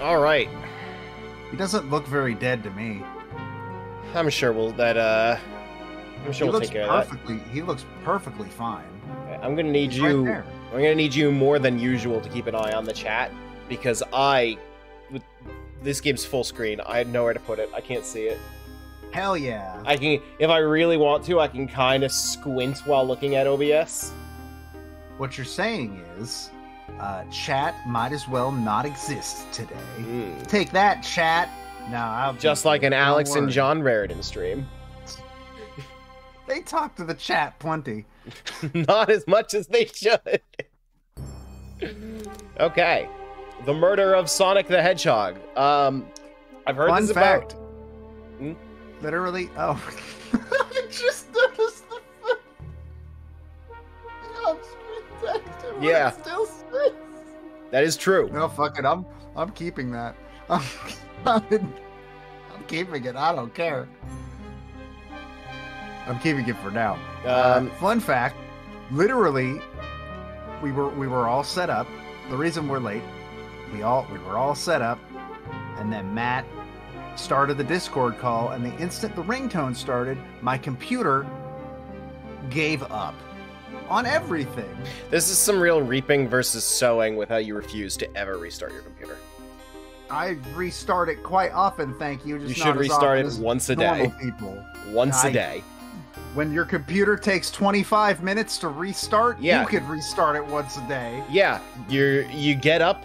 All right. He doesn't look very dead to me. I'm sure we'll that. Uh, I'm sure he we'll looks take care of perfectly. He looks perfectly fine. I'm gonna need He's you. there. I'm gonna need you more than usual to keep an eye on the chat because I, with this game's full screen, I had nowhere to put it. I can't see it. Hell yeah. I can, if I really want to, I can kind of squint while looking at OBS. What you're saying is, uh, chat might as well not exist today. Mm. Take that, chat. No, I'll Just like an Don't Alex and. John Rairdin stream. They talk to the chat plenty. Not as much as they should. okay. The murder of Sonic the Hedgehog. Um, I've heard Fun this fact. about. Hmm? Literally. Oh, I just noticed the. on-screen text, and what Yeah. Still says. That is true. No, fuck it. I'm I'm keeping that. I'm, I'm keeping it. I don't care. I'm keeping it for now. Um, uh, fun fact: literally, we were we were all set up. The reason we're late, we all we were all set up, and then Matt started the Discord call, and the instant the ringtone started, my computer gave up on everything. This is some real reaping versus sowing with how you refuse to ever restart your computer. I restart it quite often, thank you. Just You should restart it once a day. People, Once a I- day. when your computer takes 25 minutes to restart, Yeah. you could restart it once a day. Yeah, you you get up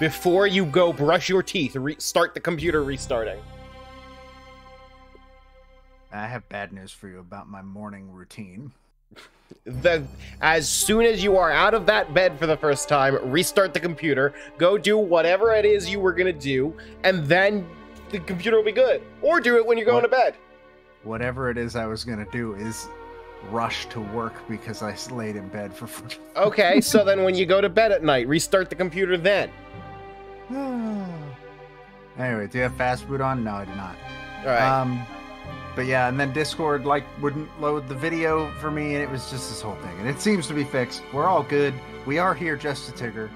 before you go brush your teeth. Re- start the computer restarting. I have bad news for you about my morning routine. The as soon as you are out of that bed for the first time, restart the computer. Go do whatever it is you were gonna do, and then the computer will be good. Or do it when you're going What? to bed. Whatever it is I was gonna do is rush to work because I laid in bed for. Okay, so then when you go to bed at night, restart the computer then. anyway, do you have fast food on? No, I do not. All right. Um, but yeah, and then Discord like wouldn't load the video for me, and it was just this whole thing. And it seems to be fixed. We're all good. We are here just to Tigger.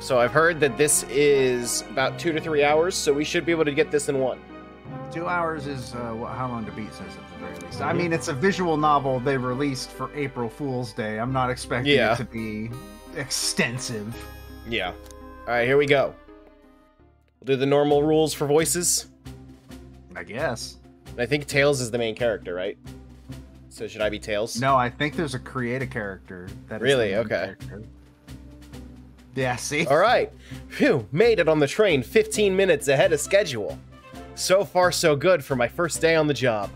so I've heard that this is about two to three hours, so we should be able to get this in one. Two hours is uh, how long to beat says at the very least. I mean, it's a visual novel they released for April Fool's Day. I'm not expecting Yeah. it to be extensive. Yeah. All right, here we go. We'll do the normal rules for voices. I guess. I think Tails is the main character, right? So should I be Tails? No, I think there's a create a character. That Really? Okay. character. Yeah. See. All right. Phew, made it on the train 15 minutes ahead of schedule. So far, so good for my first day on the job.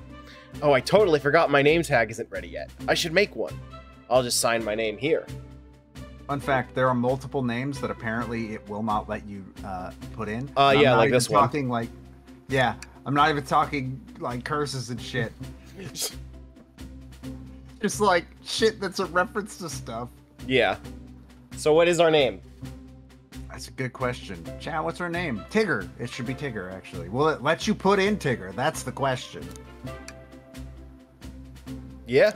Oh, I totally forgot my name tag isn't ready yet. I should make one. I'll just sign my name here. Fun fact: there are multiple names that apparently it will not let you uh, put in. Uh, yeah, like this one. talking like, yeah, I'm not even talking like curses and shit. Just like shit that's a reference to stuff. yeah. So what is our name? That's a good question. Chat, what's her name? Tigger. It should be Tigger, actually. Will it let you put in Tigger? That's the question. Yeah.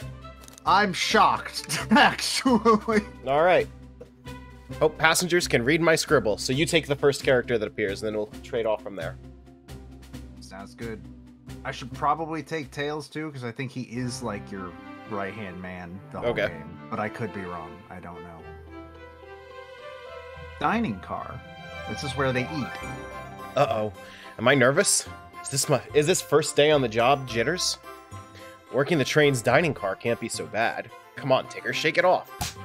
I'm shocked, actually. All right. Hope passengers can read my scribble. So you take the first character that appears, and then we'll trade off from there. Sounds good. I should probably take Tails too, because I think he is like your right hand man the whole Okay. game. But I could be wrong. I don't know. Dining car. This is where they eat. Uh oh. Am I nervous? Is this my is this first day on the job jitters? Working the train's dining car can't be so bad. Come on, Tigger, shake it off.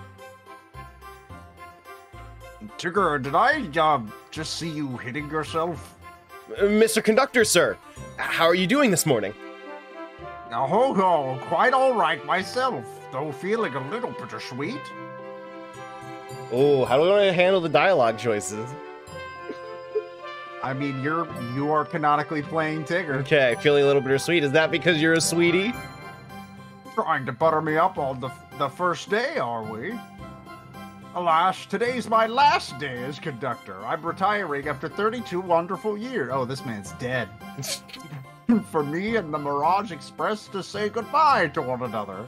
Tigger, did I uh, just see you hitting yourself? Mr. Conductor, sir, how are you doing this morning? Oh, ho, ho, quite all right myself, though feeling a little bittersweet. Oh, how do I handle the dialogue choices? I mean, you're you are canonically playing Tigger, Okay, feeling a little bittersweet. Is that because you're a sweetie? trying to butter me up on the the first day, are we? Alas, today's my last day as conductor. I'm retiring after 32 wonderful years. Oh, this man's dead. For me and the Mirage Express to say goodbye to one another.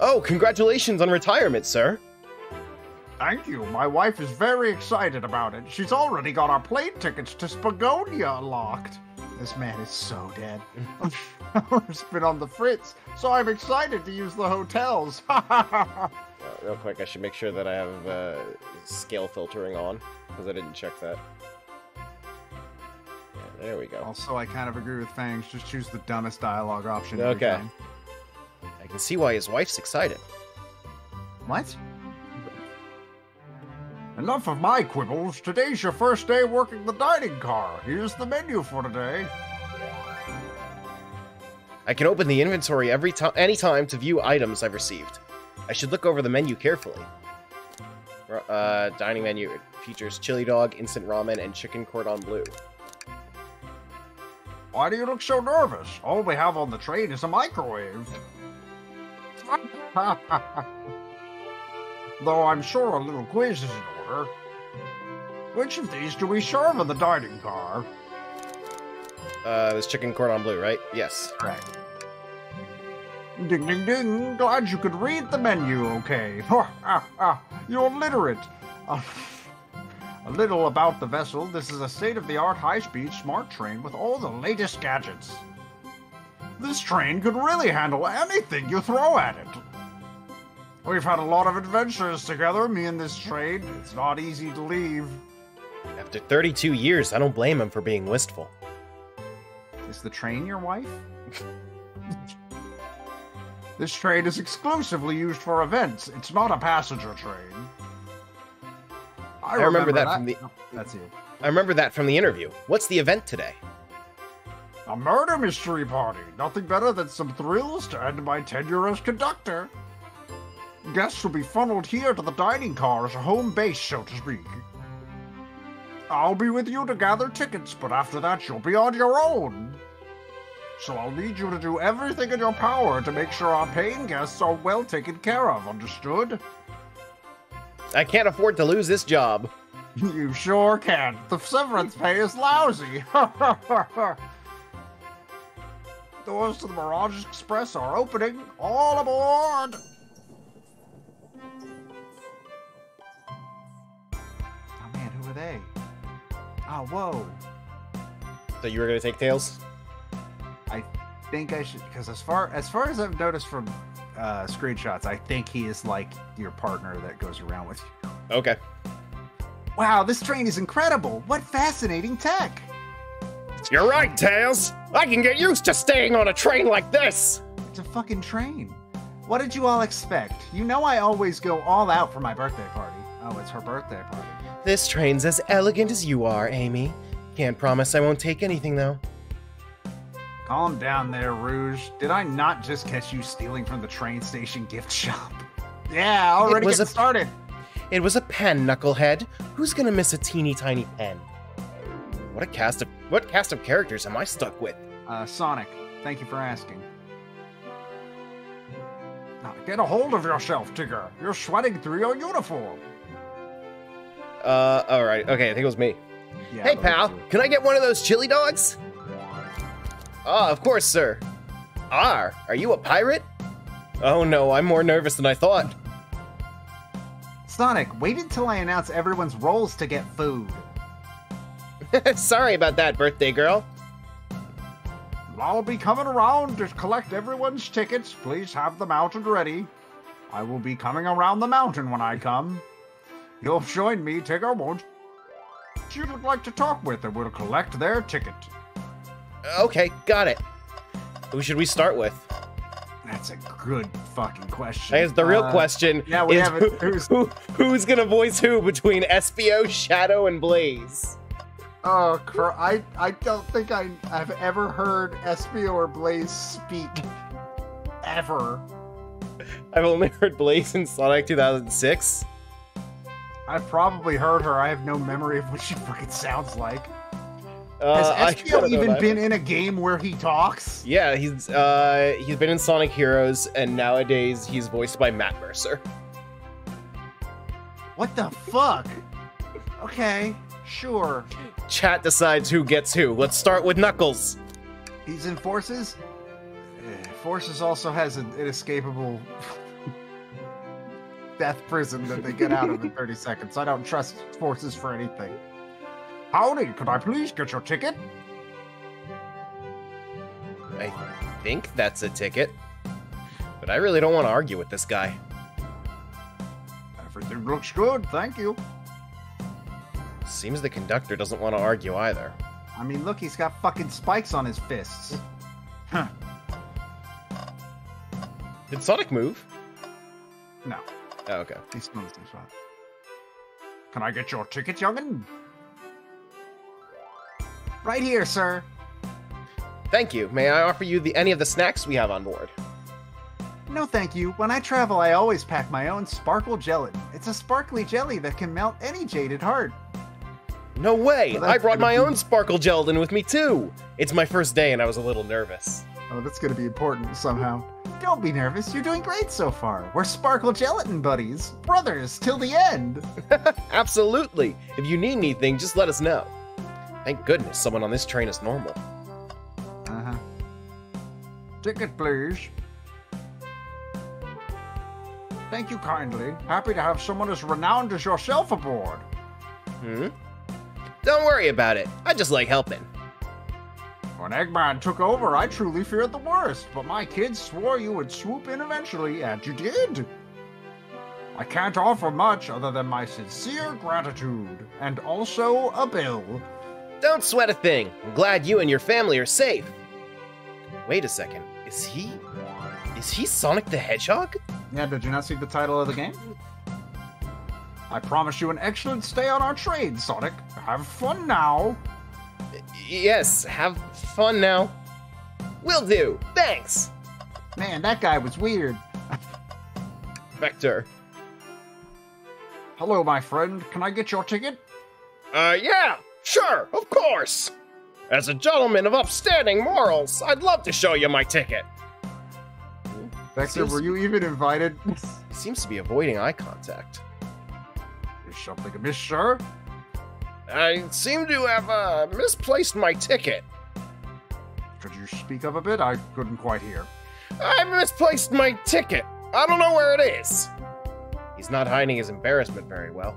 Oh, congratulations on retirement, sir. Thank you. My wife is very excited about it. She's already got our plane tickets to Spagonia locked. This man is so dead. I've been on the fritz, so I'm excited to use the hotels. Uh, real quick, I should make sure that I have uh, scale filtering on, because I didn't check that. Yeah, there we go. also, I kind of agree with Fangs. Just choose the dumbest dialogue option. every Okay. time. I can see why his wife's excited. What? Enough of my quibbles. Today's your first day working the dining car. Here's the menu for today. I can open the inventory every time, anytime to view items I've received. I should look over the menu carefully. Uh, dining menu it features chili dog, instant ramen, and chicken cordon bleu. Why do you look so nervous? All we have on the train is a microwave. Though I'm sure a little quiz is in order. Which of these do we serve in the dining car? Uh, this chicken cordon bleu, right? Yes. Correct. Ding ding ding! Glad you could read the menu okay. You're literate. Uh, a little about the vessel. This is a state of the art high speed smart train with all the latest gadgets. This train could really handle anything you throw at it. We've had a lot of adventures together, me and this train. It's not easy to leave. After 32 years, I don't blame him for being wistful. Is the train your wife? this train is exclusively used for events. It's not a passenger train. I, remember that from the- that's it. I remember that from the interview. What's the event today? A murder mystery party. Nothing better than some thrills to end my tenure as conductor. Guests will be funneled here to the dining car as a home base, so to speak. I'll be with you to gather tickets, but after that, you'll be on your own. So I'll need you to do everything in your power to make sure our paying guests are well taken care of, understood? I can't afford to lose this job. You sure can. The severance pay is lousy. Doors to the Mirage Express are opening. All aboard! Oh man, who are they? Oh, whoa. So you were gonna take Tails? I think I should because as far as far as I've noticed from uh, screenshots, I think he is like your partner that goes around with you. Okay. Wow, this train is incredible! What fascinating tech! You're right, Tails. I can get used to staying on a train like this. It's a fucking train. What did you all expect? You know I always go all out for my birthday party. Oh, it's her birthday party. This train's as elegant as you are, Amy. Can't promise I won't take anything, though. Calm down there, Rouge. Did I not just catch you stealing from the train station gift shop? Yeah, already was getting a- started. It was a pen, Knucklehead. Who's gonna miss a teeny tiny pen? What a cast of what cast of characters am I stuck with? Uh, Sonic, thank you for asking. Now, get a hold of yourself, Tigger. You're sweating through your uniform. Uh, all right. Okay, I think it was me. Yeah, hey, pal, can I get one of those chili dogs? Ah, of course, sir. R, are you a pirate? Oh no, I'm more nervous than I thought. Sonic, wait until I announce everyone's roles to get food. Sorry about that, birthday girl. I'll be coming around to collect everyone's tickets. Please have the mountain ready. I will be coming around the mountain when I come. You'll join me, Tigger, won't you? You'd like to talk with, and we'll collect their ticket. Okay, got it. Who should we start with? That's a good fucking question. I guess the real Uh, question yeah, we is have who, Who's- who, who's gonna voice who between Espio, Shadow, and Blaze? Oh, cr- I I don't think I I've ever heard Espio or Blaze speak. Ever. I've only heard Blaze in Sonic 2006. I've probably heard her. I have no memory of what she fucking sounds like. Uh, Has even been in a game where he talks? Yeah, he's uh he's been in Sonic Heroes, and nowadays he's voiced by Matt Mercer. What the fuck? Okay, sure. Chat decides who gets who. Let's start with Knuckles. He's in Forces. Eh, Forces also has an inescapable death prison that they get out of in 30 seconds. I don't trust forces for anything. Howdy, could I please get your ticket? I think that's a ticket. But I really don't want to argue with this guy. Everything looks good, thank you. Seems the conductor doesn't want to argue either. I mean, look, he's got fucking spikes on his fists. Huh. Did Sonic move? No, Oh, okay. he's still in the same spot. Can I get your ticket, youngin? Right here, sir. Thank you. May I offer you the any of the snacks we have on board? No, thank you. When I travel, I always pack my own sparkle gelatin. It's a sparkly jelly that can melt any jaded heart. No way! Well, I brought my be- own sparkle gelatin with me too. It's my first day and I was a little nervous. Oh, that's gonna be important somehow. Don't be nervous. You're doing great so far. We're sparkle gelatin buddies, brothers till the end. Absolutely. If you need anything, just let us know. Thank goodness someone on this train is normal. Uh huh. Ticket, please. Thank you kindly. Happy to have someone as renowned as yourself aboard. Hmm? Don't worry about it. I just like helping. When Eggman took over, I truly feared the worst, but my kids swore you would swoop in eventually, and you did. I can't offer much other than my sincere gratitude, and also a bill. Don't sweat a thing. I'm glad you and your family are safe. Wait a second. Is he. Is he Sonic the Hedgehog? Yeah, did you not see the title of the game? I promise you an excellent stay on our train, Sonic. Have fun now. Yes, have fun now. Will do. Thanks, Man, that guy was weird. Vector. Hello, my friend. Can I get your ticket? Uh, yeah, sure, of course. As a gentleman of upstanding morals, I'd love to show you my ticket. Vector, Seems- were you even invited? He seems to be avoiding eye contact. Is something amiss, sir? I seem to have uh, misplaced my ticket. Could you speak up a bit? I couldn't quite hear. I misplaced my ticket. I don't know where it is. He's not hiding his embarrassment very well.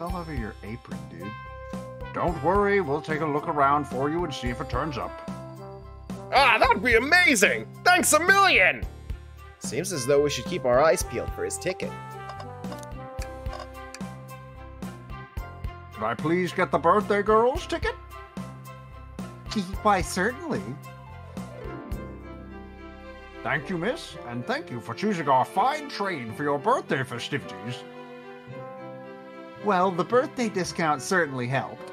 It's all over your apron, dude. Don't worry, we'll take a look around for you and see if it turns up. Ah, that'd be amazing! Thanks a million! Seems as though we should keep our eyes peeled for his ticket. Could I please get the birthday girl's ticket? Why, certainly. Thank you, miss, and thank you for choosing our fine train for your birthday festivities. Well, the birthday discount certainly helped.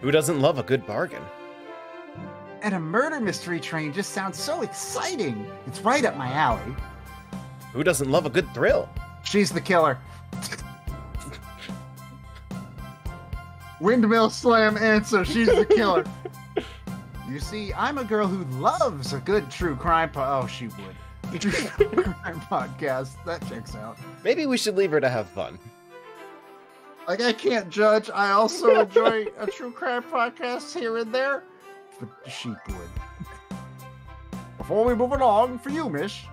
Who doesn't love a good bargain? And a murder mystery train just sounds so exciting. It's right up my alley. Who doesn't love a good thrill? She's the killer. Windmill slam answer. She's the killer. you see, I'm a girl who loves a good true crime. Po- oh, she would. True crime podcast. That checks out. Maybe we should leave her to have fun. Like I can't judge. I also enjoy a true crime podcast here and there, but she would. Before we move along, for you, Mish.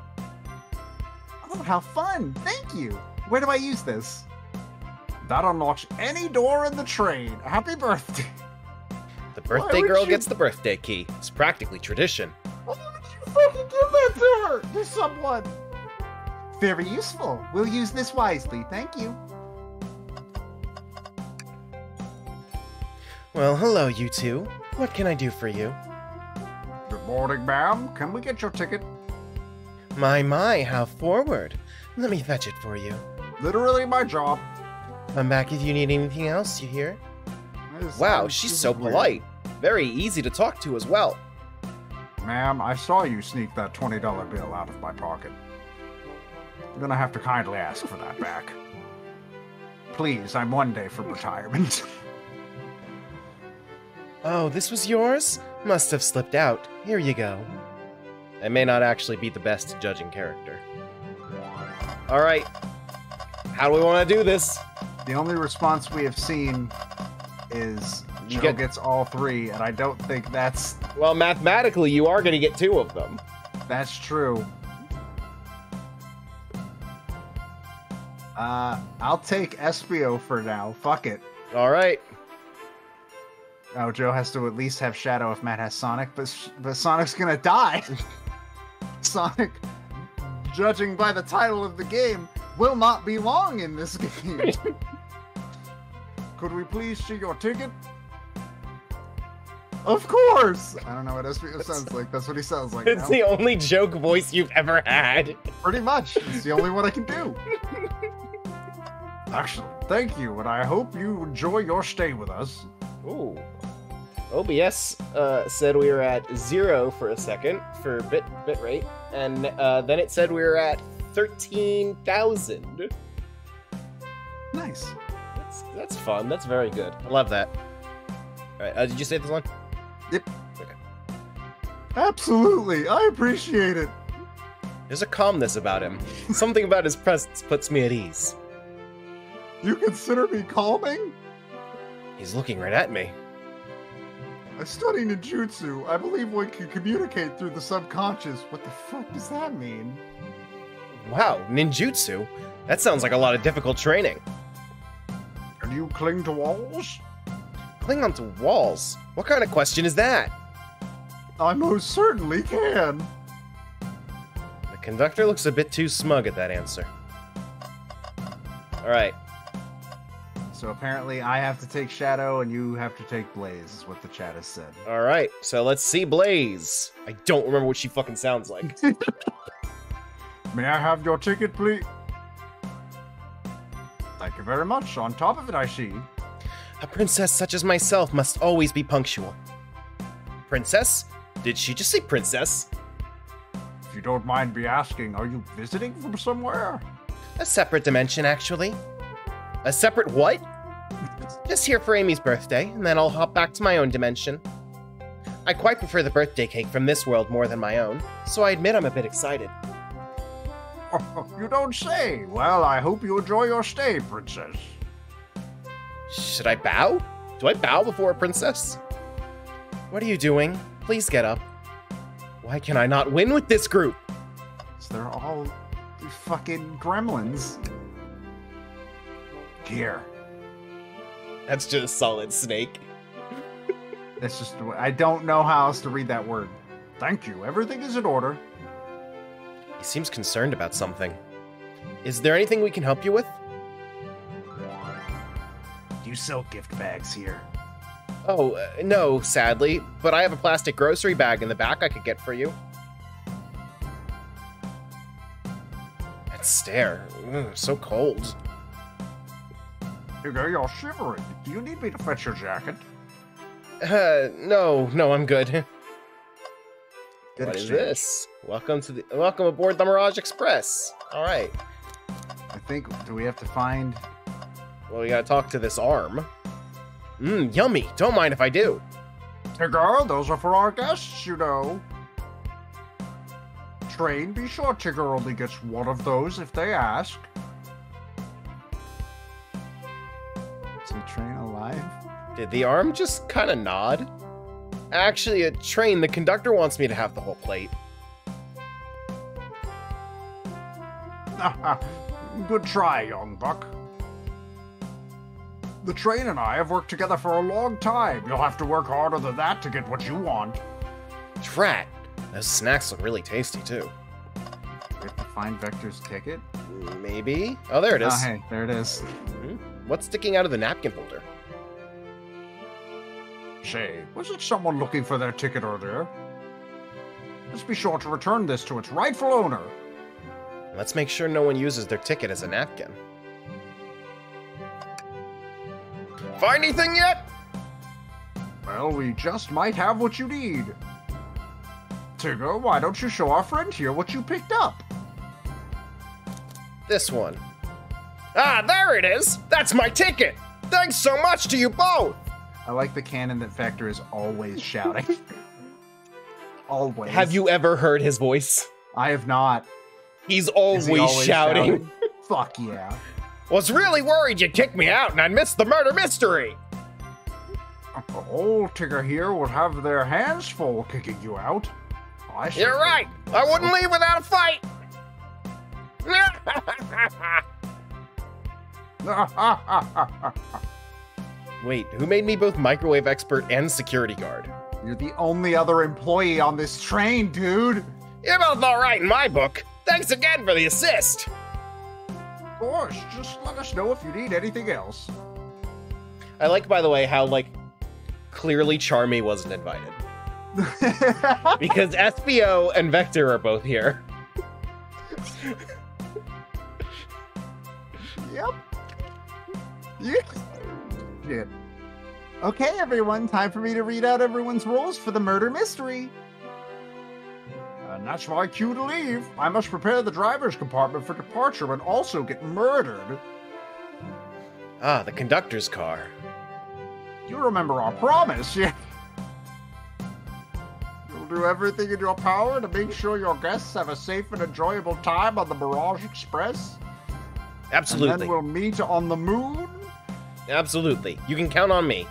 Oh, how fun! Thank you. Where do I use this? That unlocks any door in the train. Happy birthday! The birthday girl you- gets the birthday key. It's practically tradition. Why would you fucking give that to her? To someone? Very useful. We'll use this wisely. Thank you. Well, hello, you two. What can I do for you? Good morning, ma'am. Can we get your ticket? My, my, how forward. Let me fetch it for you. Literally my job. I'm back if you need anything else, you hear? This Wow, she's so weird. polite. Very easy to talk to as well. Ma'am, I saw you sneak that $20 bill out of my pocket. I'm gonna have to kindly ask for that back. Please, I'm one day from retirement. Oh, this was yours? Must have slipped out. Here you go. I may not actually be the best at judging character. Alright. How do we want to do this? the only response we have seen is You Joe get- gets all three, and I don't think that's Well, mathematically, you are going to get two of them. that's true. Uh, I'll take Espio for now. Fuck it. All right. Oh, Joe has to at least have Shadow if Matt has Sonic, but but Sonic's gonna die. Sonic, judging by the title of the game, will not be long in this game. Could we please see your ticket? Of course. I don't know what Espio sounds like. That's what he sounds like. It's now. the only joke voice you've ever had. Pretty much. It's the only one I can do. Actually, thank you, and I hope you enjoy your stay with us. Ooh. OBS uh, said we were at zero for a second for bit bit rate, and uh, then it said we were at thirteen thousand. Nice. That's that's fun. That's very good. I love that. All right. Uh, did you say this one? Yep. Okay. Absolutely. I appreciate it. There's a calmness about him. Something about his presence puts me at ease. You consider me calming? He's looking right at me. I study ninjutsu. I believe one can communicate through the subconscious. What the fuck does that mean? Wow, ninjutsu? That sounds like a lot of difficult training. Can you cling to walls? Cling onto walls? What kind of question is that? I most certainly can. The conductor looks a bit too smug at that answer. Alright, So apparently I have to take Shadow and you have to take Blaze, is what the chat has said. alright, so let's see Blaze. I don't remember what she fucking sounds like. May I have your ticket, please? Thank you very much. On top of it, I see. A princess such as myself must always be punctual. Princess? Did she just say princess? If you don't mind me asking, are you visiting from somewhere? A separate dimension, actually. A separate what? Just here for Amy's birthday, and then I'll hop back to my own dimension. I quite prefer the birthday cake from this world more than my own, so I admit I'm a bit excited. you don't say. Well, I hope you enjoy your stay, princess. Should I bow? Do I bow before a princess? What are you doing? Please get up. Why can I not win with this group? They're all fucking gremlins. Here. That's just a solid snake. That's just. I don't know how else to read that word. Thank you. Everything is in order. He seems concerned about something. Is there anything we can help you with? Do you sell gift bags here? Oh, uh, no, sadly, but I have a plastic grocery bag in the back I could get for you. That stare, ugh, so cold. Hugo, you're shivering. Do you need me to fetch your jacket? Uh, no, no, I'm good. Good What is exchange. this? Welcome to the welcome aboard the Mirage Express. All right. I think. Do we have to find? Well, we gotta talk to this arm. Mmm, yummy. Don't mind if I do. Tigger, those are for our guests, you know. Train, be sure Tigger only gets one of those if they ask. Is the train alive? Did the arm just kind of nod? Actually, a train. The conductor wants me to have the whole plate. Good try, young buck. The train and I have worked together for a long time. You'll have to work harder than that to get what you want. Drat. Those snacks look really tasty too. We have to find Vector's ticket? Maybe. Oh, there it is. Oh, hey, there it is. Hmm? What's sticking out of the napkin holder? Say, was it someone looking for their ticket earlier? Let's be sure to return this to its rightful owner. Let's make sure no one uses their ticket as a napkin. Find anything yet? Well, we just might have what you need. Tigger, why don't you show our friend here what you picked up? This one. Ah, there it is! That's my ticket! Thanks so much to you both! I like the canon that Vector is always shouting. always. Have you ever heard his voice? I have not. He's always, he always shouting. Fuck yeah. Was really worried you'd kick me out and I'd miss the murder mystery! Old Tigger here would have their hands full kicking you out. I You're right! I wouldn't leave without a fight! Wait, who made me both microwave expert and security guard? You're the only other employee on this train, dude. You're both alright in my book. Thanks again for the assist. Of course, just let us know if you need anything else. I like, by the way, how, like, clearly Charmy wasn't invited. because Espio and Vector are both here. yep. Okay, everyone, time for me to read out everyone's roles for the murder mystery. And that's my cue to leave. I must prepare the driver's compartment for departure and also get murdered. Ah, the conductor's car. You remember our promise, yeah? You'll do everything in your power to make sure your guests have a safe and enjoyable time on the Mirage Express? Absolutely. And then we'll meet on the moon? Absolutely. You can count on me.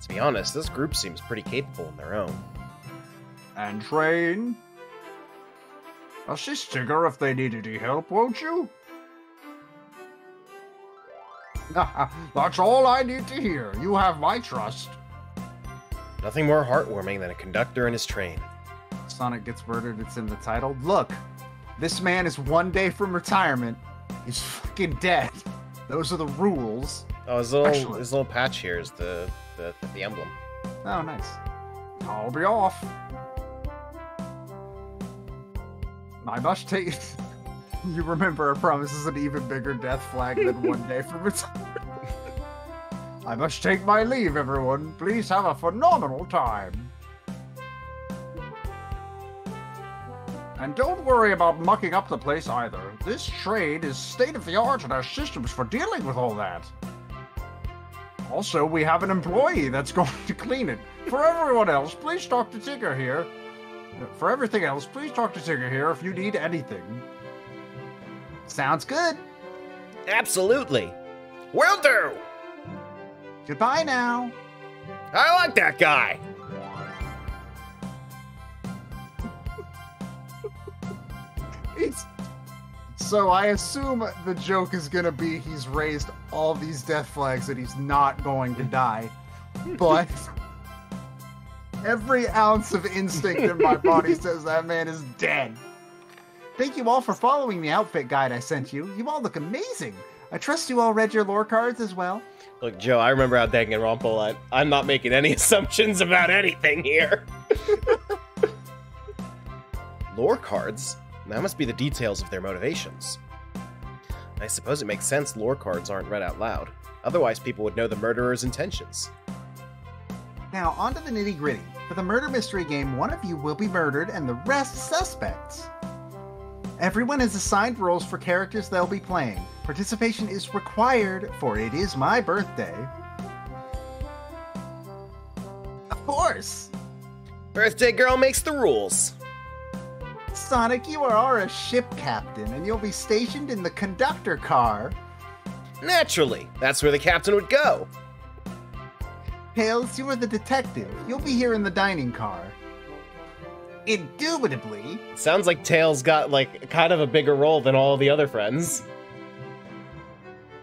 To be honest, this group seems pretty capable in their own. And train? Assist Tigger if they need any help, won't you? That's all I need to hear. You have my trust. Nothing more heartwarming than a conductor and his train. Sonic gets murdered, it's in the title. Look, this man is one day from retirement. He's fucking dead. Those are the rules. Oh, his little Excellent. his little patch here is the, the the emblem. Oh, nice. I'll be off. I must take. you remember, I promise is an even bigger death flag than one day from retirement. I must take my leave, everyone. Please have a phenomenal time. And don't worry about mucking up the place either. This trade is state of the art and has systems for dealing with all that. Also, we have an employee that's going to clean it. For everyone else, please talk to Tigger here. For everything else, please talk to Tigger here if you need anything. Sounds good. Absolutely. Will do. Goodbye now. I like that guy. It's so I assume the joke is gonna be he's raised all these death flags and he's not going to die. But every ounce of instinct in my body says that man is dead. Thank you all for following the outfit guide I sent you. You all look amazing. I trust you all read your lore cards as well. Look, Joe, I remember how Danganronpa. I'm not making any assumptions about anything here. lore cards? That must be the details of their motivations. I suppose it makes sense lore cards aren't read out loud. Otherwise, people would know the murderer's intentions. Now, on to the nitty gritty. For the murder mystery game, one of you will be murdered and the rest suspects. Everyone is assigned roles for characters they'll be playing. Participation is required, for it is my birthday. Of course! Birthday girl makes the rules. Sonic, you are a ship captain, and you'll be stationed in the conductor car. Naturally, that's where the captain would go. Tails, you are the detective. You'll be here in the dining car. Indubitably. Sounds like Tails got like kind of a bigger role than all the other friends.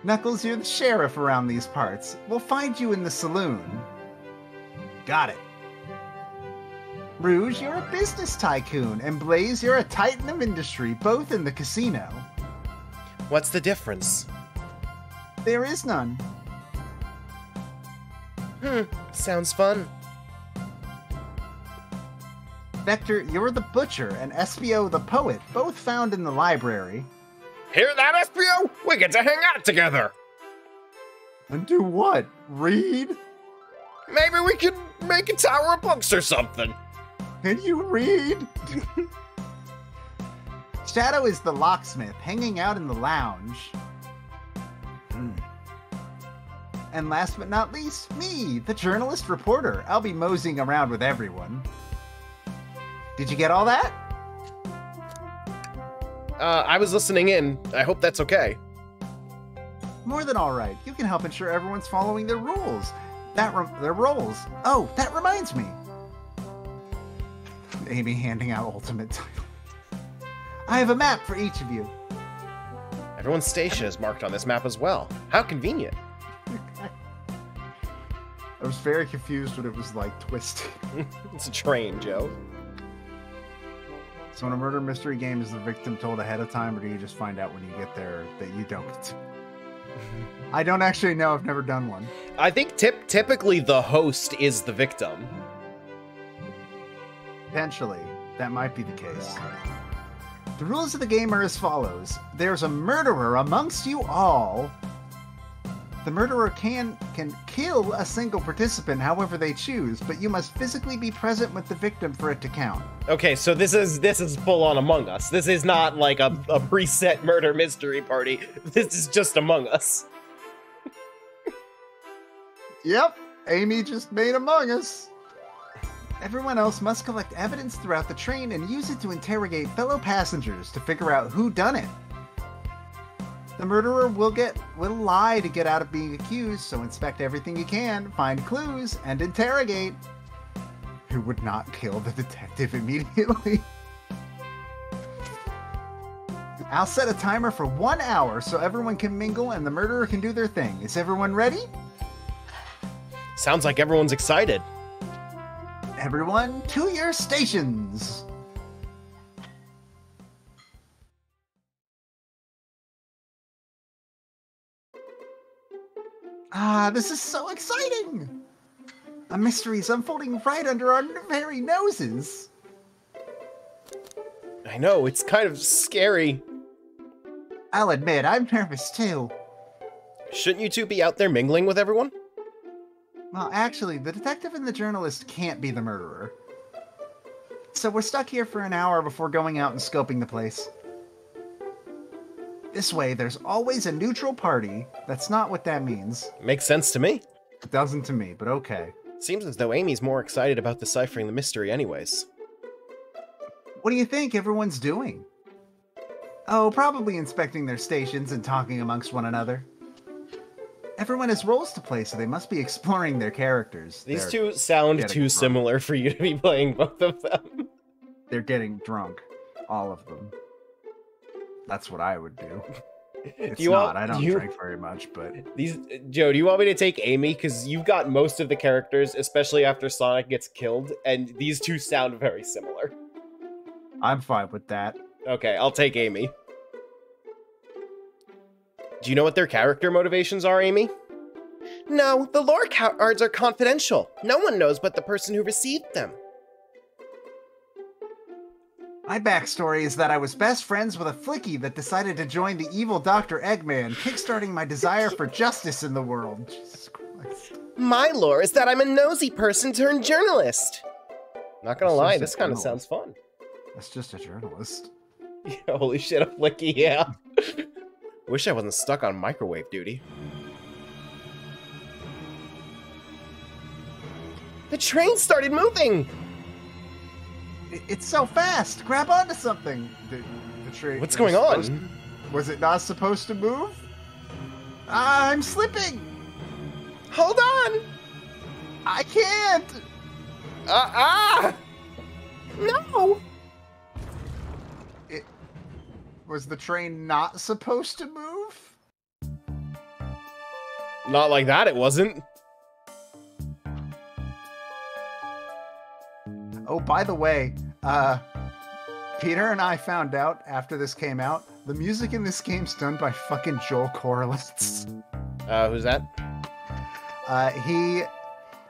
Knuckles, you're the sheriff around these parts. We'll find you in the saloon. Got it. Rouge, you're a business tycoon, and Blaze, you're a titan of industry, both in the casino. What's the difference? There is none. Hmm, sounds fun. Vector, you're the butcher, and Espio the poet, both found in the library. Hear that, Espio? We get to hang out together! And do what? Read? Maybe we could make a tower of books or something. Can you read? Shadow is the locksmith, hanging out in the lounge. Hmm. And last but not least, me, the journalist reporter. I'll be moseying around with everyone. Did you get all that? Uh, I was listening in. I hope that's okay. More than all right. You can help ensure everyone's following their rules. That their roles. Oh, that reminds me. Amy handing out ultimate title. I have a map for each of you. Everyone's station is marked on this map as well. How convenient. I was very confused when it was like twisted. it's a train, Joe. So in a murder mystery game, is the victim told ahead of time, or do you just find out when you get there that you don't? I don't actually know. I've never done one. I think tip typically the host is the victim. Potentially, that might be the case. The rules of the game are as follows There's a murderer amongst you all. The murderer can can kill a single participant however they choose, but you must physically be present with the victim for it to count. Okay, so this is this is full on Among Us. This is not like a, a preset murder mystery party. This is just Among Us. Yep, Amy just made Among Us. Everyone else must collect evidence throughout the train and use it to interrogate fellow passengers to figure out who done it. The murderer will get will lie to get out of being accused, so inspect everything you can, find clues, and interrogate. Who would not kill the detective immediately? I'll set a timer for one hour so everyone can mingle and the murderer can do their thing. Is everyone ready? Sounds like everyone's excited. Everyone to your stations! Ah, this is so exciting! A mystery is unfolding right under our very noses. I know, it's kind of scary. I'll admit, I'm nervous too. Shouldn't you two be out there mingling with everyone? Well, actually, the detective and the journalist can't be the murderer. So we're stuck here for an hour before going out and scoping the place. This way, there's always a neutral party. That's not what that means. Makes sense to me. It doesn't to me, but okay. Seems as though Amy's more excited about deciphering the mystery anyways. What do you think everyone's doing? Oh, probably inspecting their stations and talking amongst one another. Everyone has roles to play, so they must be exploring their characters. These they're, two sound too drunk. similar for you to be playing both of them. they're getting drunk. All of them. That's what I would do. It's do you not. want, I don't do you, drink very much, but These Joe, do you want me to take Amy? Because you've got most of the characters, especially after Sonic gets killed, and these two sound very similar. I'm fine with that. Okay, I'll take Amy. Do you know what their character motivations are, Amy? No, the lore cards are confidential. No one knows but the person who received them. My backstory is that I was best friends with a flicky that decided to join the evil Dr. Eggman, kickstarting my desire for justice in the world. Jesus Christ. My lore is that I'm a nosy person turned journalist. Not gonna This lie, this kind of sounds fun. That's just a journalist. Yeah, Holy shit, a flicky, yeah. Wish I wasn't stuck on microwave duty. The train started moving! It's so fast! Grab onto something! The, the train. What's going on? to- was it not supposed to move? I'm slipping! Hold on! I can't! Uh, ah! No! Was the train not supposed to move? Not like that, it wasn't. Oh, by the way, uh, Peter and I found out after this came out, the music in this game's done by fucking Joel Corelitz. Uh, who's that? Uh, he,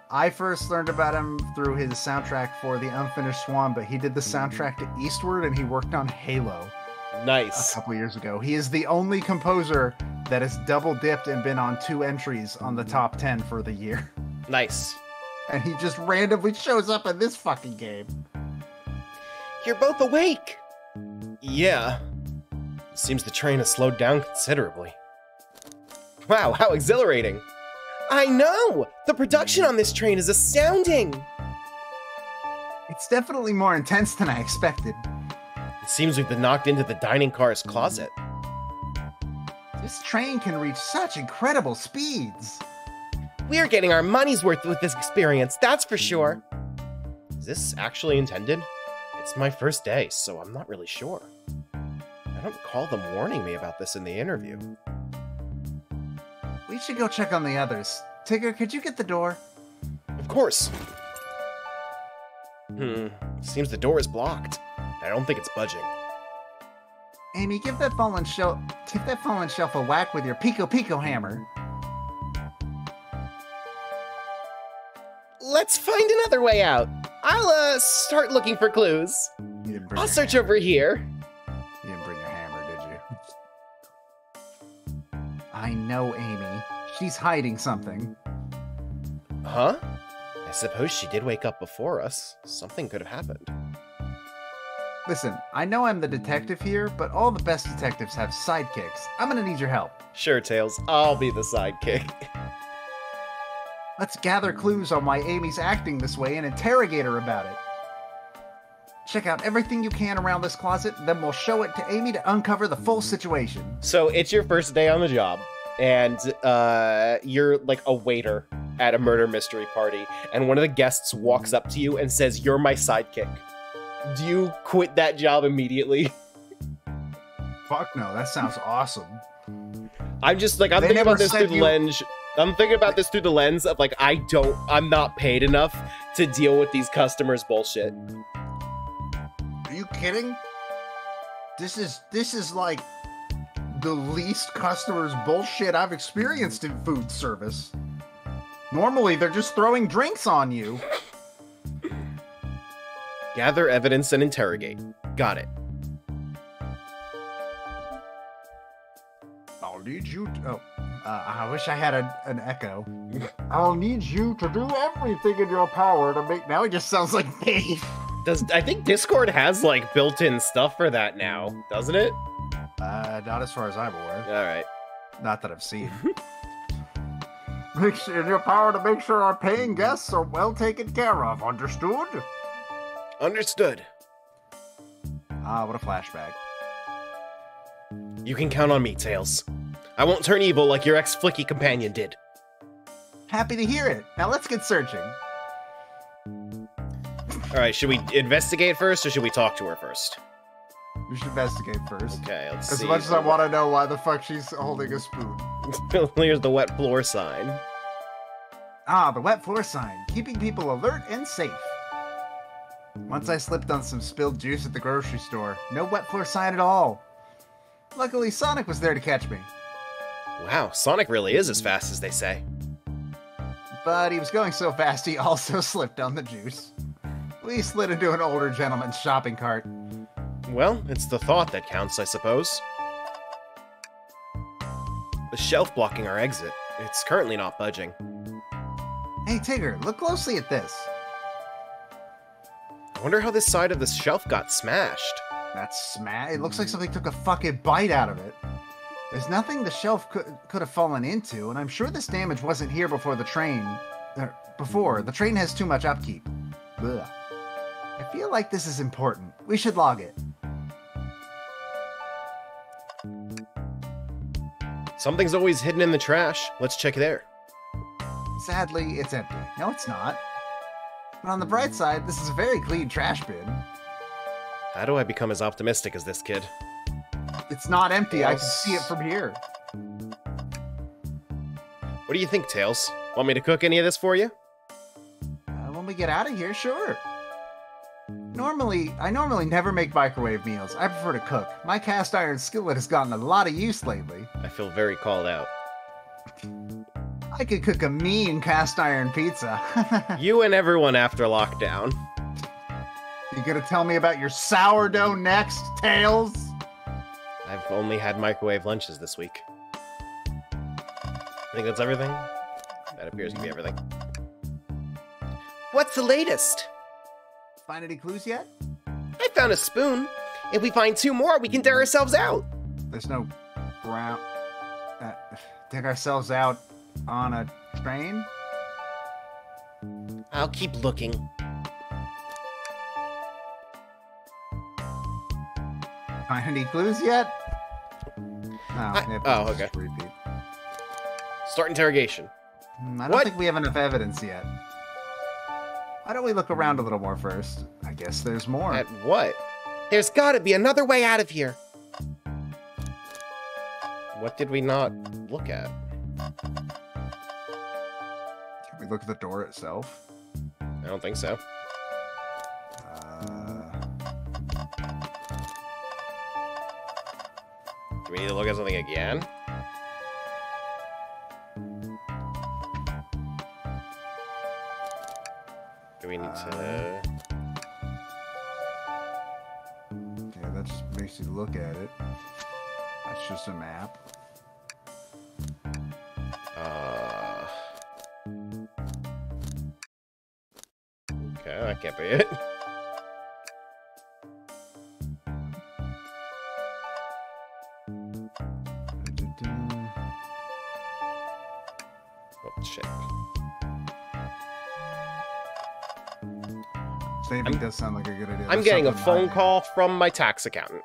I first learned about him through his soundtrack for The Unfinished Swan, but he did the soundtrack to Eastward and he worked on Halo a couple years ago. He is the only composer that has double dipped and been on two entries on the top 10 for the year. Nice. And he just randomly shows up in this fucking game. You're both awake! Yeah. Seems the train has slowed down considerably. Wow, how exhilarating! I know! The production on this train is astounding! It's definitely more intense than I expected. Seems we've been knocked into the dining car's closet. This train can reach such incredible speeds. We're getting our money's worth with this experience, that's for sure. Is this actually intended? It's my first day, so I'm not really sure. I don't recall them warning me about this in the interview. We should go check on the others. Tigger, could you get the door? Of course. Hmm, seems the door is blocked. I don't think it's budging. Amy, give that fallen shelf give that fallen shelf a whack with your Piko Piko hammer. Let's find another way out. I'll uh start looking for clues. You didn't bring I'll search hammer. over here. You didn't bring your hammer, did you? I know Amy. She's hiding something. Huh? I suppose she did wake up before us. Something could have happened. Listen, I know I'm the detective here, but all the best detectives have sidekicks. I'm gonna need your help. Sure, Tails. I'll be the sidekick. Let's gather clues on why Amy's acting this way and interrogate her about it. Check out everything you can around this closet, then we'll show it to Amy to uncover the full situation. So it's your first day on the job, and uh, you're like a waiter at a murder mystery party, and one of the guests walks up to you and says, "You're my sidekick." Do you quit that job immediately? Fuck no, that sounds awesome. I'm just like I'm They thinking about this through the you- lens. I'm thinking about this through the lens of like I don't, I'm not paid enough to deal with these customers' bullshit. Are you kidding? This is this is like the least customers bullshit I've experienced in food service. Normally they're just throwing drinks on you. Gather evidence and interrogate. Got it. I'll need you to, oh uh, I wish I had a, an echo. I'll need you to do everything in your power to make now it just sounds like me. Does I think Discord has like built-in stuff for that now, doesn't it? Uh not as far as I'm aware. All right. Not that I've seen. make sure in your power to make sure our paying guests are well taken care of, understood? Understood. Ah, what a flashback. You can count on me, Tails. I won't turn evil like your ex-flicky companion did. Happy to hear it. Now let's get searching. All right, should we investigate first or should we talk to her first? We should investigate first. Okay, let's As see. As much as I want to know why the fuck she's holding a spoon. Here's the wet floor sign. Ah, the wet floor sign, keeping people alert and safe. Once I slipped on some spilled juice at the grocery store. No wet floor sign at all. Luckily, Sonic was there to catch me, Wow, Sonic really is as fast as they say. but he was going so fast he also slipped on the juice. We slid into an older gentleman's shopping cart. Well, it's the thought that counts, I suppose. The shelf blocking our exit. It's currently not budging. Hey, Tigger, look closely at this. I wonder how this side of the shelf got smashed. That's smash. It looks like something took a fucking bite out of it. There's nothing the shelf could could have fallen into, and I'm sure this damage wasn't here before the train. er, before the train has too much upkeep. Ugh. I feel like this is important. We should log it. Something's always hidden in the trash. Let's check there. Sadly, it's empty. No, it's not. But on the bright side, this is a very clean trash bin. How do I become as optimistic as this kid? It's not empty. I can see it from here. What do you think, Tails? Want me to cook any of this for you? Uh, when we get out of here, sure. Normally, I normally never make microwave meals. I prefer to cook. My cast iron skillet has gotten a lot of use lately. I feel very called out. I could cook a mean cast iron pizza. You and everyone after lockdown. you gonna tell me about your sourdough next, Tails? I've only had microwave lunches this week. I think that's everything. That appears to be everything. What's the latest? Find any clues yet? I found a spoon. If we find two more, we can dare ourselves out. There's no brown. Uh, dig ourselves out on a train? I'll keep looking. Find any clues yet? Oh, I- oh, okay. Repeat. Start interrogation. Hmm, I don't What? think we have enough evidence yet. Why don't we look around a little more first? I guess there's more. At what? There's gotta be another way out of here. What did we not look at? We look at the door itself? I don't think so. Uh, Do we need to look at something again? Do we need to... yeah, that just makes you look at it. That's just a map. Can't be it. Oh, shit. Saving I'm- does sound like a good idea. I'm There's getting a phone call from my tax accountant.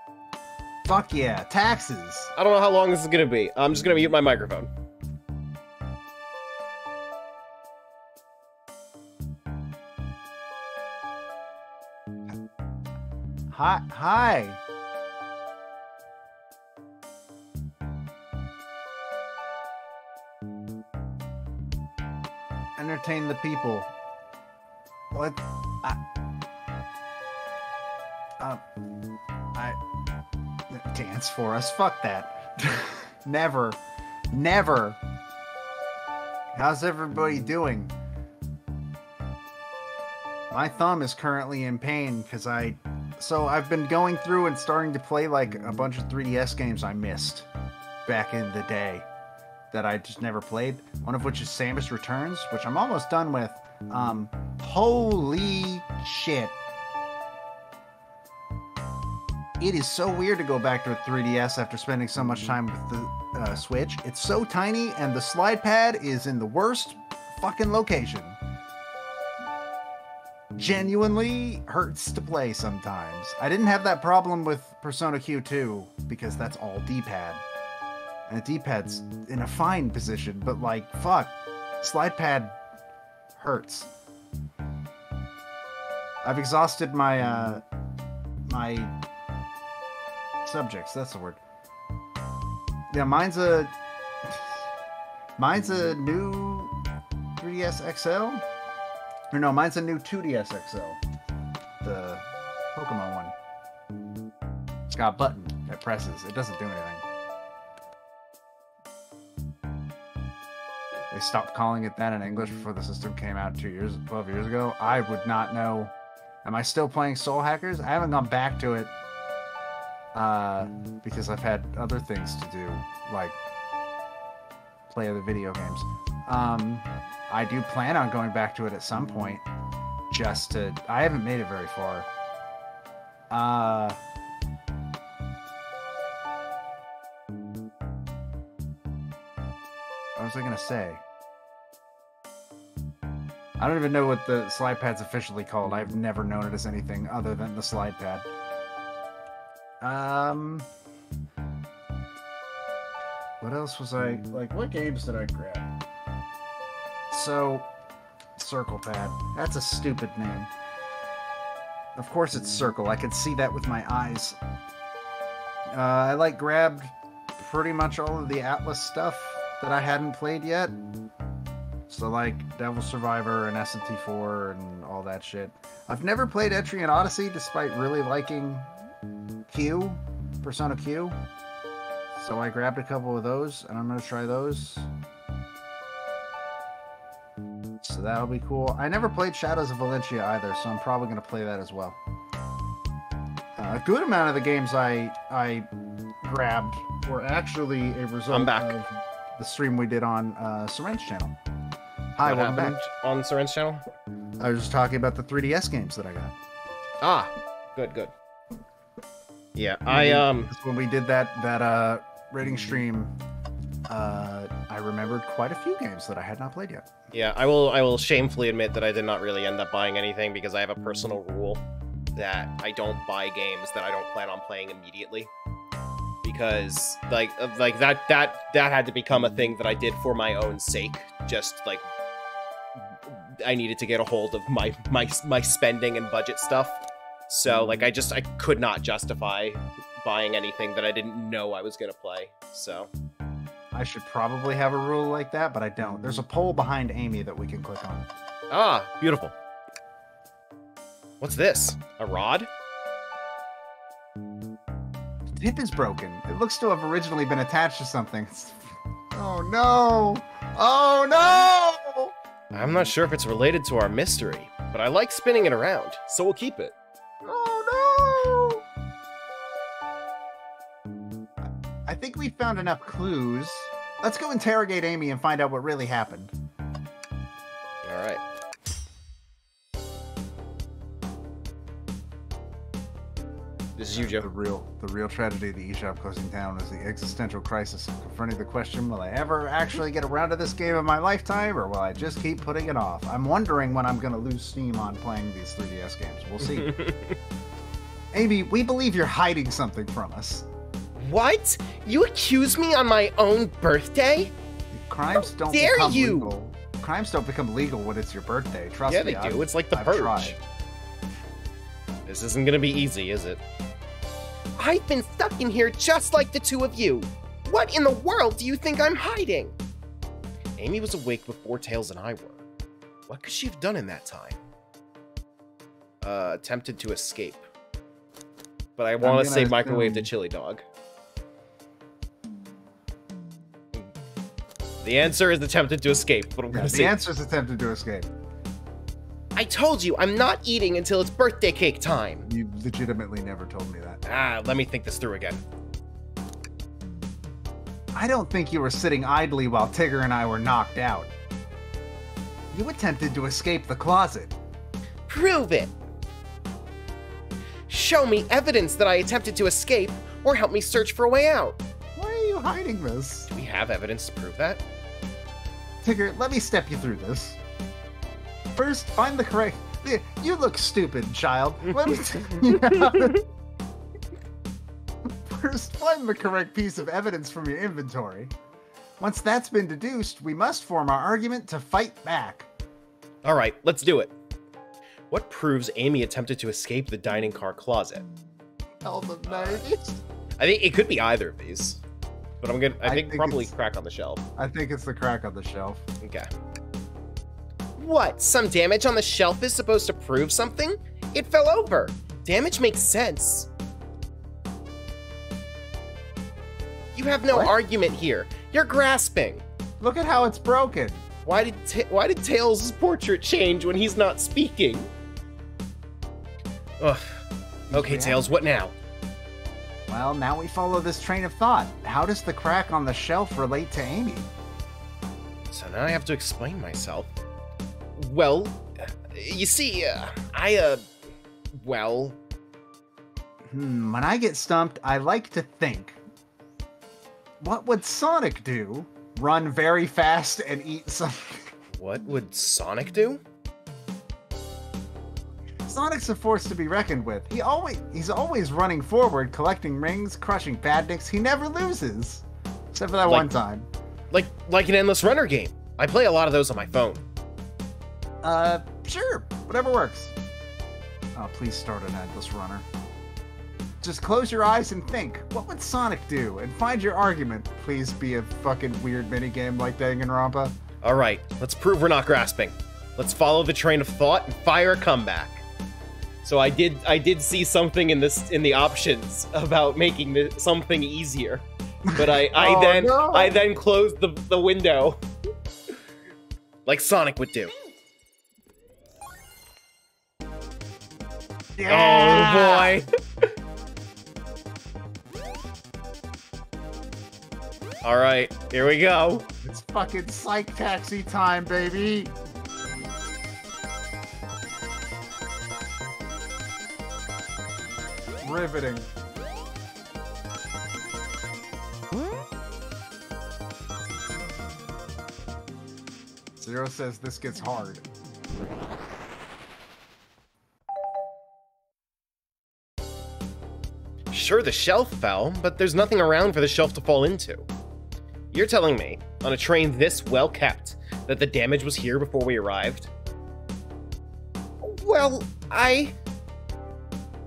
Fuck yeah, taxes. I don't know how long this is gonna be. I'm just gonna mute my microphone. Hi, hi. Entertain the people. What? I. Uh, I. Dance for us. Fuck that. never. Never. How's everybody doing? My thumb is currently in pain because I so I've been going through and starting to play like a bunch of 3DS games I missed back in the day that I just never played. One of which is Samus Returns, which I'm almost done with. Um, holy shit. It is so weird to go back to a 3DS after spending so much time with the uh, Switch. It's so tiny, and the slide pad is in the worst fucking location genuinely hurts to play sometimes. I didn't have that problem with Persona Q2 because that's all D-pad. And the D-pad's in a fine position, but like fuck, slide pad hurts. I've exhausted my uh my subjects, that's the word. Yeah, mine's a mine's a new 3DS XL. Or no, mine's a new 2DS XL. The Pokemon one. It's got a button that presses. It doesn't do anything. They stopped calling it that in English before the system came out two years, 12 years ago. I would not know. Am I still playing Soul Hackers? I haven't gone back to it uh, because I've had other things to do, like play other video games. Um, I do plan on going back to it at some point, just to. I haven't made it very far. Uh. What was I gonna say? I don't even know what the slide pad's officially called. I've never known it as anything other than the slide pad. Um. What else was I like? What games did I grab? So, Circle Pad. That's a stupid name. Of course it's Circle. I could see that with my eyes. Uh, I like grabbed pretty much all of the Atlus stuff that I hadn't played yet. So like Devil Survivor and SMT4 and all that shit. I've never played Etrian Odyssey despite really liking Q, Persona Q. So I grabbed a couple of those and I'm gonna try those. So that'll be cool. I never played Shadows of Valentia either, so I'm probably gonna play that as well. Uh, a good amount of the games I I grabbed were actually a result back. of the stream we did on uh, Seren's channel. Hi, what welcome back. on Seren's channel? I was just talking about the 3DS games that I got. Ah, good, good. Yeah, I um, when we did that that uh, rating stream, uh, I remembered quite a few games that I had not played yet. yeah, I will, I will shamefully admit that I did not really end up buying anything because I have a personal rule that I don't buy games that I don't plan on playing immediately. Because like, like that, that, that had to become a thing that I did for my own sake. Just like, I needed to get a hold of my my my spending and budget stuff. So like, I just I could not justify buying anything that I didn't know I was gonna play. So I should probably have a rule like that, but I don't. There's a poll behind Amy that we can click on. Ah, beautiful. What's this? A rod? The tip is broken. It looks to have originally been attached to something. Oh no! Oh no! I'm not sure if it's related to our mystery, but I like spinning it around, so we'll keep it. Think we found enough clues. Let's go interrogate Amy and find out what really happened. All right. This is you, Joe. The real, the real tragedy of the eShop closing down is the existential crisis of confronting the question: Will I ever actually get around to this game in my lifetime, or will I just keep putting it off? I'm wondering when I'm going to lose steam on playing these 3DS games. We'll see. Amy, we believe you're hiding something from us. What? You accuse me on my own birthday? Crimes don't dare become you! legal. Crimes don't become legal when it's your birthday. Trust yeah, me. they I've- do. It's like the I've purge. tried. This isn't gonna be easy, is it? I've been stuck in here just like the two of you. What in the world do you think I'm hiding? Amy was awake before Tails and I were. What could she have done in that time? Uh, attempted to escape. But I want to say microwave the chili dog. The answer is attempted to escape, but I'm Yeah, gonna the say answer is attempted to escape. I told you I'm not eating until it's birthday cake time. You legitimately never told me that. Ah, let me think this through again. I don't think you were sitting idly while Tigger and I were knocked out. You attempted to escape the closet. Prove it! Show me evidence that I attempted to escape, or help me search for a way out. Why are you hiding this? Do we have evidence to prove that? Tigger, let me step you through this. First, find the correct. You look stupid, child. Let me tell you to- First, find the correct piece of evidence from your inventory. Once that's been deduced, we must form our argument to fight back. All right, let's do it. What proves Amy attempted to escape the dining car closet? Tell the nerds. I think it could be either of these, but I'm gonna. I, I think, think probably crack on the shelf. I think it's the crack on the shelf. Okay. What? Some damage on the shelf is supposed to prove something? It fell over. Damage makes sense. You have no What? argument here. You're grasping. Look at how it's broken. Why did Ta- why did Tails' portrait change when he's not speaking? Ugh. Okay, Yeah. Tails, what now? Well, now we follow this train of thought. How does the crack on the shelf relate to Amy? So now I have to explain myself. Well, you see, uh, I, uh, well, Hmm, when I get stumped, I like to think. What would Sonic do? Run very fast and eat something? what would Sonic do? Sonic's a force to be reckoned with. He always he's always running forward, collecting rings, crushing badniks. He never loses. Except for that Like- one time. Like, like an endless runner game. I play a lot of those on my phone. Uh, sure, whatever works. Oh, please start an endless runner. Just close your eyes and think. What would Sonic do? And find your argument. Please be a fucking weird minigame like Danganronpa. All right, let's prove we're not grasping. Let's follow the train of thought and fire a comeback. So I did, I did see something in this in the options about making the, something easier, but I, I Oh, then, no. I then closed the the window, like Sonic would do. Yeah! Oh boy. All right, here we go. It's fucking psych taxi time, baby. Riveting. Zero says this gets hard. Sure, the shelf fell, but there's nothing around for the shelf to fall into. You're telling me, on a train this well kept, that the damage was here before we arrived? Well, I.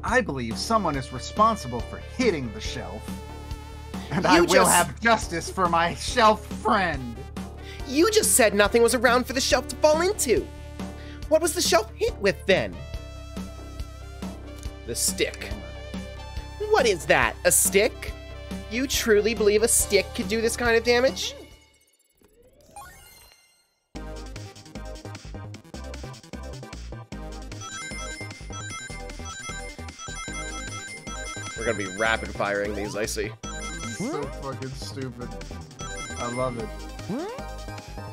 I believe someone is responsible for hitting the shelf. And You I will have justice for my shelf friend. You just said nothing was around for the shelf to fall into. What was the shelf hit with then? The stick. What is that? A stick? You truly believe a stick could do this kind of damage? Gonna be rapid firing these, I see. So fucking stupid. I love it.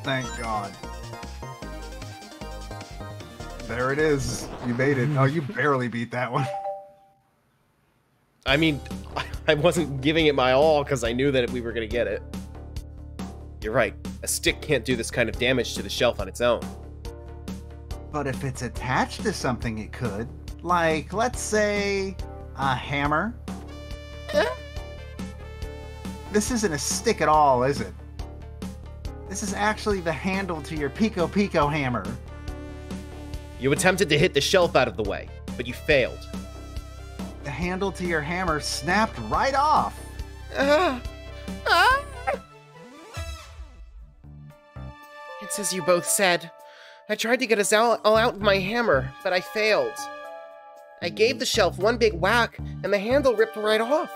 Thank God. There it is. You made it. Oh, you barely beat that one. I mean, I wasn't giving it my all because I knew that we were gonna get it. You're right. A stick can't do this kind of damage to the shelf on its own. But if it's attached to something, it could. Like, let's say, a hammer. Eh? This isn't a stick at all, is it? This is actually the handle to your Piko Piko hammer. You attempted to hit the shelf out of the way, but you failed. The handle to your hammer snapped right off. Ah. Ah. It's as you both said. I tried to get us all, all out with my hammer, but I failed. I gave the shelf one big whack, and the handle ripped right off.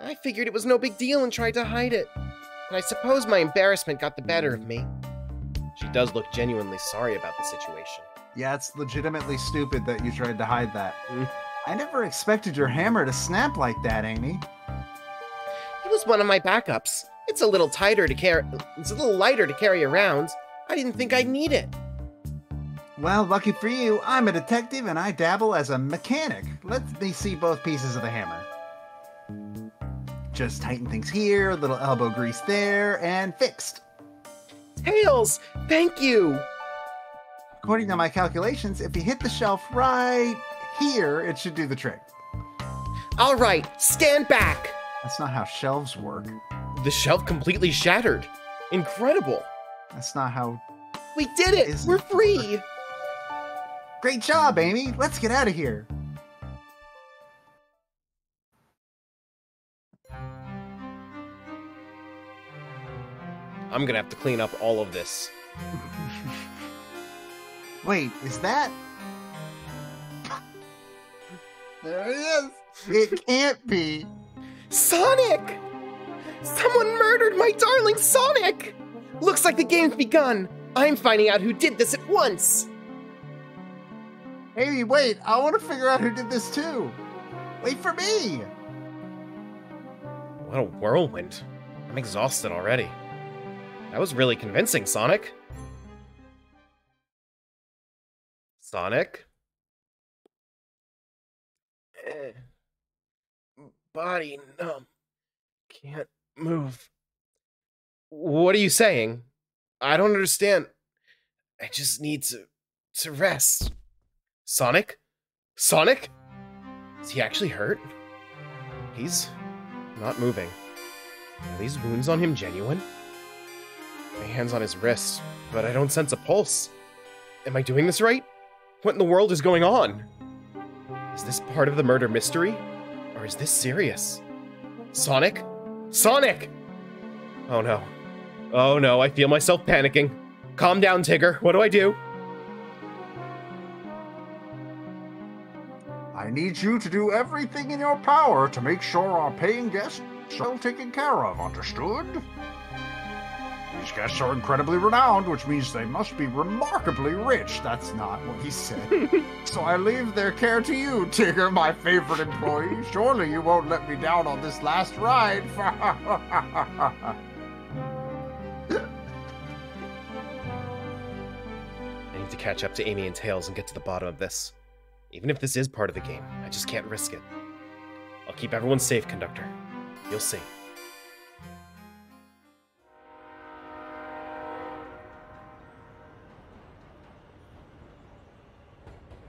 I figured it was no big deal and tried to hide it. But I suppose my embarrassment got the better of me. She does look genuinely sorry about the situation. Yeah, it's legitimately stupid that you tried to hide that. Mm. I never expected your hammer to snap like that, Amy. It was one of my backups. It's a little tighter to carry. It's a little lighter to carry around. I didn't think I'd need it. Well, lucky for you, I'm a detective and I dabble as a mechanic. Let me see both pieces of the hammer. Just tighten things here, a little elbow grease there, and fixed. Tails, thank you. According to my calculations, if you hit the shelf right here, it should do the trick. All right, stand back. That's not how shelves work. The shelf completely shattered. Incredible. That's not how. We did it. We're free. Great job, Amy! Let's get out of here. I'm gonna have to clean up all of this. Wait, is that? There it is! It can't be! Sonic! Someone murdered my darling Sonic! Looks like the game's begun. I'm finding out who did this at once. Amy, wait! I want to figure out who did this too! Wait for me! What a whirlwind. I'm exhausted already. That was really convincing, Sonic. Sonic? Eh. Body numb. Can't move. What are you saying? I don't understand. I just need to to rest. Sonic? Sonic? Is he actually hurt? He's not moving. Are these wounds on him genuine? My hand's on his wrist, but I don't sense a pulse. Am I doing this right? What in the world is going on? Is this part of the murder mystery? Or is this serious? Sonic? Sonic! Oh no. Oh no, I feel myself panicking. Calm down, Tigger. What do I do? Need you to do everything in your power to make sure our paying guests are well taken care of, understood? These guests are incredibly renowned, which means they must be remarkably rich. That's not what he said. so I leave their care to you, Tigger, my favorite employee. Surely you won't let me down on this last ride. I need to catch up to Amy and Tails and get to the bottom of this. Even if this is part of the game, I just can't risk it. I'll keep everyone safe, Conductor. You'll see.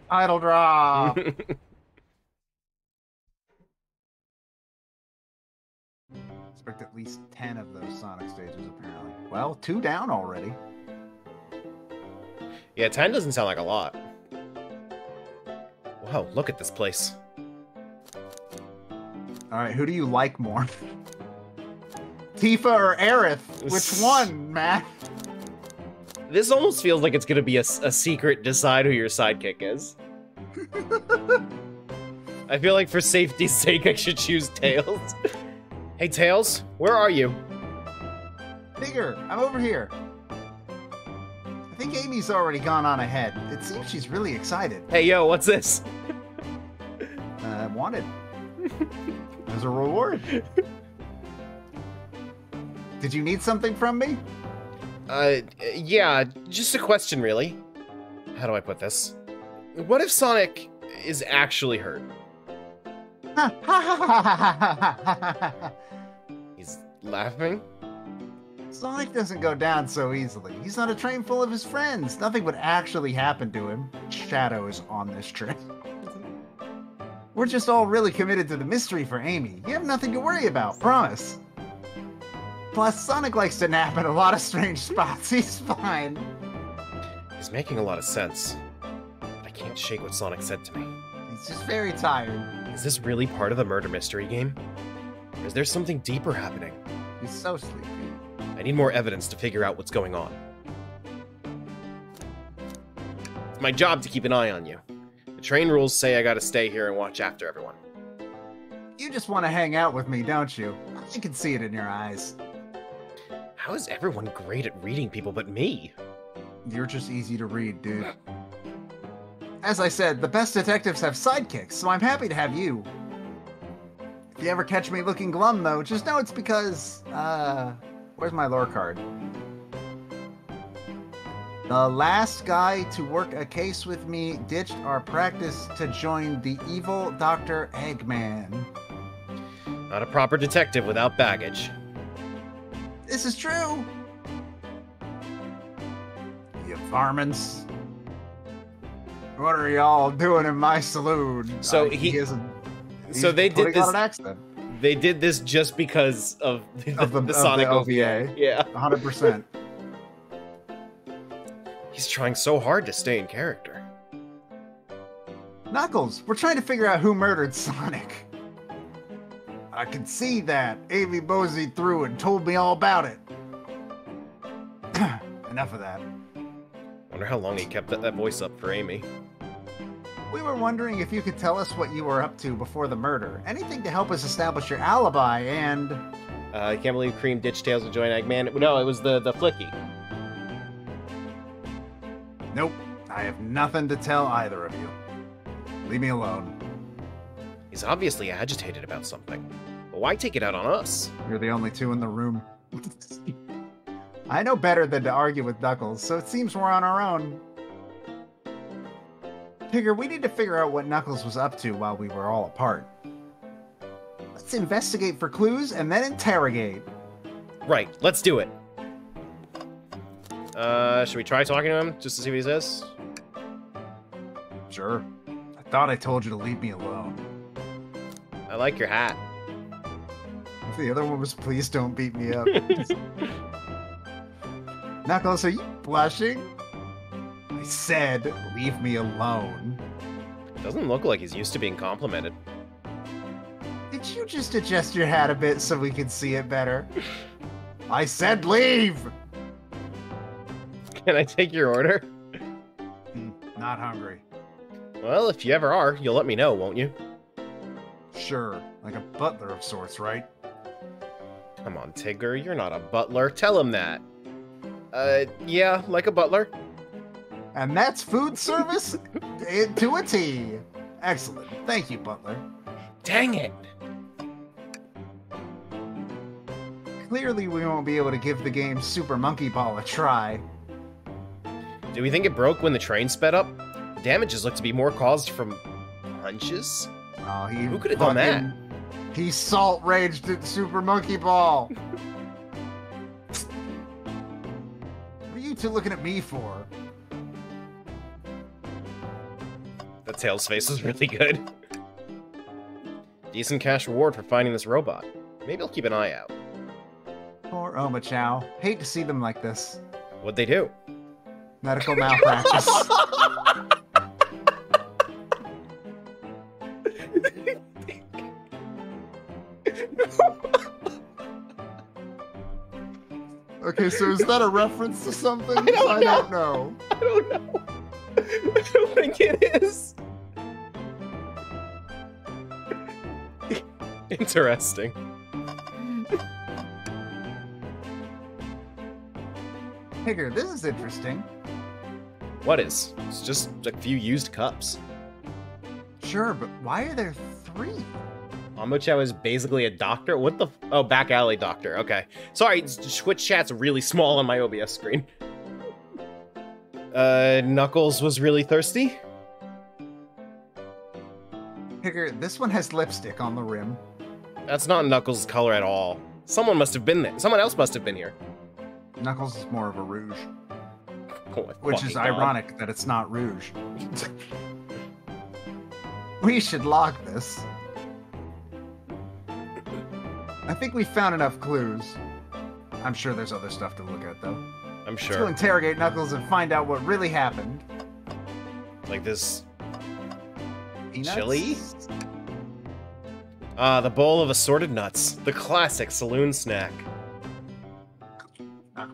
Idle drop. Expect at least 10 of those Sonic stages, apparently. Well, two down already. yeah, 10 doesn't sound like a lot. Wow, look at this place. All right, who do you like more? Tifa or Aerith? Which one, Matt? This almost feels like it's gonna be a secret decide who your sidekick is. I feel like for safety's sake, I should choose Tails. hey, Tails, where are you? Tigger, I'm over here. I think Amy's already gone on ahead. It seems she's really excited. Hey, yo, what's this? Uh, wanted. As a reward. Did you need something from me? Uh, yeah, just a question, really. How do I put this? What if Sonic is actually hurt? He's laughing? Sonic doesn't go down so easily. He's on a train full of his friends. Nothing would actually happen to him. Shadow is on this train. We're just all really committed to the mystery for Amy. You have nothing to worry about, promise. Plus, Sonic likes to nap in a lot of strange spots. He's fine. He's making a lot of sense. But I can't shake what Sonic said to me. He's just very tired. Is this really part of the murder mystery game? Or is there something deeper happening? He's so sleepy. I need more evidence to figure out what's going on. It's my job to keep an eye on you. The train rules say I gotta stay here and watch after everyone. You just want to hang out with me, don't you? I can see it in your eyes. How is everyone great at reading people but me? You're just easy to read, dude. As I said, the best detectives have sidekicks, so I'm happy to have you. If you ever catch me looking glum, though, just know it's because, uh, where's my lore card? The last guy to work a case with me ditched our practice to join the evil Dr. Eggman. Not a proper detective without baggage. This is true. You varmints. What are y'all doing in my saloon? So Uh, he- isn't. So they did this. They did this just because of the, of the, the of Sonic the OVA. OVA. Yeah. 100%. He's trying so hard to stay in character. Knuckles, we're trying to figure out who murdered Sonic. I can see that. Amy moseyed threw and told me all about it. Enough of that. Wonder how long he kept that, that voice up for Amy. We were wondering if you could tell us what you were up to before the murder. Anything to help us establish your alibi and. Uh, I can't believe Cream ditched Tails to join Eggman. No, it was the the Flicky. Nope. I have nothing to tell either of you. Leave me alone. He's obviously agitated about something. But why take it out on us? You're the only two in the room. I know better than to argue with Knuckles, so it seems we're on our own. Tigger, we need to figure out what Knuckles was up to while we were all apart. Let's investigate for clues and then interrogate. Right, let's do it. Uh, should we try talking to him just to see what he says? Sure. I thought I told you to leave me alone. I like your hat. The other one was please don't beat me up. Knuckles, are you blushing? I said, leave me alone. Doesn't look like he's used to being complimented. Did you just adjust your hat a bit so we could see it better? I said leave! Can I take your order? Hmm, Not hungry. Well, if you ever are, you'll let me know, won't you? Sure, like a butler of sorts, right? Come on, Tigger, you're not a butler. Tell him that. Uh, yeah, like a butler. And that's food service to a T. Excellent. Thank you, butler. Dang it! Clearly, we won't be able to give the game Super Monkey Ball a try. Do we think it broke when the train sped up? Damages look to be more caused from punches? Oh, he Who could've done that? He salt raged at Super Monkey Ball. what are you two looking at me for? The Tails face was really good. Decent cash reward for finding this robot. Maybe I'll keep an eye out. Poor Omochao. Hate to see them like this. What'd they do? Medical malpractice. Okay, so is that a reference to something? I don't I don't know. I don't know. I don't think it is. Interesting. Tigger, this is interesting. What is? It's just a few used cups. Sure, but why are there three? Omochao is basically a doctor? What the? F oh, back alley doctor. Okay. Sorry, Twitch chat's really small on my OBS screen. Uh, Knuckles was really thirsty? Tigger, this one has lipstick on the rim. That's not Knuckles' color at all. Someone must have been there. Someone else must have been here. Knuckles is more of a rouge. Oh Which is God. ironic that it's not rouge. we should lock this. I think we found enough clues. I'm sure there's other stuff to look at, though. I'm Let's go interrogate Knuckles and find out what really happened. Like this. Peanuts? Chili? Ah, the bowl of assorted nuts. The classic saloon snack. Ah.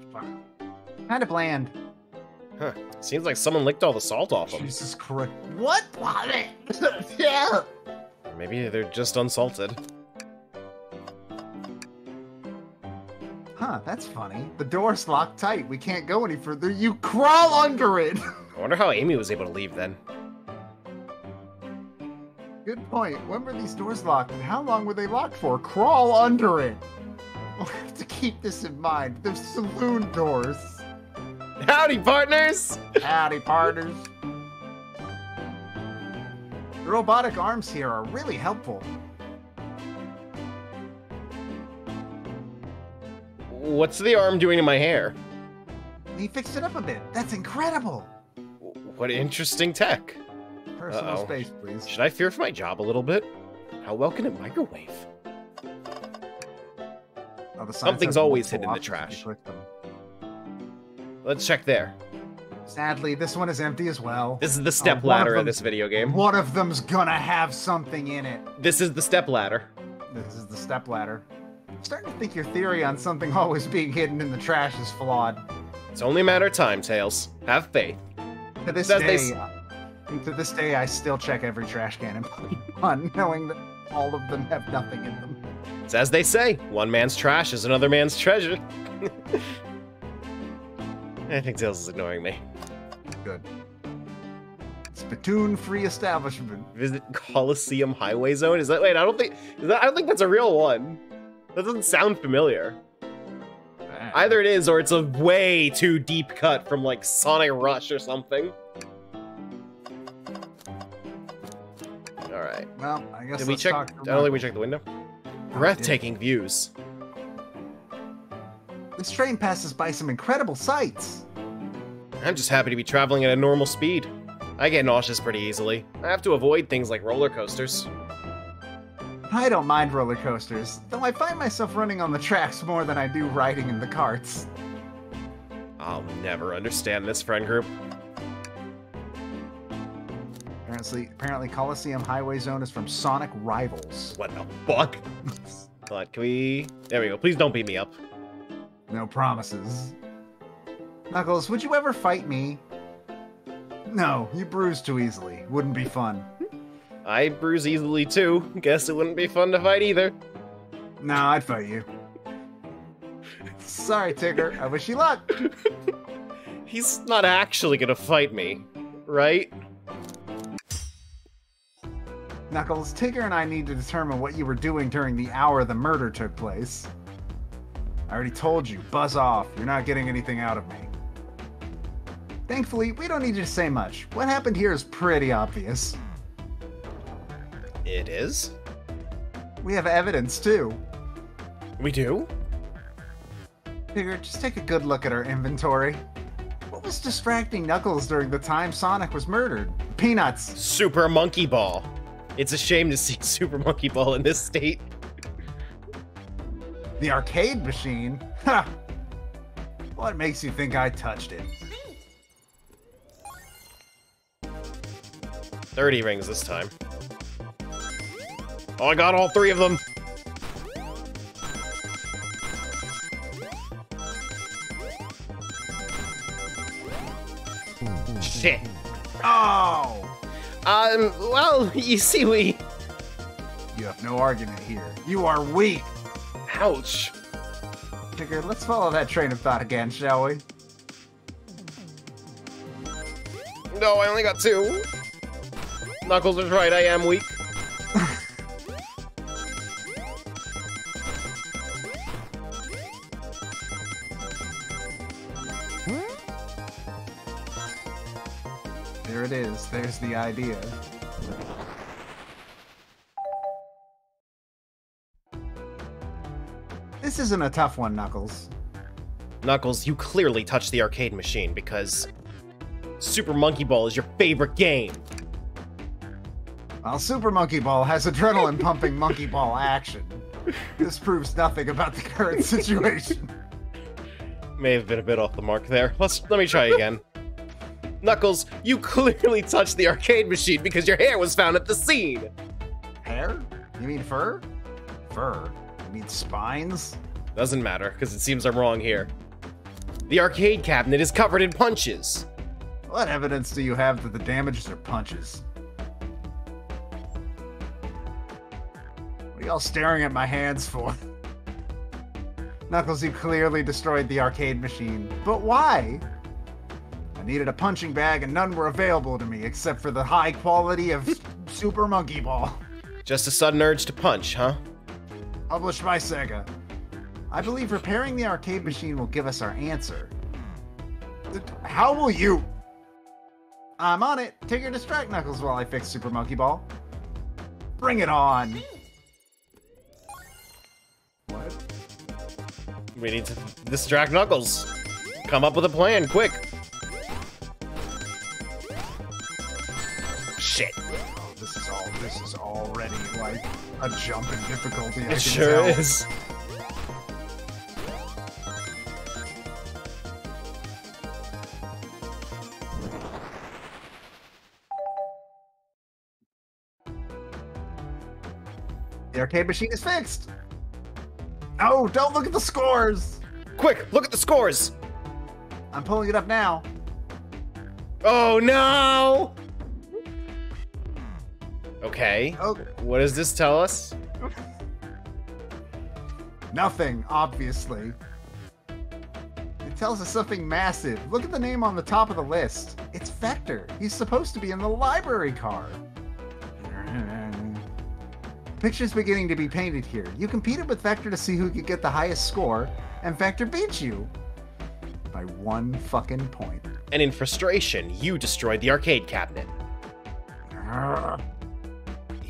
Kind of bland. Huh. Seems like someone licked all the salt off of them. Jesus Christ. What? yeah. Maybe they're just unsalted. Huh, that's funny. The door's locked tight. We can't go any further. You crawl under it. I wonder how Amy was able to leave then. Good point. When were these doors locked and how long were they locked for? Crawl under it. We'll have to keep this in mind. They're saloon doors. Howdy, partners! Howdy, partners. The robotic arms here are really helpful. What's the arm doing to my hair? He fixed it up a bit. That's incredible. What interesting tech. Personal Uh-oh. space, please. Should I fear for my job a little bit? How well can it microwave? Oh, the Something's always hidden in the options if you trash. Let's check there. Sadly, this one is empty as well. This is the uh, step Oh, of ladder of them- this video game. One of them's gonna have something in it. This is the step ladder. This is the step ladder. I'm starting to think your theory on something always being hidden in the trash is flawed. It's only a matter of time, Tails. Have faith. To this day, s- uh, to this day, I still check every trash can in Pokemon, knowing that all of them have nothing in them. It's as they say, one man's trash is another man's treasure. I think Tails is ignoring me. Good. Spittoon-free establishment. Visit Coliseum Highway Zone? Is that wait, I don't think is that I don't think that's a real one. That doesn't sound familiar. Either it is or it's a way too deep cut from like Sonic Rush or something. Alright. Well, I guess Did we let's check talk to I don't think we Marvel. checked the window. Oh, Breathtaking views. This train passes by some incredible sights. I'm just happy to be traveling at a normal speed. I get nauseous pretty easily. I have to avoid things like roller coasters. I don't mind roller coasters, though I find myself running on the tracks more than I do riding in the carts. I'll never understand this friend group. Apparently, apparently Coliseum Highway Zone is from Sonic Rivals. What the fuck? Hold on, can we... There we go. Please don't beat me up. No promises. Knuckles, would you ever fight me? No, you bruise too easily. Wouldn't be fun. I bruise easily too. Guess it wouldn't be fun to fight either. No, I'd fight you. Sorry, Tigger. I wish you luck. He's not actually gonna fight me, right? Knuckles, Tigger and I need to determine what you were doing during the hour the murder took place. I already told you, buzz off. You're not getting anything out of me. Thankfully, we don't need you to say much. What happened here is pretty obvious. It is? We have evidence, too. We do? Here, just take a good look at our inventory. What was distracting Knuckles during the time Sonic was murdered? Peanuts. Super Monkey Ball. It's a shame to see Super Monkey Ball in this state. The arcade machine? Ha! What makes you think I touched it? 30 rings this time. Oh, I got all three of them. Shit. Oh! Um, well, you see, we... You have no argument here. You are weak. Ouch. Tigger, let's follow that train of thought again, shall we? No, I only got two. Knuckles is right, I am weak. It is. There's the idea. This isn't a tough one, Knuckles. Knuckles, you clearly touched the arcade machine because Super Monkey Ball is your favorite game. While Super Monkey Ball has adrenaline pumping Monkey Ball action, this proves nothing about the current situation. May have been a bit off the mark there. Let's let me try again. Knuckles, you clearly touched the arcade machine because your hair was found at the scene. Hair? You mean fur? Fur? You mean spines? Doesn't matter, because it seems I'm wrong here. The arcade cabinet is covered in punches. What evidence do you have that the damages are punches? What are y'all staring at my hands for? Knuckles, you clearly destroyed the arcade machine. But why? Needed a punching bag and none were available to me except for the high quality of Super Monkey Ball. Just a sudden urge to punch, huh? Published by Sega. I believe repairing the arcade machine will give us our answer. How will you? I'm on it. Take your distract knuckles while I fix Super Monkey Ball. Bring it on. What? We need to distract Knuckles. Come up with a plan, quick. Shit. Oh, this is all. This is already like a jump in difficulty. I It sure tell. is. The arcade machine is fixed. Oh, don't look at the scores. Quick, look at the scores. I'm pulling it up now. Oh no! Okay, Oh, what does this tell us? Nothing, obviously. It tells us something massive. Look at the name on the top of the list. It's Vector. He's supposed to be in the library car. Pictures beginning to be painted here. You competed with Vector to see who could get the highest score, and Vector beat you. By one fucking point. And in frustration, you destroyed the arcade cabinet.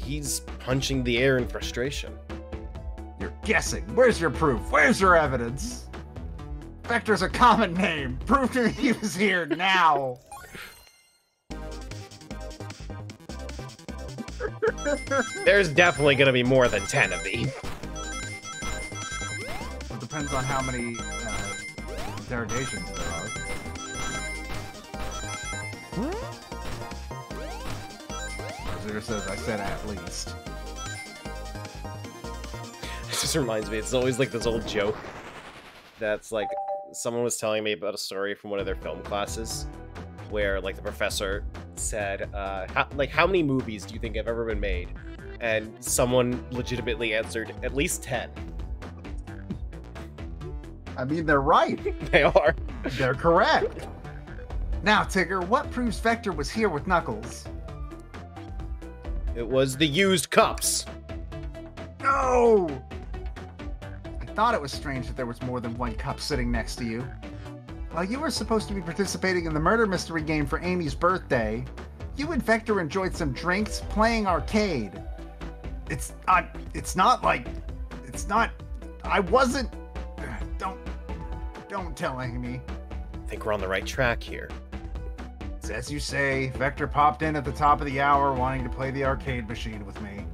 He's punching the air in frustration. You're guessing. Where's your proof? Where's your evidence? Vector's a common name. Prove to me he was here now. There's definitely gonna be more than 10 of these. It depends on how many uh, interrogations there are. Zero says I said at least. This just reminds me, it's always like this old joke that's like someone was telling me about a story from one of their film classes where like the professor said, uh, how, like, how many movies do you think have ever been made? And someone legitimately answered, at least 10. I mean, they're right. They are. They're correct. Now, Tigger, what proves Vector was here with Knuckles? It was the used cups. No! I thought it was strange that there was more than one cup sitting next to you. While you were supposed to be participating in the murder mystery game for Amy's birthday, you and Vector enjoyed some drinks playing arcade. It's not. It's not like. It's not. I wasn't. Don't. Don't tell Amy. I think we're on the right track here. As you say, Vector popped in at the top of the hour wanting to play the arcade machine with me.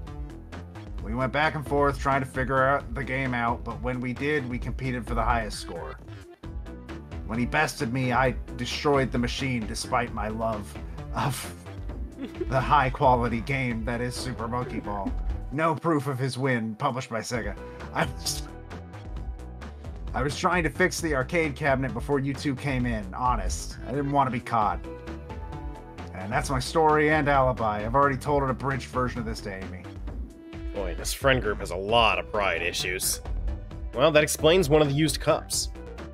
We went back and forth trying to figure out the game out, but when we did, we competed for the highest score. When he bested me, I destroyed the machine despite my love of the high quality game that is Super Monkey Ball. No proof of his win, published by Sega. I'm just... I was trying to fix the arcade cabinet before you two came in, honest. I didn't want to be caught. And that's my story and alibi. I've already told an abridged version of this to Amy. Boy, this friend group has a lot of pride issues. Well, that explains one of the used cups.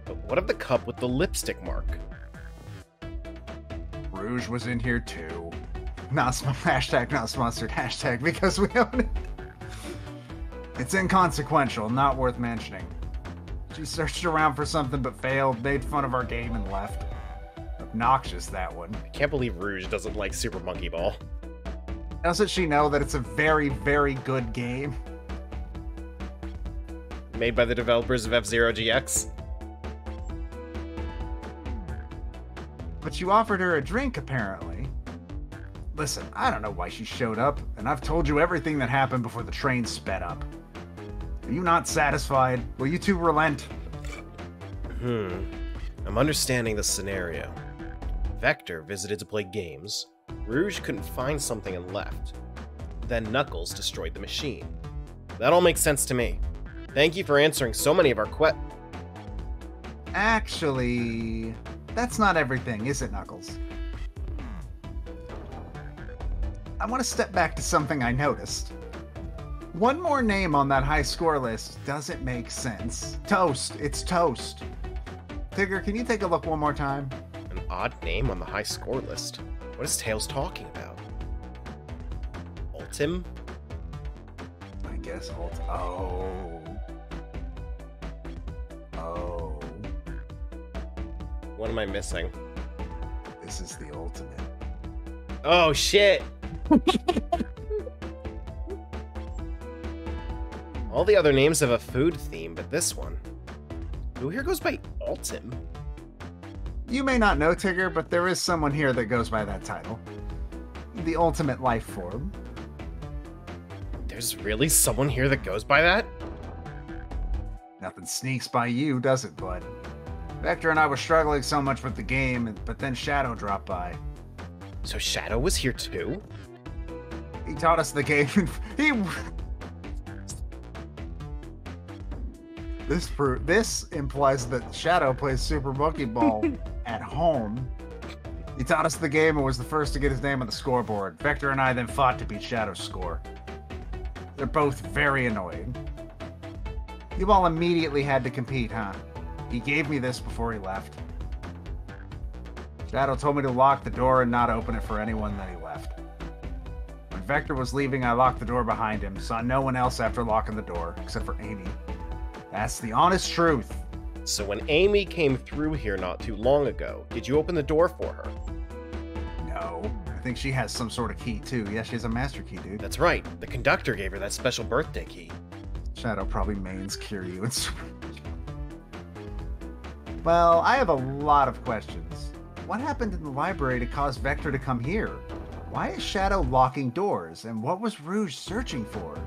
But what of the cup with the lipstick mark? Rouge was in here too. Not hashtag not sponsored hashtag because we own it. It's inconsequential, not worth mentioning. She searched around for something but failed, made fun of our game and left. Obnoxious, that one. I can't believe Rouge doesn't like Super Monkey Ball. Doesn't she know that it's a very, very good game? Made by the developers of F-Zero GX. But you offered her a drink, apparently. Listen, I don't know why she showed up, and I've told you everything that happened before the train sped up. Are you not satisfied? Will you two relent? Hmm. I'm understanding the scenario. Vector visited to play games. Rouge couldn't find something and left. Then Knuckles destroyed the machine. That all makes sense to me. Thank you for answering so many of our que- Actually, that's not everything, is it, Knuckles? I want to step back to something I noticed. One more name on that high score list doesn't make sense. Toast. It's Toast. Tigger, can you take a look one more time? An odd name on the high score list. What is Tails talking about? Ultim? I guess alt. Oh. Oh. What am I missing? This is the ultimate. Oh shit! All the other names have a food theme, but this one. Who here goes by Ultim? You may not know Tigger, but there is someone here that goes by that title. The ultimate life form. There's really someone here that goes by that? Nothing sneaks by you, does it, bud? Vector and I were struggling so much with the game, but then Shadow dropped by. So Shadow was here too? He taught us the game. he. This pro- this implies that Shadow plays Super Monkey Ball at home. He taught us the game and was the first to get his name on the scoreboard. Vector and I then fought to beat Shadow's score. They're both very annoying. You all immediately had to compete, huh? He gave me this before he left. Shadow told me to lock the door and not open it for anyone, then he left. When Vector was leaving, I locked the door behind him, saw no one else after locking the door, except for Amy. That's the honest truth. So when Amy came through here not too long ago, did you open the door for her? No. I think she has some sort of key, too. Yeah, she has a master key, dude. That's right. The conductor gave her that special birthday key. Shadow probably mains Kiryu and Well, I have a lot of questions. What happened in the library to cause Vector to come here? Why is Shadow locking doors? And what was Rouge searching for?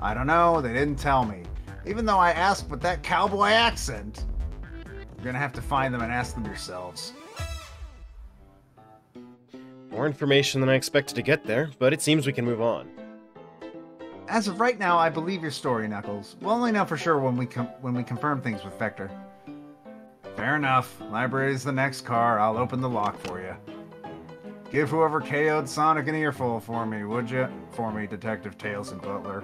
I don't know, they didn't tell me. Even though I asked with that cowboy accent. You're gonna have to find them and ask them yourselves. More information than I expected to get there, but it seems we can move on. As of right now, I believe your story, Knuckles. We'll only know for sure when we com- when we confirm things with Vector. Fair enough. Library's the next car. I'll open the lock for you. Give whoever KO'd Sonic an earful for me, would you? For me, Detective Tails and Butler.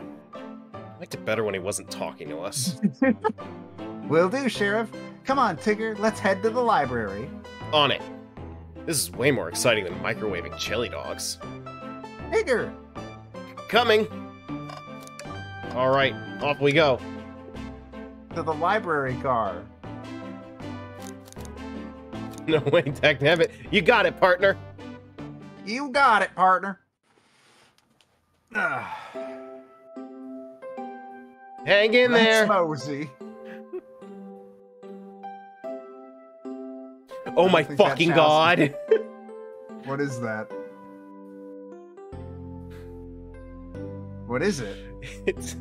I liked it better when he wasn't talking to us. Will do, Sheriff. Come on, Tigger. Let's head to the library. on it. This is way more exciting than microwaving chili dogs. Tigger! Coming! Alright, off we go. To the library car. No way, Tech it. You got it, partner. You got it, partner. Ah, Hang in that's there. Mosey. Oh my I think that's fucking god. What is that? What is it? It's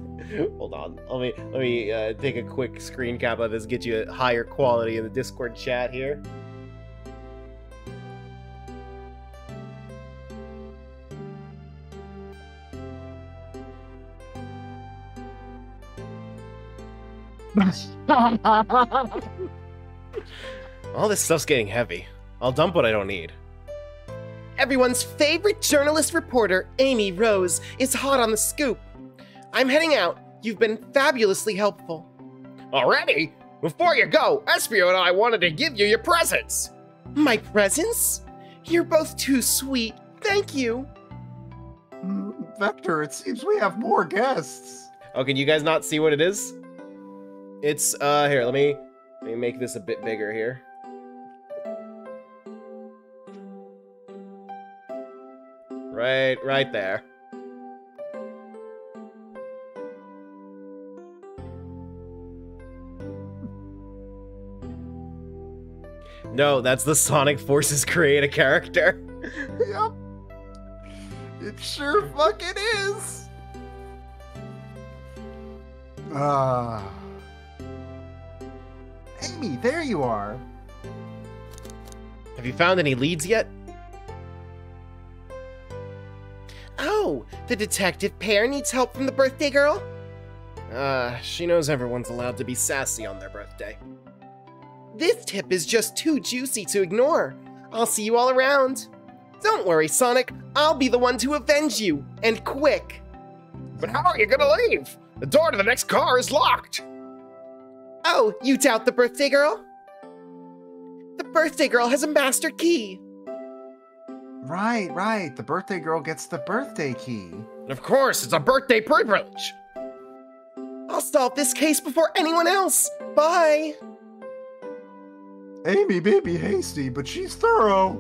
hold on. Let me let me uh, take a quick screen cap of this, get you a higher quality in the Discord chat here. All this stuff's getting heavy. I'll dump what I don't need. Everyone's favorite journalist reporter, Amy Rose, is hot on the scoop. I'm heading out. You've been fabulously helpful. Already? Before you go, Espio and I wanted to give you your presents. My presents? You're both too sweet. Thank you. Mm, Vector, it seems we have more guests. Oh, can you guys not see what it is? It's uh here, let me let me make this a bit bigger here. Right right there. No, that's the Sonic Forces create a character. yep. It sure fucking is. Ah. Amy, there you are. Have you found any leads yet? Oh, the detective pair needs help from the birthday girl? Uh, she knows everyone's allowed to be sassy on their birthday. This tip is just too juicy to ignore. I'll see you all around. Don't worry, Sonic. I'll be the one to avenge you, and quick. But how are you gonna leave? The door to the next car is locked. Oh, you doubt the birthday girl? The birthday girl has a master key. Right, right. The birthday girl gets the birthday key. Of course, it's a birthday privilege. I'll solve this case before anyone else. Bye. Amy may be hasty, but she's thorough.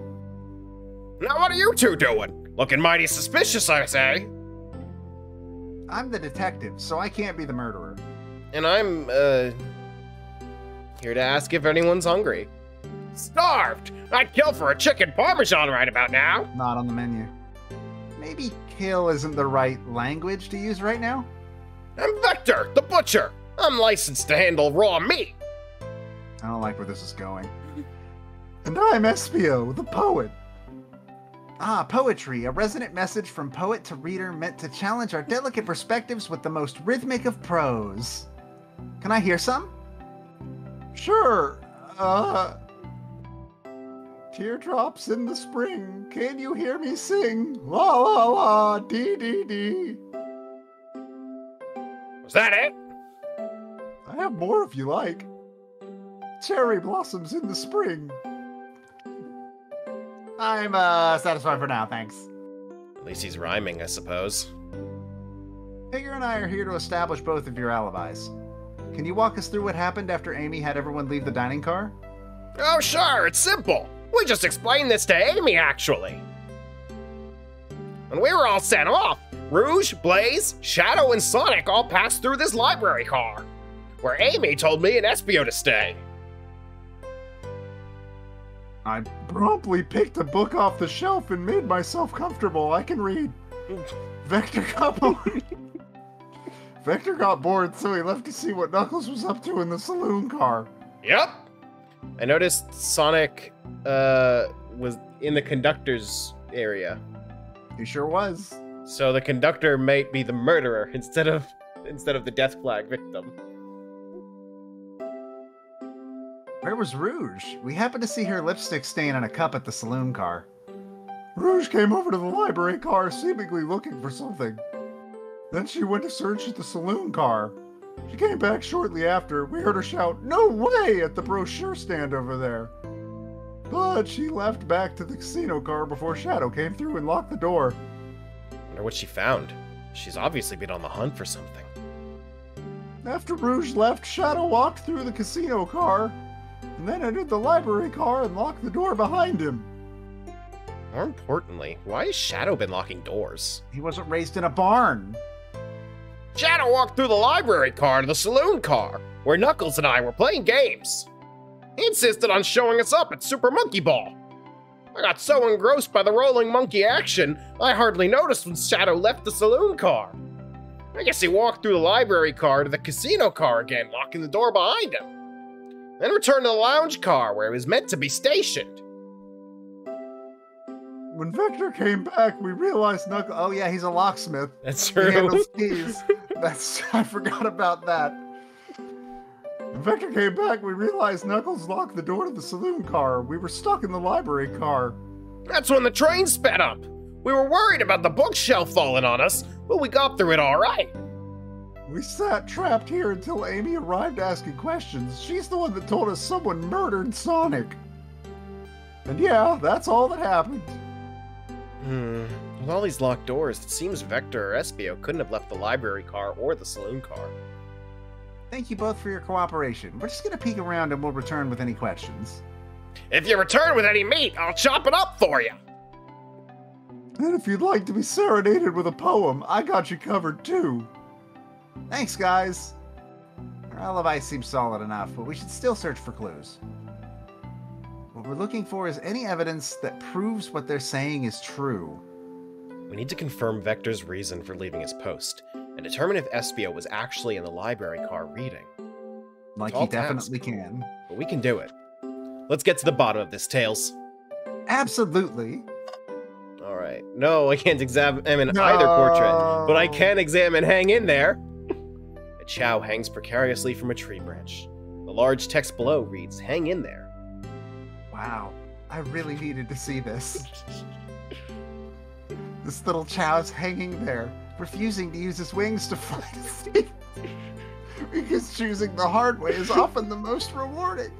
Now, what are you two doing? Looking mighty suspicious, I say. I'm the detective, so I can't be the murderer. And I'm, uh, here to ask if anyone's hungry. Starved! I'd kill for a chicken parmesan right about now. Not on the menu. Maybe kill isn't the right language to use right now? I'm Vector, the butcher. I'm licensed to handle raw meat. I don't like where this is going. and I'm Espio, the poet. Ah, poetry, a resonant message from poet to reader meant to challenge our delicate perspectives with the most rhythmic of prose. Can I hear some? Sure. Uh. Teardrops in the spring, can you hear me sing? La la la, dee dee dee. Was that it? I have more if you like. Cherry blossoms in the spring. I'm uh satisfied for now, thanks. At least he's rhyming, I suppose. Tigger and I are here to establish both of your alibis. Can you walk us through what happened after Amy had everyone leave the dining car? Oh, sure, it's simple. We just explained this to Amy, actually. When we were all sent off, Rouge, Blaze, Shadow, and Sonic all passed through this library car, where Amy told me and Espio to stay. I promptly picked a book off the shelf and made myself comfortable. I can read. Mm. Vector got Vector got bored, so he left to see what Knuckles was up to in the saloon car. Yep. I noticed Sonic uh, was in the conductor's area. He sure was. So the conductor might be the murderer instead of instead of the death flag victim. Where was Rouge? We happened to see her lipstick stain on a cup at the saloon car. Rouge came over to the library car, seemingly looking for something. Then she went to search the saloon car. She came back shortly after. We heard her shout, No way! at the brochure stand over there. But she left back to the casino car before Shadow came through and locked the door. Wonder what she found. She's obviously been on the hunt for something. After Rouge left, Shadow walked through the casino car, and then entered the library car and locked the door behind him. More importantly, why has Shadow been locking doors? He wasn't raised in a barn. Shadow walked through the library car to the saloon car, where Knuckles and I were playing games. He insisted on showing us up at Super Monkey Ball. I got so engrossed by the rolling monkey action, I hardly noticed when Shadow left the saloon car. I guess he walked through the library car to the casino car again, locking the door behind him. Then returned to the lounge car where he was meant to be stationed. When Vector came back, we realized Knuckles. Oh yeah, he's a locksmith. That's He true. handles keys. That's I forgot about that. When Vector came back, we realized Knuckles locked the door to the saloon car. We were stuck in the library car. That's when the train sped up. We were worried about the bookshelf falling on us, but we got through it all right. We sat trapped here until Amy arrived asking questions. She's the one that told us someone murdered Sonic. And yeah, that's all that happened. Hmm. With all these locked doors, it seems Vector or Espio couldn't have left the library car or the saloon car. Thank you both for your cooperation. We're just gonna peek around and we'll return with any questions. If you return with any meat, I'll chop it up for you. And if you'd like to be serenaded with a poem, I got you covered too. Thanks, guys. Our alibi seems solid enough, but we should still search for clues. What we're looking for is any evidence that proves what they're saying is true. We need to confirm Vector's reason for leaving his post, and determine if Espio was actually in the library car reading. Like he task. definitely can. But we can do it. Let's get to the bottom of this, Tails. Absolutely. Alright. No, I can't examine either portrait, but I can examine Hang in there. A Chao hangs precariously from a tree branch. The large text below reads, Hang in there. Wow. I really needed to see this. This little Chao's hanging there, refusing to use his wings to fly to safety. because choosing the hard way is often the most rewarding.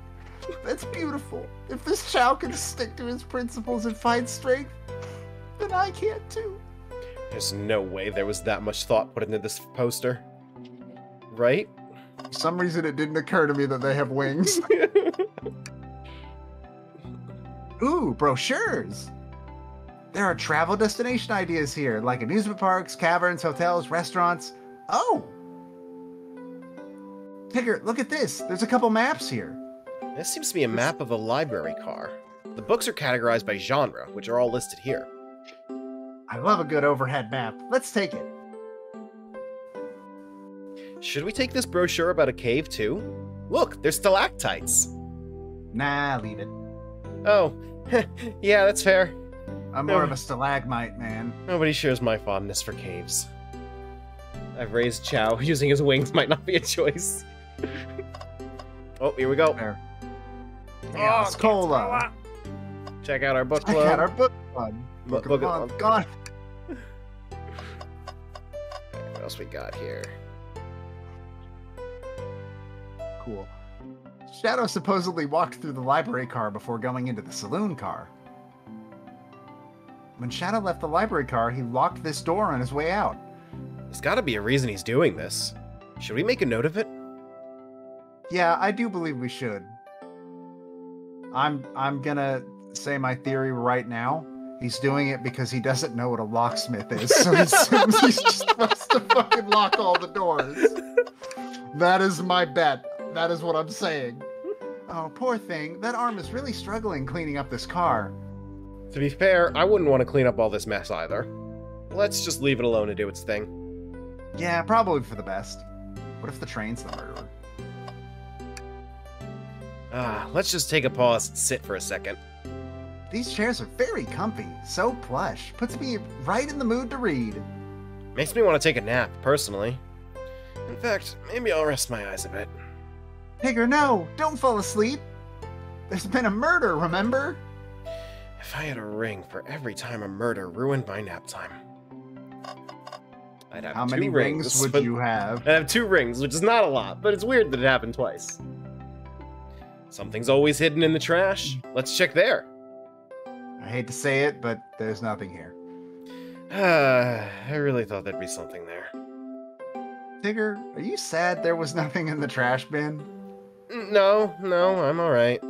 That's beautiful. If this Chao can stick to his principles and find strength, then I can too. There's no way there was that much thought put into this poster. Right? For some reason, it didn't occur to me that they have wings. Ooh, brochures. There are travel destination ideas here, like amusement parks, caverns, hotels, restaurants. Oh! Tigger, look at this. There's a couple maps here. This seems to be a map of a library car. The books are categorized by genre, which are all listed here. I love a good overhead map. Let's take it. Should we take this brochure about a cave too? Look, there's stalactites. Nah, leave it. Oh, yeah, that's fair. I'm more of a stalagmite, man. Nobody shares my fondness for caves. I've raised Chao. Using his wings might not be a choice. oh, here we go. There. Oh, Chaos Cola. Check out our book I club. got our book club. Book- Book of book the month. Gone. What else we got here? Cool. Shadow supposedly walked through the library car before going into the saloon car. When Shadow left the library car, he locked this door on his way out. There's got to be a reason he's doing this. Should we make a note of it? Yeah, I do believe we should. I'm I'm gonna say my theory right now. He's doing it because he doesn't know what a locksmith is, so he assumes he's just supposed to fucking lock all the doors. That is my bet. That is what I'm saying. Oh, poor thing. That arm is really struggling cleaning up this car. To be fair, I wouldn't want to clean up all this mess either. Let's just leave it alone and do its thing. Yeah, probably for the best. What if the train's the murderer? Ah, let's just take a pause and sit for a second. These chairs are very comfy, so plush. Puts me right in the mood to read. Makes me want to take a nap, personally. In fact, maybe I'll rest my eyes a bit. Tigger, no! Don't fall asleep! There's been a murder, remember? If I had a ring for every time a murder ruined my nap time. I'd have How two many rings would you have? I'd have two rings, which is not a lot, but it's weird that it happened twice. Something's always hidden in the trash. Let's check there. I hate to say it, but there's nothing here. Ah, I really thought there'd be something there. Tigger, are you sad there was nothing in the trash bin? No, no, I'm alright.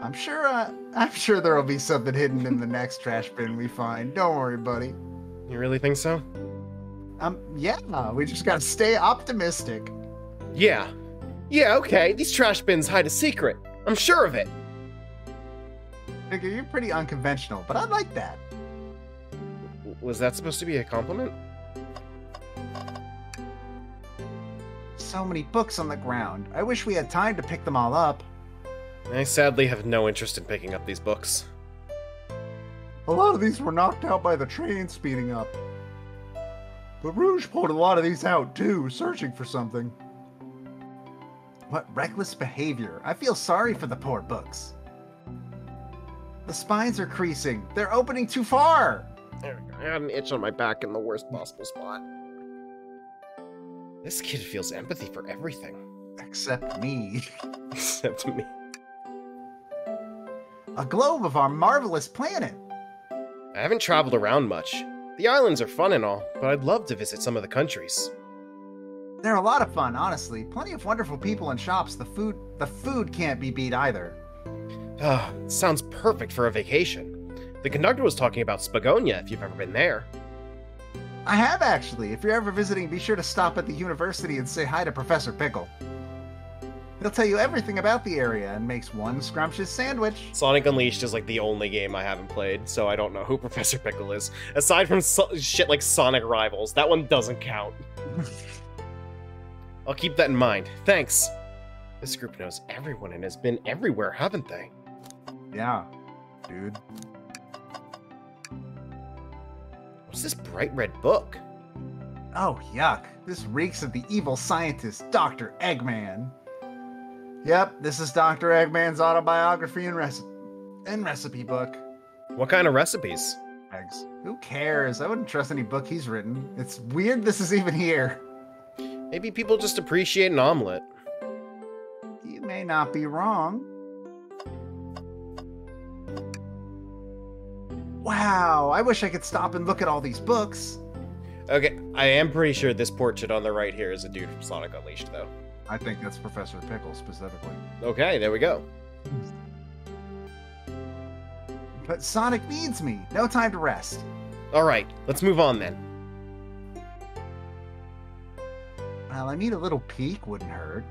I'm sure. Uh, I'm sure there'll be something hidden in the next trash bin we find. Don't worry, buddy. You really think so? Um, yeah, we just gotta stay optimistic. Yeah. Yeah, okay. These trash bins hide a secret. I'm sure of it. Tigger, you're pretty unconventional, but I like that. Was that supposed to be a compliment? So many books on the ground. I wish we had time to pick them all up. I sadly have no interest in picking up these books. A lot of these were knocked out by the train speeding up. But Rouge pulled a lot of these out too, searching for something. What reckless behavior. I feel sorry for the poor books. The spines are creasing. They're opening too far. There we go. I had an itch on my back in the worst possible spot. This kid feels empathy for everything. Except me. Except me. A globe of our marvelous planet. I haven't traveled around much. The islands are fun and all, but I'd love to visit some of the countries. They're a lot of fun, honestly. Plenty of wonderful people and shops. The food the food can't be beat either. Ah, sounds perfect for a vacation. The conductor was talking about Spagonia if you've ever been there. I have actually. If you're ever visiting, be sure to stop at the university and say hi to Professor Pickle. He'll tell you everything about the area and makes one scrumptious sandwich. Sonic Unleashed is like the only game I haven't played, so I don't know who Professor Pickle is. Aside from so shit like Sonic Rivals, that one doesn't count. I'll keep that in mind. Thanks. This group knows everyone and has been everywhere, haven't they? Yeah, dude. What's this bright red book? Oh, yuck. This reeks of the evil scientist, Dr. Eggman. Yep, this is Dr. Eggman's autobiography and, reci- and recipe book. What kind of recipes? Eggs. Who cares? I wouldn't trust any book he's written. It's weird this is even here. Maybe people just appreciate an omelet. You may not be wrong. Wow, I wish I could stop and look at all these books. Okay, I am pretty sure this portrait on the right here is a dude from Sonic Unleashed, though. I think that's Professor Pickle specifically. Okay, there we go. But Sonic needs me. No time to rest. Alright, let's move on then. Well, I mean, a little peek wouldn't hurt.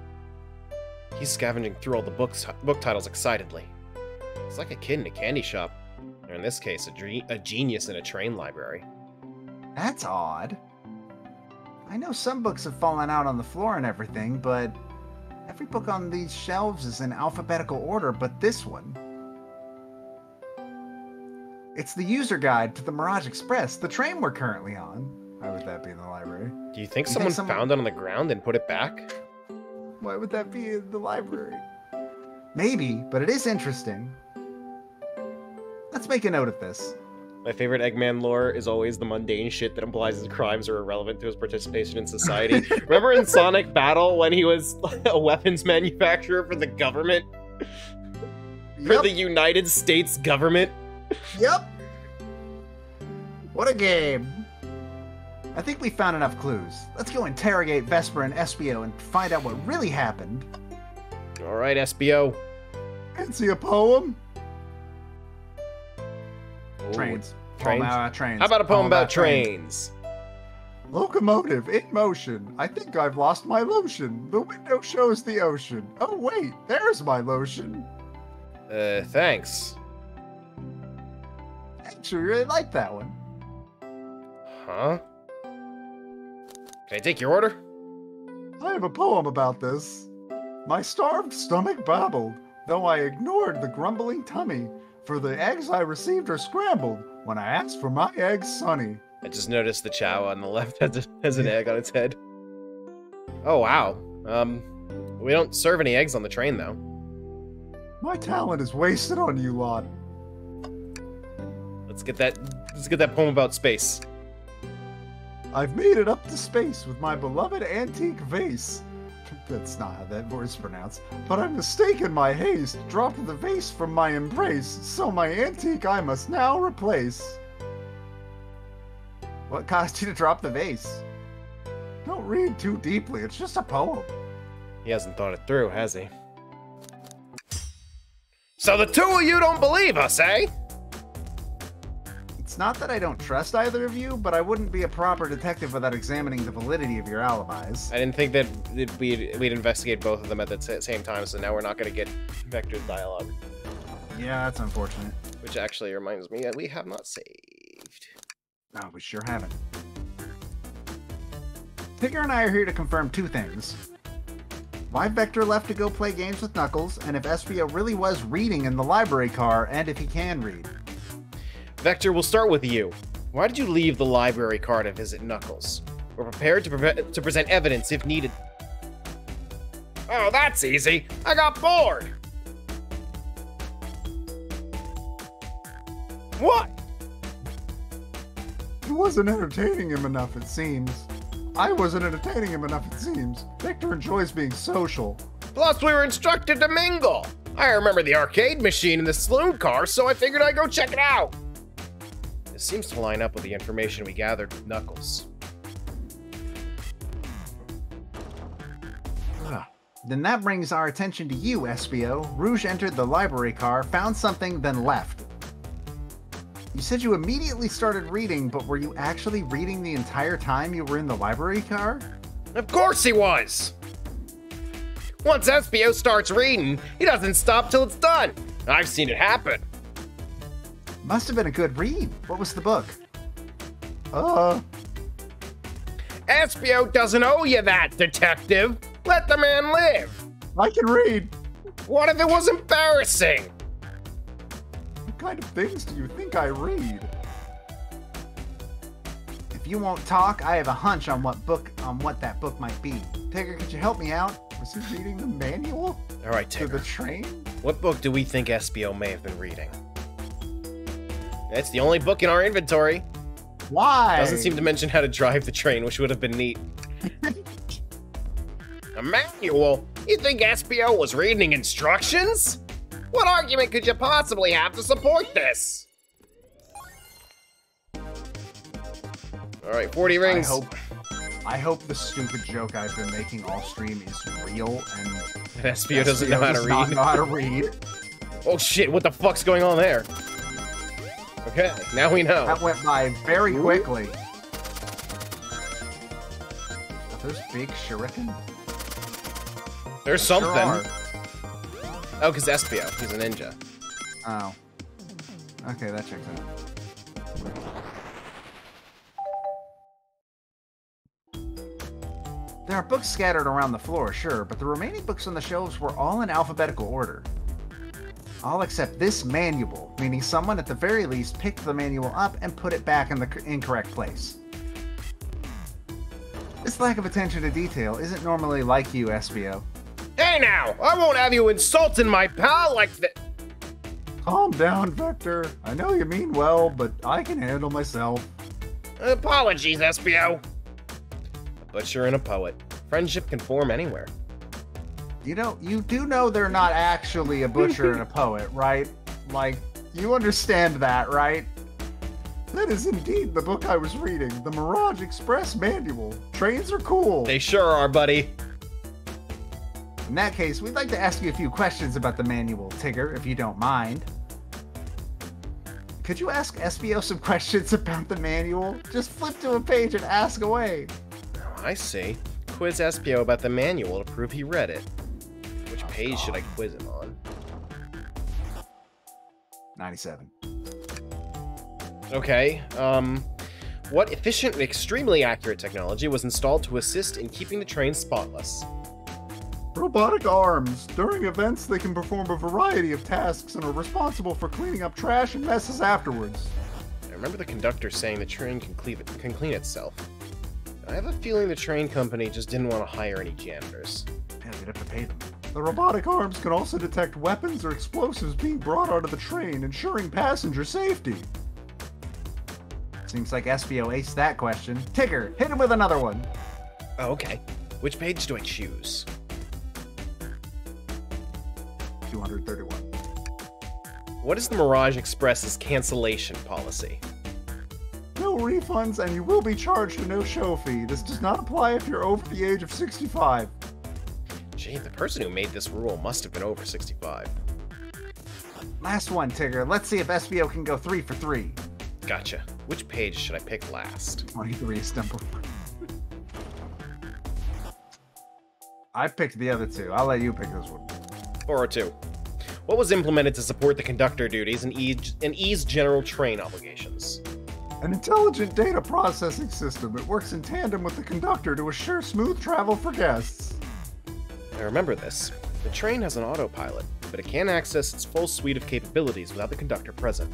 He's scavenging through all the books, book titles excitedly. It's like a kid in a candy shop. Or in this case, a, a genius in a train library. That's odd. I know some books have fallen out on the floor and everything, but every book on these shelves is in alphabetical order, but this one. It's the user guide to the Mirage Express, the train we're currently on. Why would that be in the library? Do you think You think someone someone- found it on the ground and put it back? Why would that be in the library? Maybe, but it is interesting. Let's make a note of this. My favorite Eggman lore is always the mundane shit that implies his crimes are irrelevant to his participation in society. Remember in Sonic Battle when he was a weapons manufacturer for the government? For the United States government? yep. What a game. I think we found enough clues. Let's go interrogate Vector and Espio and find out what really happened. Alright, Espio. Fancy a poem? Ooh, Trains. trains? Poem about trains. How about a poem about trains? Locomotive in motion. I think I've lost my lotion. The window shows the ocean. Oh wait, there's my lotion. Uh, thanks. Actually, really like that one. Huh? Can I take your order? I have a poem about this. My starved stomach babbled, though I ignored the grumbling tummy, for the eggs I received are scrambled when I asked for my eggs sunny. I just noticed the Chao on the left has, a, has an egg on its head. Oh, wow. Um, we don't serve any eggs on the train, though. My talent is wasted on you lot. Let's get that. Let's get that poem about space. I've made it up to space with my beloved antique vase. That's not how that word's pronounced. But I've mistaken my haste, dropped the vase from my embrace, so my antique I must now replace. What caused you to drop the vase? Don't read too deeply, it's just a poem. He hasn't thought it through, has he? So the two of you don't believe us, eh? It's not that I don't trust either of you, but I wouldn't be a proper detective without examining the validity of your alibis. I didn't think that we'd, we'd investigate both of them at the sa- same time, so now we're not going to get Vector's dialogue. Yeah, that's unfortunate. Which actually reminds me that we have not saved. No, we sure haven't. Tigger and I are here to confirm two things. Why Vector left to go play games with Knuckles, and if Espio really was reading in the library car, and if he can read. Vector, we'll start with you. Why did you leave the library car to visit Knuckles? We're prepared to, preve- to present evidence if needed. Oh, that's easy. I got bored. What? It wasn't entertaining him enough, it seems. I wasn't entertaining him enough, it seems. Vector enjoys being social. Plus, we were instructed to mingle. I remember the arcade machine in the saloon car, so I figured I'd go check it out. This seems to line up with the information we gathered with Knuckles. Then that brings our attention to you, Espio. Rouge entered the library car, found something, then left. You said you immediately started reading, but were you actually reading the entire time you were in the library car? Of course he was! Once Espio starts reading, he doesn't stop till it's done. I've seen it happen. Must have been a good read. What was the book? Uh. Espio doesn't owe you that, detective. Let the man live. I can read. What if it was embarrassing? What kind of things do you think I read? If you won't talk, I have a hunch on what book on what that book might be. Tigger, could you help me out? Was he reading the manual? All right, To the train? What book do we think Espio may have been reading? It's the only book in our inventory. Why? Doesn't seem to mention how to drive the train, which would have been neat. A manual? You think Espio was reading instructions? What argument could you possibly have to support this? Alright, 40 rings. I hope. I hope the stupid joke I've been making all stream is real and that Espio doesn't know how to does not know how to read. Oh shit, what the fuck's going on there? Okay, now we know. That went by very quickly. Are those big shuriken? There's Sure something. are. oh, because Espio, he's a ninja. Oh. Okay, that checks out. There are books scattered around the floor, sure, but the remaining books on the shelves were all in alphabetical order. All except this manual, meaning someone at the very least picked the manual up and put it back in the incorrect place. This lack of attention to detail isn't normally like you, Espio. Hey now, I won't have you insulting my pal like that. Calm down, Vector. I know you mean well, but I can handle myself. Apologies, Espio. A butcher and a poet. Friendship can form anywhere. You know, you do know they're not actually a butcher and a poet, right? Like, you understand that, right? That is indeed the book I was reading, the Mirage Express Manual. Trains are cool. They sure are, buddy. In that case, we'd like to ask you a few questions about the manual, Tigger, if you don't mind. Could you ask Espio some questions about the manual? Just flip to a page and ask away. Oh, I see. Quiz Espio about the manual to prove he read it. Which page should I quiz him on? 97. Okay, um... What efficient and extremely accurate technology was installed to assist in keeping the train spotless? Robotic arms. During events, they can perform a variety of tasks and are responsible for cleaning up trash and messes afterwards. I remember the conductor saying the train can, cleave it, can clean itself. I have a feeling the train company just didn't want to hire any janitors. Yeah, they'd have to pay them. The robotic arms can also detect weapons or explosives being brought onto the train, ensuring passenger safety. Seems like Espio aced that question. Tigger, hit him with another one. Oh, okay. Which page do I choose? 231. What is the Mirage Express's cancellation policy? No refunds, and you will be charged a no-show fee. This does not apply if you're over the age of 65. Gee, the person who made this rule must have been over 65. Last one, Tigger. Let's see if Espio can go three for three. Gotcha. Which page should I pick last? 23 is number one. I picked the other two. I'll let you pick this one. 402. What was implemented to support the conductor duties and ease, and ease general train obligations? An intelligent data processing system. It works in tandem with the conductor to assure smooth travel for guests. I remember this. The train has an autopilot, but it can't access its full suite of capabilities without the conductor present.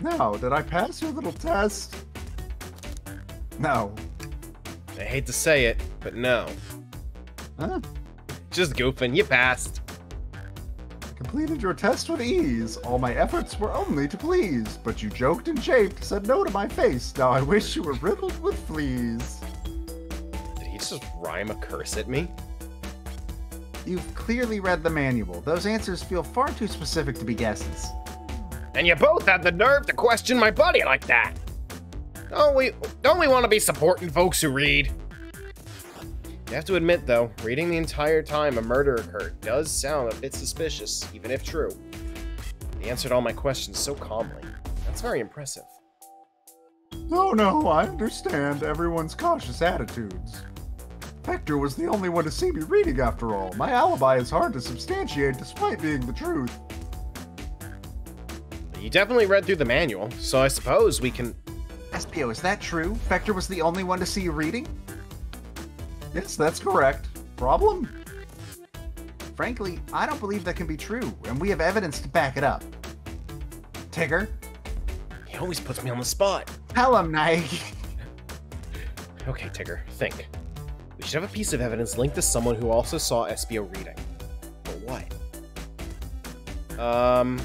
Now, did I pass your little test? No. I hate to say it, but no. Huh? Just goofing. You passed. I Completed your test with ease. All my efforts were only to please, but you joked and japed, said no to my face. Now I wish you were riddled with fleas. Did he just rhyme a curse at me? You've clearly read the manual. Those answers feel far too specific to be guesses. And you both had the nerve to question my buddy like that. Don't we don't we want to be supporting folks who read? You have to admit, though, reading the entire time a murder occurred does sound a bit suspicious, even if true. He answered all my questions so calmly. That's very impressive. No, no, I understand everyone's cautious attitudes. Vector was the only one to see me reading after all. My alibi is hard to substantiate despite being the truth. You definitely read through the manual, so I suppose we can... Espio, is that true? Vector was the only one to see you reading? Yes, that's correct. Problem? Frankly, I don't believe that can be true, and we have evidence to back it up. Tigger? He always puts me on the spot. Tell him, Nike. Okay, Tigger, think. We should have a piece of evidence linked to someone who also saw Espio reading. But what? Um...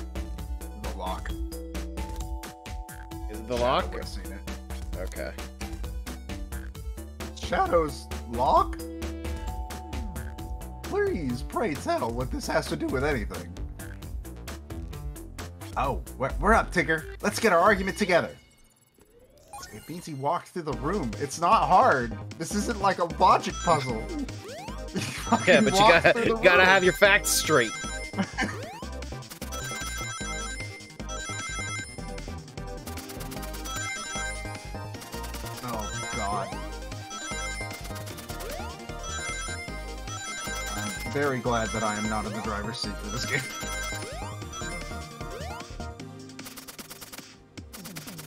The lock. Is it the lock? Shadow seen it. Okay. Shadow's lock? Please, pray tell what this has to do with anything. Oh, we're, we're up, Tigger. Let's get our argument together. It means he walked through the room. It's not hard. This isn't like a logic puzzle. Yeah, but you gotta, gotta have your facts straight. Oh, God. I'm very glad that I am not in the driver's seat for this game.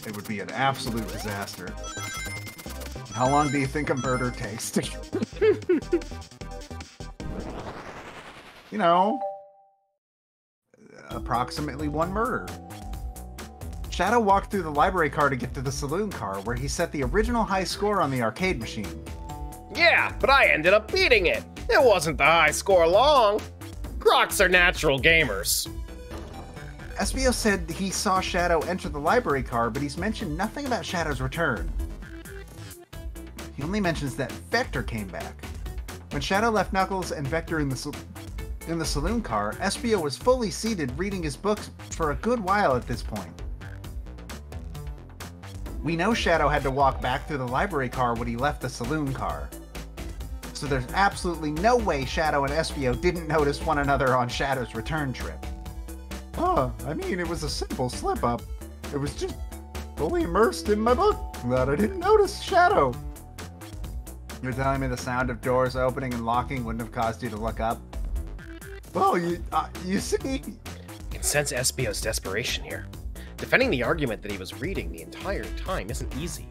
It would be an absolute disaster. How long do you think a murder takes you know... Approximately one murder. Shadow walked through the library car to get to the saloon car, where he set the original high score on the arcade machine. Yeah, but I ended up beating it. It wasn't the high score long. Crocs are natural gamers. Espio said he saw Shadow enter the library car, but he's mentioned nothing about Shadow's return. He only mentions that Vector came back. When Shadow left Knuckles and Vector in the in the saloon car, Espio was fully seated reading his books for a good while at this point. We know Shadow had to walk back through the library car when he left the saloon car. So there's absolutely no way Shadow and Espio didn't notice one another on Shadow's return trip. Huh, I mean, it was a simple slip up. It was just fully immersed in my book that I didn't notice Shadow. You're telling me the sound of doors opening and locking wouldn't have caused you to look up? Well, you, uh, you see, I can sense Espio's desperation here. Defending the argument that he was reading the entire time isn't easy.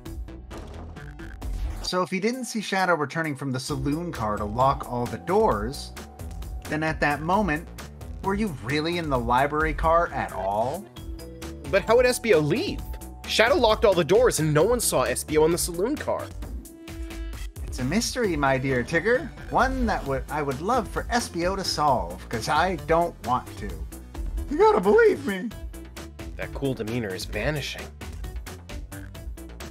So if he didn't see Shadow returning from the saloon car to lock all the doors, then at that moment, were you really in the library car at all? But how would Espio leave? Shadow locked all the doors and no one saw Espio in the saloon car. It's a mystery, my dear Tigger. One that would I would love for Espio to solve, because I don't want to. You gotta believe me. That cool demeanor is vanishing.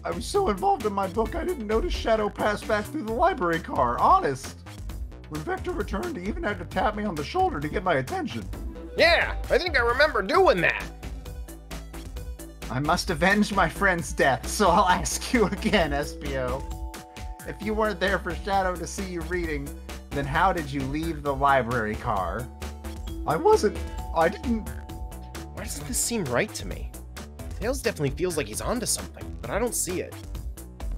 I was so involved in my book I didn't notice Shadow pass back through the library car, honest. When Vector returned, he even had to tap me on the shoulder to get my attention. Yeah, I think I remember doing that. I must avenge my friend's death, so I'll ask you again, Espio. If you weren't there for Shadow to see you reading, then how did you leave the library car? I wasn't. I didn't. Why doesn't this seem right to me? Tails definitely feels like he's onto something, but I don't see it.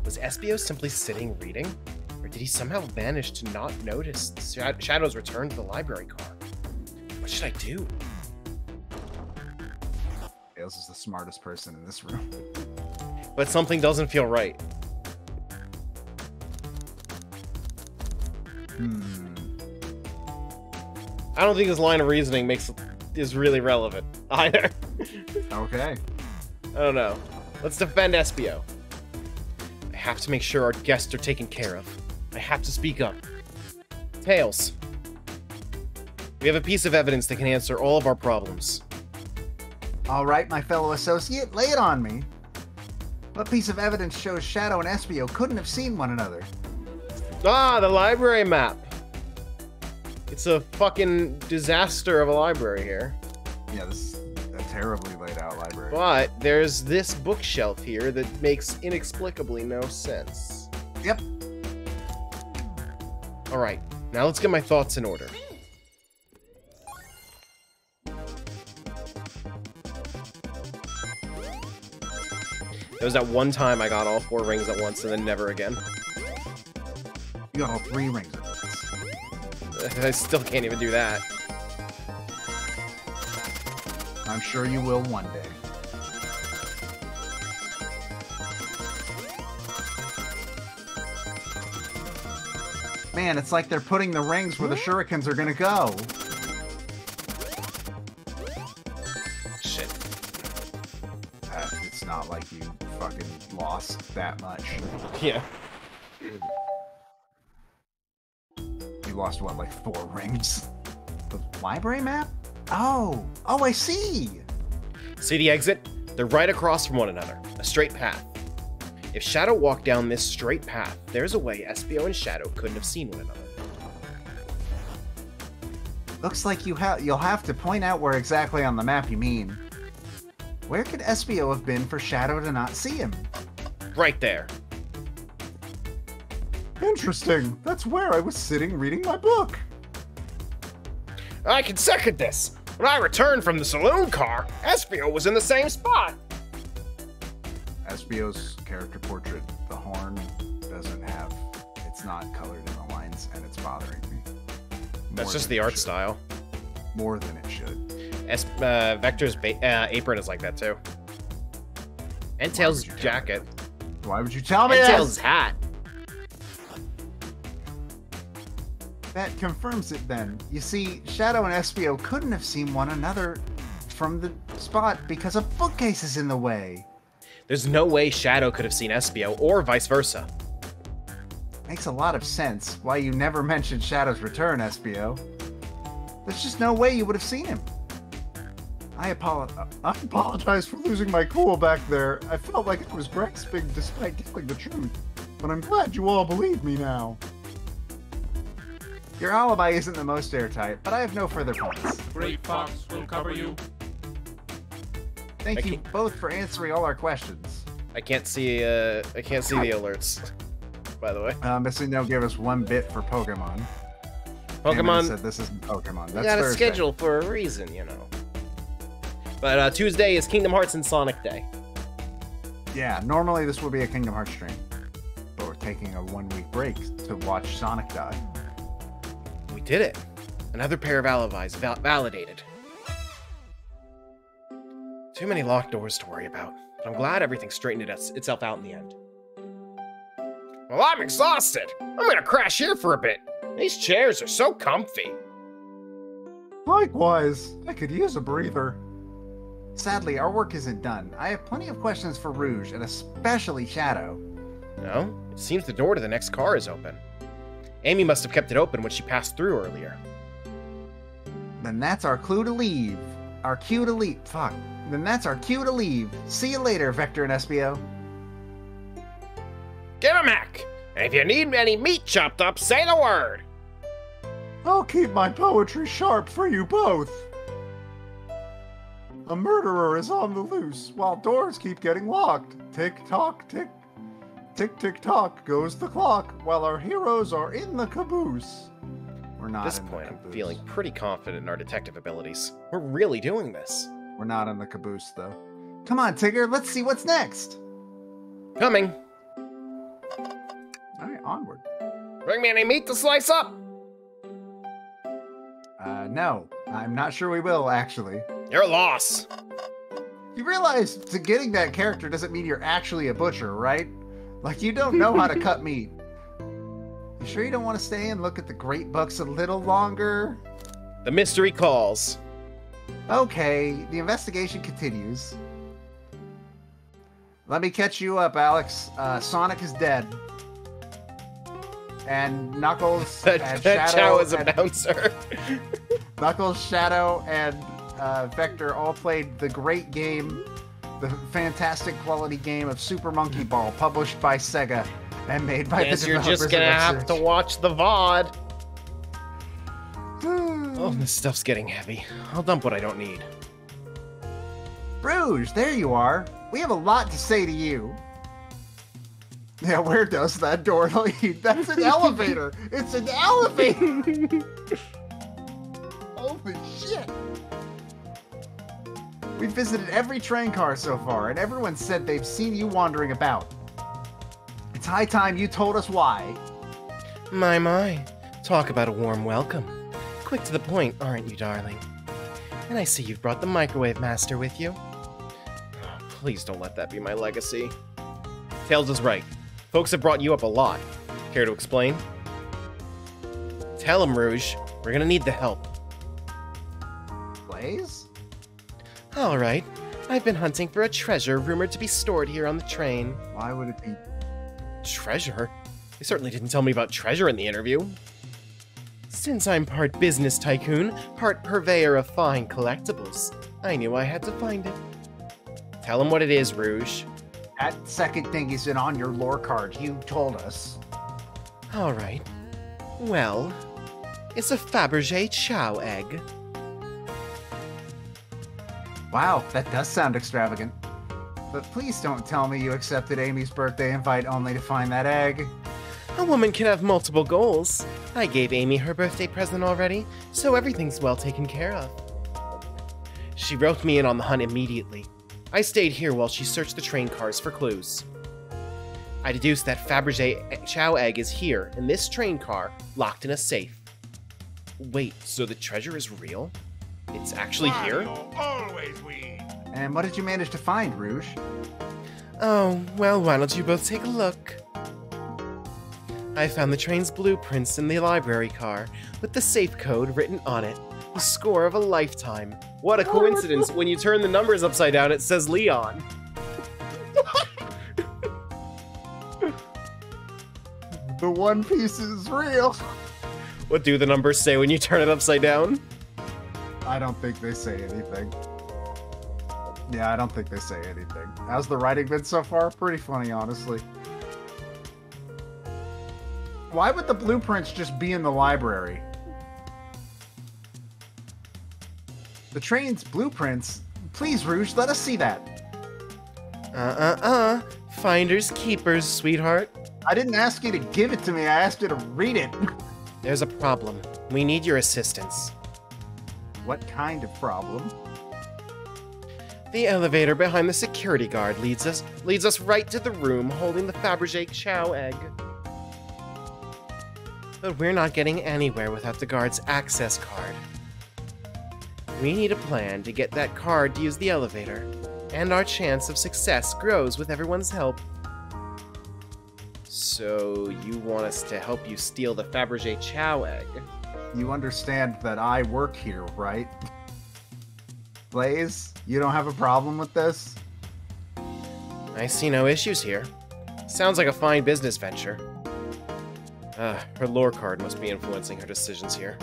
Was Espio simply sitting reading? Or did he somehow vanish to not notice Shad- Shadow's return to the library car? What should I do? Tails is the smartest person in this room. But something doesn't feel right. Hmm. I don't think his line of reasoning makes is really relevant either. Okay. I don't know. Let's defend Espio. I have to make sure our guests are taken care of. I have to speak up. Tails, We have a piece of evidence that can answer all of our problems. All right, my fellow associate, lay it on me. What piece of evidence shows Shadow and Espio couldn't have seen one another? Ah, the library map. It's a fucking disaster of a library here. Yeah, this is a terribly laid out library. But there's this bookshelf here that makes inexplicably no sense. Yep. All right, now let's get my thoughts in order. There was that one time I got all four rings at once and then never again. You got all three rings at once. I still can't even do that. I'm sure you will one day. Man, it's like they're putting the rings where the shurikens are gonna go. Shit. Uh, it's not like you fucking lost that much. Yeah. You lost what, like four rings? The library map? Oh, oh, I see. See the exit? They're right across from one another. A straight path. If Shadow walked down this straight path, there's a way Espio and Shadow couldn't have seen one another. Looks like you have you'll have to point out where exactly on the map you mean. Where could Espio have been for Shadow to not see him? Right there. Interesting. That's where I was sitting reading my book. I can second this. When I returned from the saloon car, Espio was in the same spot. Espio's character portrait, the horn, doesn't have. It's not colored in the lines, and it's bothering me. That's just the art should. style. More than it should. Es- uh, Vector's uh, apron is like that too. And Why Tails' jacket. Why would you tell me And that? Tails' hat. That confirms it then. You see, Shadow and Espio couldn't have seen one another from the spot because a bookcase is in the way. There's no way Shadow could have seen Espio, or vice versa. Makes a lot of sense why you never mentioned Shadow's return, Espio. There's just no way you would have seen him. I, apolo- uh, I apologize for losing my cool back there. I felt like I was grasping despite telling the truth. But I'm glad you all believe me now. Your alibi isn't the most airtight, but I have no further points. Great Fox will cover you. Thank I you both for answering all our questions. I can't see. Uh, I can't see the alerts. By the way, Uh, Missing No gave us one bit for Pokemon. Pokemon said this isn't Pokemon. We That's got a Thursday. schedule for a reason, you know. But uh, Tuesday is Kingdom Hearts and Sonic Day. Yeah, normally this would be a Kingdom Hearts stream, but we're taking a one-week break to watch Sonic die. We did it. Another pair of alibis val- validated. Too many locked doors to worry about. But I'm glad everything straightened it- itself out in the end. Well, I'm exhausted. I'm gonna crash here for a bit. These chairs are so comfy. Likewise, I could use a breather. Sadly, our work isn't done. I have plenty of questions for Rouge, and especially Shadow. No, it seems the door to the next car is open. Amy must have kept it open when she passed through earlier. Then that's our clue to leave. Our cue to leave. Fuck. Then that's our cue to leave. See you later, Vector and Espio. Get a Mac! If you need any meat chopped up, say the word! I'll keep my poetry sharp for you both. A murderer is on the loose while doors keep getting locked. Tick tock, tick. Tick tick tock goes the clock while our heroes are in the caboose. We're not. At this in point, the I'm feeling pretty confident in our detective abilities. We're really doing this. We're not in the caboose though. Come on, Tigger, let's see what's next. Coming. All right, onward. Bring me any meat to slice up. Uh, no, I'm not sure we will actually. Your loss. You realize to getting that character doesn't mean you're actually a butcher, right? Like you don't know how to cut meat. You sure you don't want to stay and look at the great books a little longer? The mystery calls. Okay, the investigation continues. Let me catch you up, Alex. Uh, Sonic is dead. And Knuckles That, and that Shadow is a and- bouncer. Knuckles, Shadow, and uh, Vector all played the great game, the fantastic quality game of Super Monkey Ball, published by Sega and made by Guess the you're developers just gonna have to watch the VOD. Hmm. Oh, this stuff's getting heavy. I'll dump what I don't need. Rouge, there you are. We have a lot to say to you. Yeah, where does that door lead? That's an elevator. It's an elevator. Holy shit. We visited every train car so far, and everyone said they've seen you wandering about. It's high time you told us why. My, my. Talk about a warm welcome. Quick to the point, aren't you, darling? And I see you've brought the Microwave Master with you. Oh, please don't let that be my legacy. Tails is right. Folks have brought you up a lot. Care to explain? Tell him, Rouge. We're gonna need the help. Blaze? All right. I've been hunting for a treasure rumored to be stored here on the train. Why would it be? Treasure? They certainly didn't tell me about treasure in the interview. Since I'm part business tycoon, part purveyor of fine collectibles, I knew I had to find it. Tell him what it is, Rouge. That second thing isn't on your lore card. You told us. All right. Well, it's a Fabergé Chao egg. Wow, that does sound extravagant. But please don't tell me you accepted Amy's birthday invite only to find that egg. A woman can have multiple goals. I gave Amy her birthday present already, so everything's well taken care of. She roped me in on the hunt immediately. I stayed here while she searched the train cars for clues. I deduced that Fabergé Chao egg is here, in this train car, locked in a safe. Wait, so the treasure is real? It's actually here? Always wins. And what did you manage to find, Rouge? Oh, well, why don't you both take a look? I found the train's blueprints in the library car, with the safe code written on it. The score of a lifetime. What a coincidence, when you turn the numbers upside down, it says Leon. The One Piece is real. What do the numbers say when you turn it upside down? I don't think they say anything. Yeah, I don't think they say anything. How's the writing been so far? Pretty funny, honestly. Why would the blueprints just be in the library? The train's blueprints? Please, Rouge, let us see that. Uh-uh-uh. Finders keepers, sweetheart. I didn't ask you to give it to me, I asked you to read it. There's a problem. We need your assistance. what kind of problem? The elevator behind the security guard leads us leads us right to the room holding the Fabergé Chao egg. But we're not getting anywhere without the guard's access card. We need a plan to get that card to use the elevator, and our chance of success grows with everyone's help. So you want us to help you steal the Fabergé Chao egg? You understand that I work here, right? Blaze, you don't have a problem with this? I see no issues here. Sounds like a fine business venture. Ah, her lore card must be influencing her decisions here.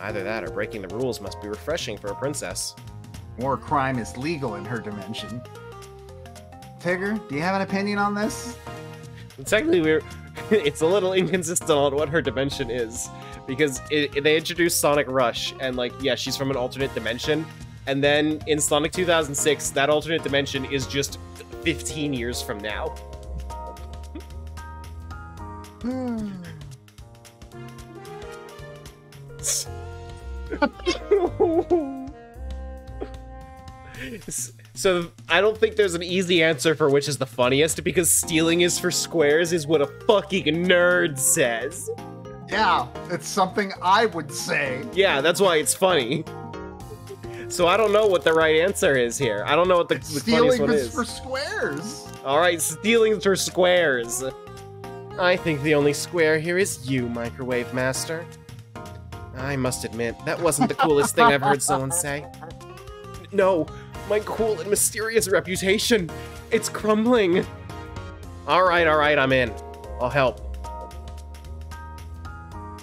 Either that or breaking the rules must be refreshing for a princess. War crime is legal in her dimension. Tigger, do you have an opinion on this? Technically, we're it's a little inconsistent on what her dimension is because it, it- they introduced Sonic Rush and like yeah, she's from an alternate dimension, and then in Sonic 2006, that alternate dimension is just 15 years from now. So I don't think there's an easy answer for which is the funniest because stealing is for squares is what a fucking nerd says. Yeah, it's something I would say. Yeah, that's why it's funny. So I don't know what the right answer is here. I don't know what the, the funniest Stealing one is is. for squares. All right, stealing is for squares. I think the only square here is you, Microwave Master. I must admit, that wasn't the coolest thing I've heard someone say. No, my cool and mysterious reputation. It's crumbling. All right, all right, I'm in. I'll help.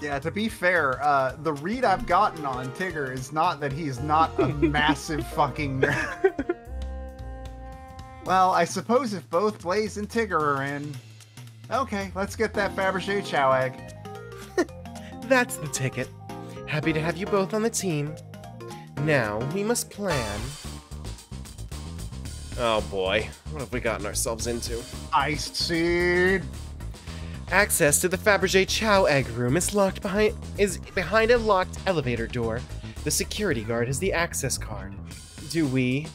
Yeah, to be fair, uh, the read I've gotten on Tigger is not that he's not a massive fucking nerd. well, I suppose if both Blaze and Tigger are in, okay, let's get that Fabergé Chao egg. That's the ticket. Happy to have you both on the team. Now, we must plan. Oh boy, what have we gotten ourselves into? Iced seed. Access to the Fabergé Chao egg room is locked behind is behind a locked elevator door. The security guard has the access card. Do we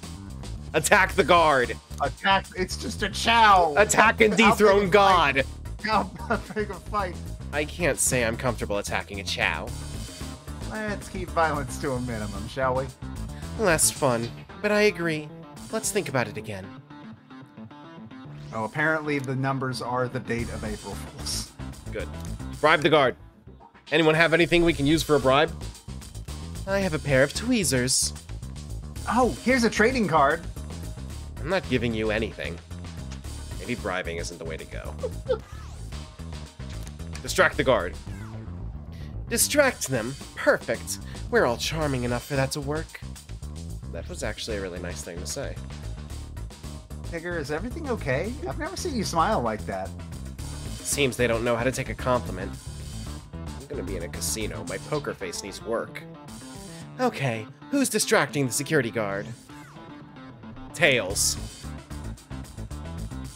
attack the guard? Attack! It's just a chao. Attack and How big a dethrone? God. How big a fight? I can't say I'm comfortable attacking a Chao. Let's keep violence to a minimum, shall we? Less fun, but I agree. Let's think about it again. Oh, apparently the numbers are the date of April Fools. Good. Bribe the guard. Anyone have anything we can use for a bribe? I have a pair of tweezers. Oh, here's a trading card. I'm not giving you anything. Maybe bribing isn't the way to go. Distract the guard. Distract them. Perfect. We're all charming enough for that to work. That was actually a really nice thing to say. Tigger, is everything okay? I've never seen you smile like that. Seems they don't know how to take a compliment. I'm gonna be in a casino. My poker face needs work. Okay, who's distracting the security guard? Tails.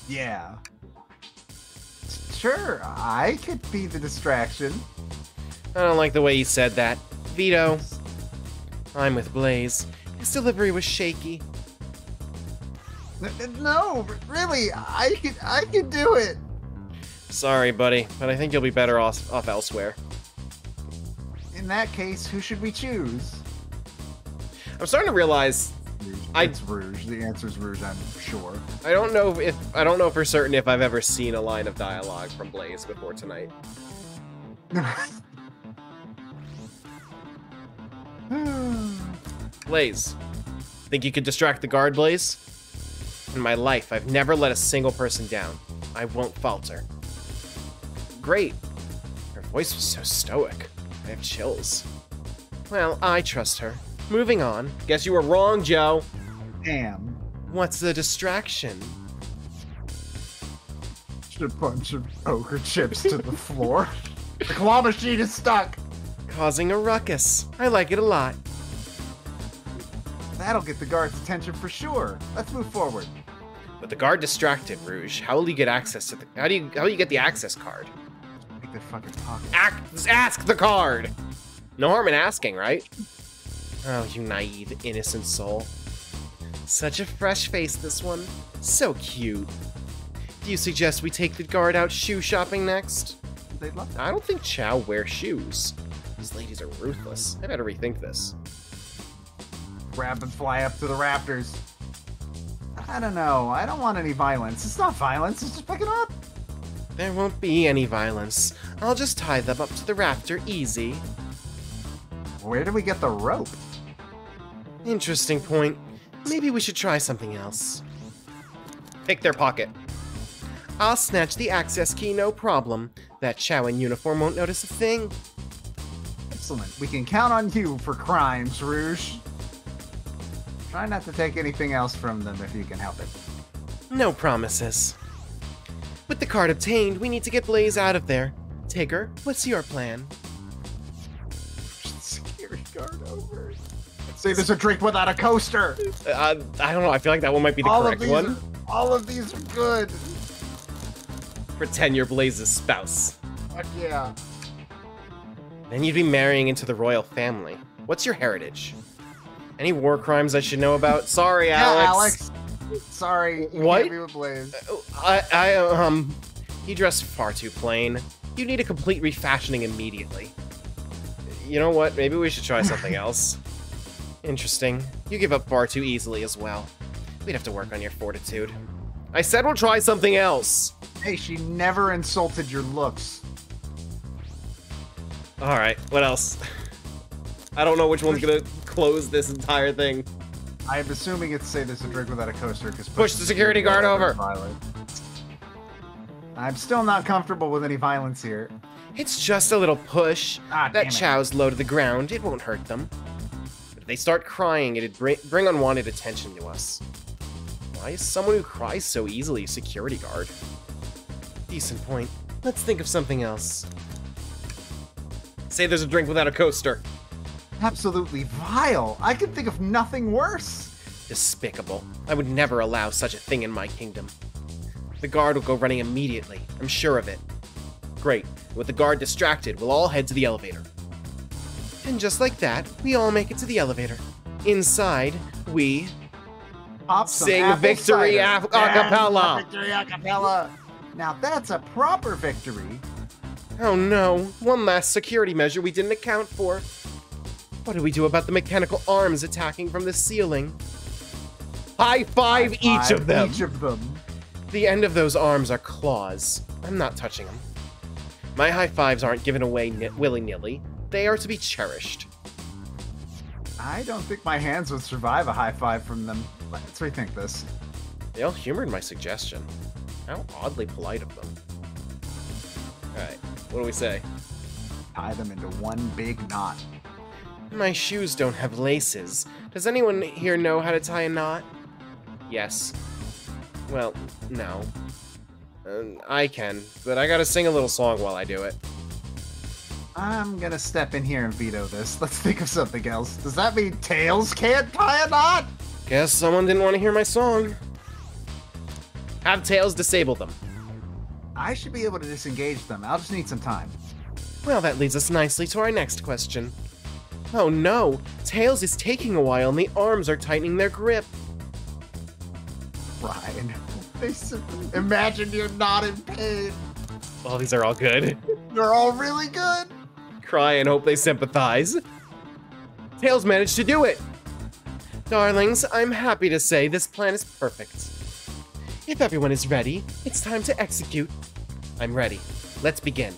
Yeah. Sure, I could be the distraction. I don't like the way you said that. Vito. I'm with Blaze. His delivery was shaky. No, really, I could, I could do it. Sorry, buddy, but I think you'll be better off, off elsewhere. In that case, who should we choose? I'm starting to realize Rouge. I- It's Rouge. The answer's Rouge, I'm sure. I don't know if I don't know for certain if I've ever seen a line of dialogue from Blaze before tonight. Blaze, think you could distract the guard, Blaze? In my life, I've never let a single person down. I won't falter. Great. Her voice was so stoic. I have chills. Well, I trust her. Moving on. Guess you were wrong, Joe. Damn. What's the distraction? Just a bunch of poker chips to the floor. The claw machine is stuck. Causing a ruckus. I like it a lot. That'll get the guard's attention for sure. Let's move forward. But the guard distracted, Rouge. How will you get access to the how do you how do you get the access card? Make their fucking pocket. Act, ask the card! No harm in asking, right? Oh, you naive, innocent soul. Such a fresh face, this one. So cute. Do you suggest we take the guard out shoe shopping next? They'd love I don't think Chao wears shoes. These ladies are ruthless. I better rethink this. grab and fly up to the Raptors. I don't know. I don't want any violence. It's not violence. It's just picking up. There won't be any violence. I'll just tie them up to the raptor easy. Where do we get the rope? Interesting point. Maybe we should try something else. Pick their pocket. I'll snatch the access key, no problem. That Chao in uniform won't notice a thing. Excellent. We can count on you for crimes, Rouge. Try not to take anything else from them if you can help it. No promises. With the card obtained, we need to get Blaze out of there. Tigger, what's your plan? Security guard over. Oh. Say there's a drink without a coaster. Uh, I don't know, I feel like that one might be the all of correct these, one. All of these are good. Pretend you're Blaze's spouse. Fuck yeah. Then you'd be marrying into the royal family. What's your heritage? Any war crimes I should know about? Sorry, Yeah, Alex. Alex. Sorry. What? Can't be with Blaze. I, I, um, he dressed far too plain. You need a complete refashioning immediately. You know what? Maybe we should try something else. Interesting. You give up far too easily as well. We'd have to work on your fortitude. I said we'll try something else. Hey, she never insulted your looks. All right, what else? I don't know which one's gonna close this entire thing. I'm assuming it's say there's a drink without a coaster because Push the security guard over. I'm still not comfortable with any violence here. It's just a little push. Ah, that chao's low to the ground. It won't hurt them. They start crying, it'd bring, bring unwanted attention to us. Why is someone who cries so easily a security guard? Decent point. Let's think of something else. Say there's a drink without a coaster. Absolutely vile. I can think of nothing worse. Despicable. I would never allow such a thing in my kingdom. The guard will go running immediately. I'm sure of it. Great. With the guard distracted, we'll all head to the elevator. And just like that, we all make it to the elevator. Inside, we Pop Sing victory a- cappella. Victory acapella. Now that's a proper victory. Oh no, one last security measure we didn't account for. What do we do about the mechanical arms attacking from the ceiling? High five, each Five, of them! Each of them. The end of those arms are claws. I'm not touching them. My high fives aren't given away willy nilly, they are to be cherished. I don't think my hands would survive a high five from them. Let's rethink this. They all humored my suggestion. How oddly polite of them. Alright, what do we say? Tie them into one big knot. My shoes don't have laces. Does anyone here know how to tie a knot? Yes. Well, no. Uh, I can, but I gotta sing a little song while I do it. I'm gonna step in here and veto this. Let's think of something else. Does that mean Tails can't tie a knot? Guess someone didn't want to hear my song. Have Tails disable them. I should be able to disengage them. I'll just need some time. Well, that leads us nicely to our next question. Oh no, Tails is taking a while and the arms are tightening their grip. Ryan. Imagine you're not in pain. Well, these are all good. They're all really good. Cry and hope they sympathize. Tails managed to do it! Darlings, I'm happy to say this plan is perfect. If everyone is ready, it's time to execute. I'm ready. Let's begin.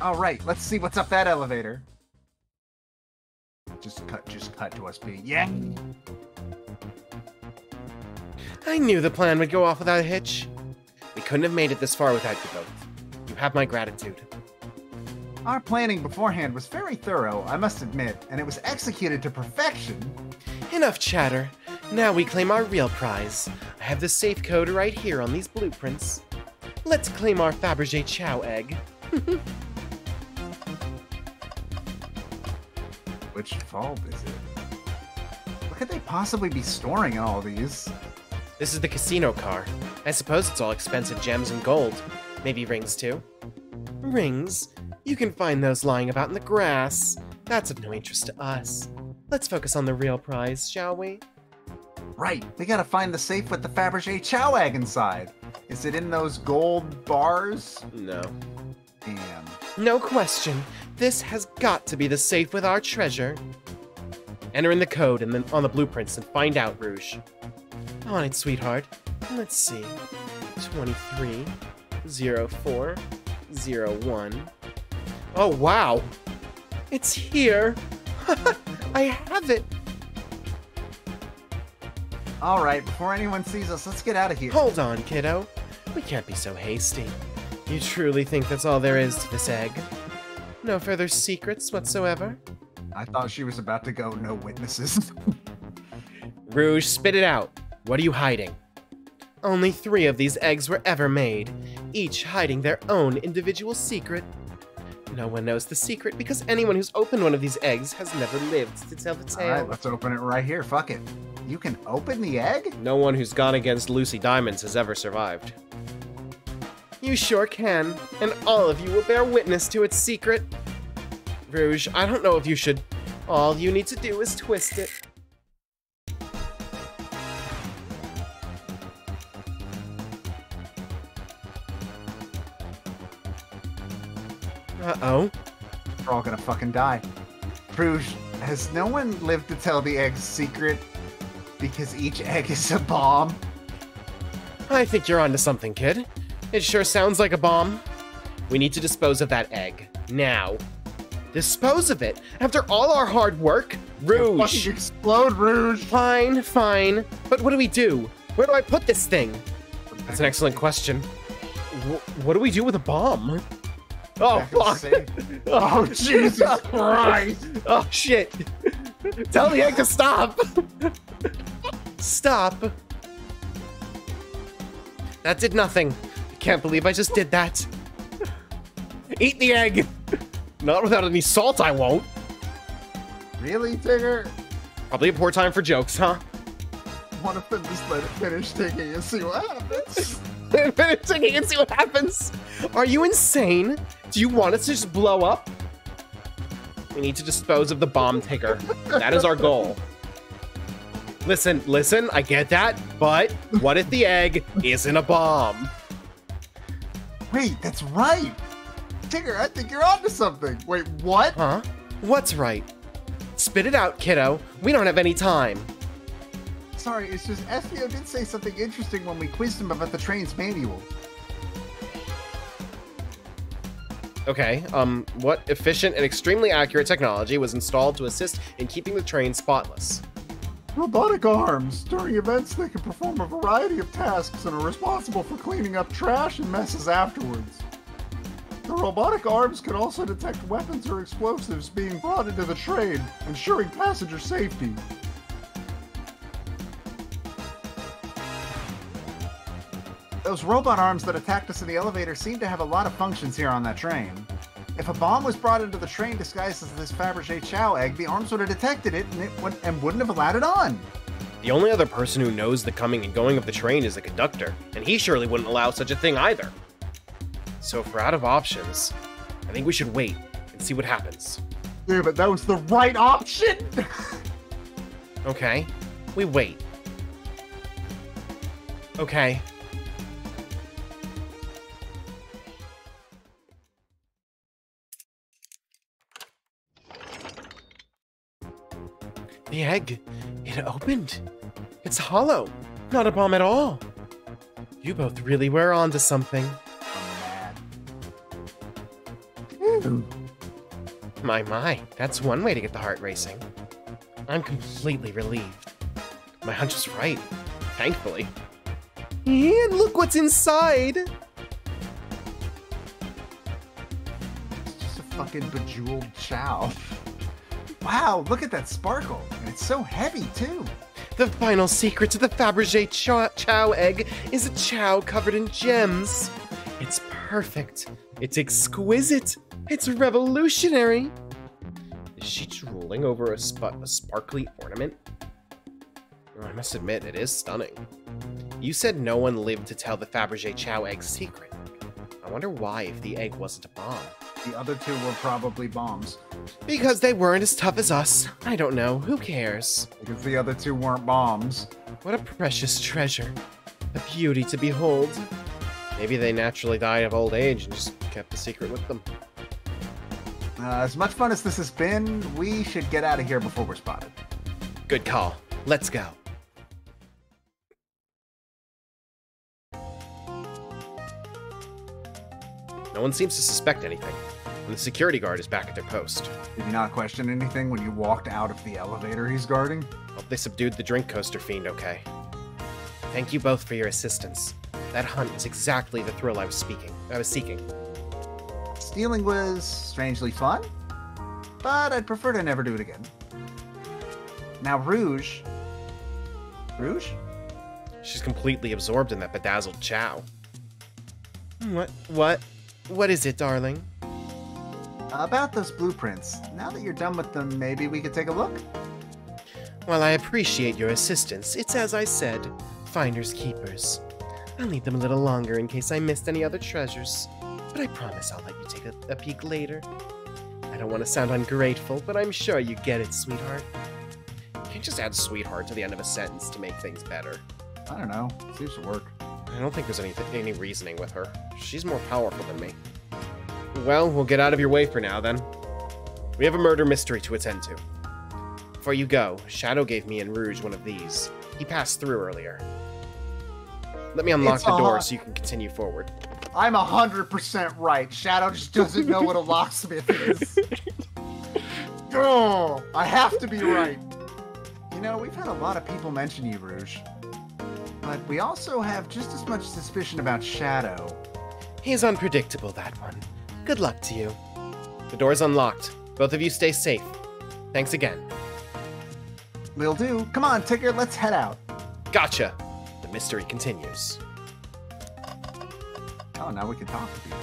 All right, let's see what's up that elevator. Just cut, just cut to us being yeah. I knew the plan would go off without a hitch. We couldn't have made it this far without you both. You have my gratitude. Our planning beforehand was very thorough, I must admit, and it was executed to perfection. Enough chatter. Now we claim our real prize. I have the safe code right here on these blueprints. Let's claim our Fabergé Chao egg. Which vault is it? What could they possibly be storing in all these? This is the casino car. I suppose it's all expensive gems and gold. Maybe rings too. Rings? You can find those lying about in the grass. That's of no interest to us. Let's focus on the real prize, shall we? Right, we gotta find the safe with the Fabergé Chao egg inside. Is it in those gold bars? No. Damn. No question. This has got to be the safe with our treasure. Enter in the code and then on the blueprints and find out, Rouge. On it, sweetheart. Let's see. 23 04 01. Oh, wow. It's here. I have it. All right, before anyone sees us, let's get out of here. Hold on, kiddo. We can't be so hasty. You truly think that's all there is to this egg? No further secrets whatsoever? I thought she was about to go no witnesses. Rouge, spit it out. What are you hiding? Only three of these eggs were ever made, each hiding their own individual secret. No one knows the secret because anyone who's opened one of these eggs has never lived to tell the tale. right, let's open it right here. Fuck it. You can open the egg? No one who's gone against Lucy Diamonds has ever survived. You sure can, and all of you will bear witness to its secret. Rouge, I don't know if you should. All you need to do is twist it. Uh-oh. We're all gonna fucking die. Rouge, has no one lived to tell the egg's secret? Because each egg is a bomb? I think you're onto something, kid. It sure sounds like a bomb. We need to dispose of that egg. Now. Dispose of it? After all our hard work? Rouge! Explode, Rouge! Fine, fine. But what do we do? Where do I put this thing? That's an excellent question. Wh- what do we do with a bomb? Oh, Back in the fuck. Oh, Jesus Christ! Oh, shit. Tell the egg to stop. Stop. That did nothing. I can't believe I just did that. Eat the egg. Not without any salt, I won't. Really, Tigger? Probably a poor time for jokes, huh? To just let it finish ticking and see what happens? Finishing and see what happens. Are you insane? Do you want us to just blow up? We need to dispose of the bomb taker. That is our goal. Listen, listen, I get that, but what if the egg isn't a bomb? Wait, that's right. Tigger, I think you're onto something. Wait, what? Huh? What's right? Spit it out, kiddo. We don't have any time. Sorry, it's just Espio did say something interesting when we quizzed him about the train's manual. Okay, um, what efficient and extremely accurate technology was installed to assist in keeping the train spotless? Robotic arms. During events, they can perform a variety of tasks and are responsible for cleaning up trash and messes afterwards. The robotic arms can also detect weapons or explosives being brought into the train, ensuring passenger safety. Those robot arms that attacked us in the elevator seem to have a lot of functions here on that train. If a bomb was brought into the train disguised as this Fabergé Chao egg, the arms would have detected it and, it would, and wouldn't have allowed it on. The only other person who knows the coming and going of the train is the conductor, and he surely wouldn't allow such a thing either. So if we're out of options, I think we should wait and see what happens. Yeah, but that was the right option. Okay? We wait. Okay. The egg, it opened. It's hollow, not a bomb at all. You both really were onto something. My, my, that's one way to get the heart racing. I'm completely relieved. My hunch was right, thankfully. And look what's inside! It's just a fucking bejeweled chao. Wow, look at that sparkle. And it's so heavy, too. The final secret to the Fabergé chao, chao egg is a chao covered in gems. It's perfect. It's exquisite. It's revolutionary. Is she drooling over a, sp- a sparkly ornament? I must admit, it is stunning. You said no one lived to tell the Fabergé chao egg's secret. I wonder why if the egg wasn't a bomb. The other two were probably bombs. Because they weren't as tough as us. I don't know. Who cares? Because the other two weren't bombs. What a precious treasure. A beauty to behold. Maybe they naturally died of old age and just kept the secret with them. Uh, as much fun as this has been, we should get out of here before we're spotted. Good call. Let's go. No one seems to suspect anything, and the security guard is back at their post. Did you not question anything when you walked out of the elevator he's guarding? Hope they subdued the drink coaster fiend okay. Thank you both for your assistance. That hunt was exactly the thrill I was speaking. I was seeking. Stealing was strangely fun, but I'd prefer to never do it again. Now, Rouge. Rouge? She's completely absorbed in that bedazzled chao. Hmm, what? What? What is it, darling? About those blueprints. Now that you're done with them, maybe we could take a look? While I appreciate your assistance, it's as I said, finders keepers. I'll need them a little longer in case I missed any other treasures, but I promise I'll let you take a, a peek later. I don't want to sound ungrateful, but I'm sure you get it, sweetheart. You can't just add sweetheart to the end of a sentence to make things better. I don't know. Seems to work. I don't think there's any, any reasoning with her. She's more powerful than me. Well, we'll get out of your way for now, then. We have a murder mystery to attend to. Before you go, Shadow gave me and Rouge one of these. He passed through earlier. Let me unlock It's the door so you can continue forward. I'm 100% right. Shadow just doesn't know what a locksmith is. oh, I have to be right. You know, we've had a lot of people mention you, Rouge. But we also have just as much suspicion about Shadow. He's unpredictable, that one. Good luck to you. The door's unlocked. Both of you stay safe. Thanks again. Will do. Come on, Tigger, let's head out. Gotcha. The mystery continues. Oh, now we can talk to people.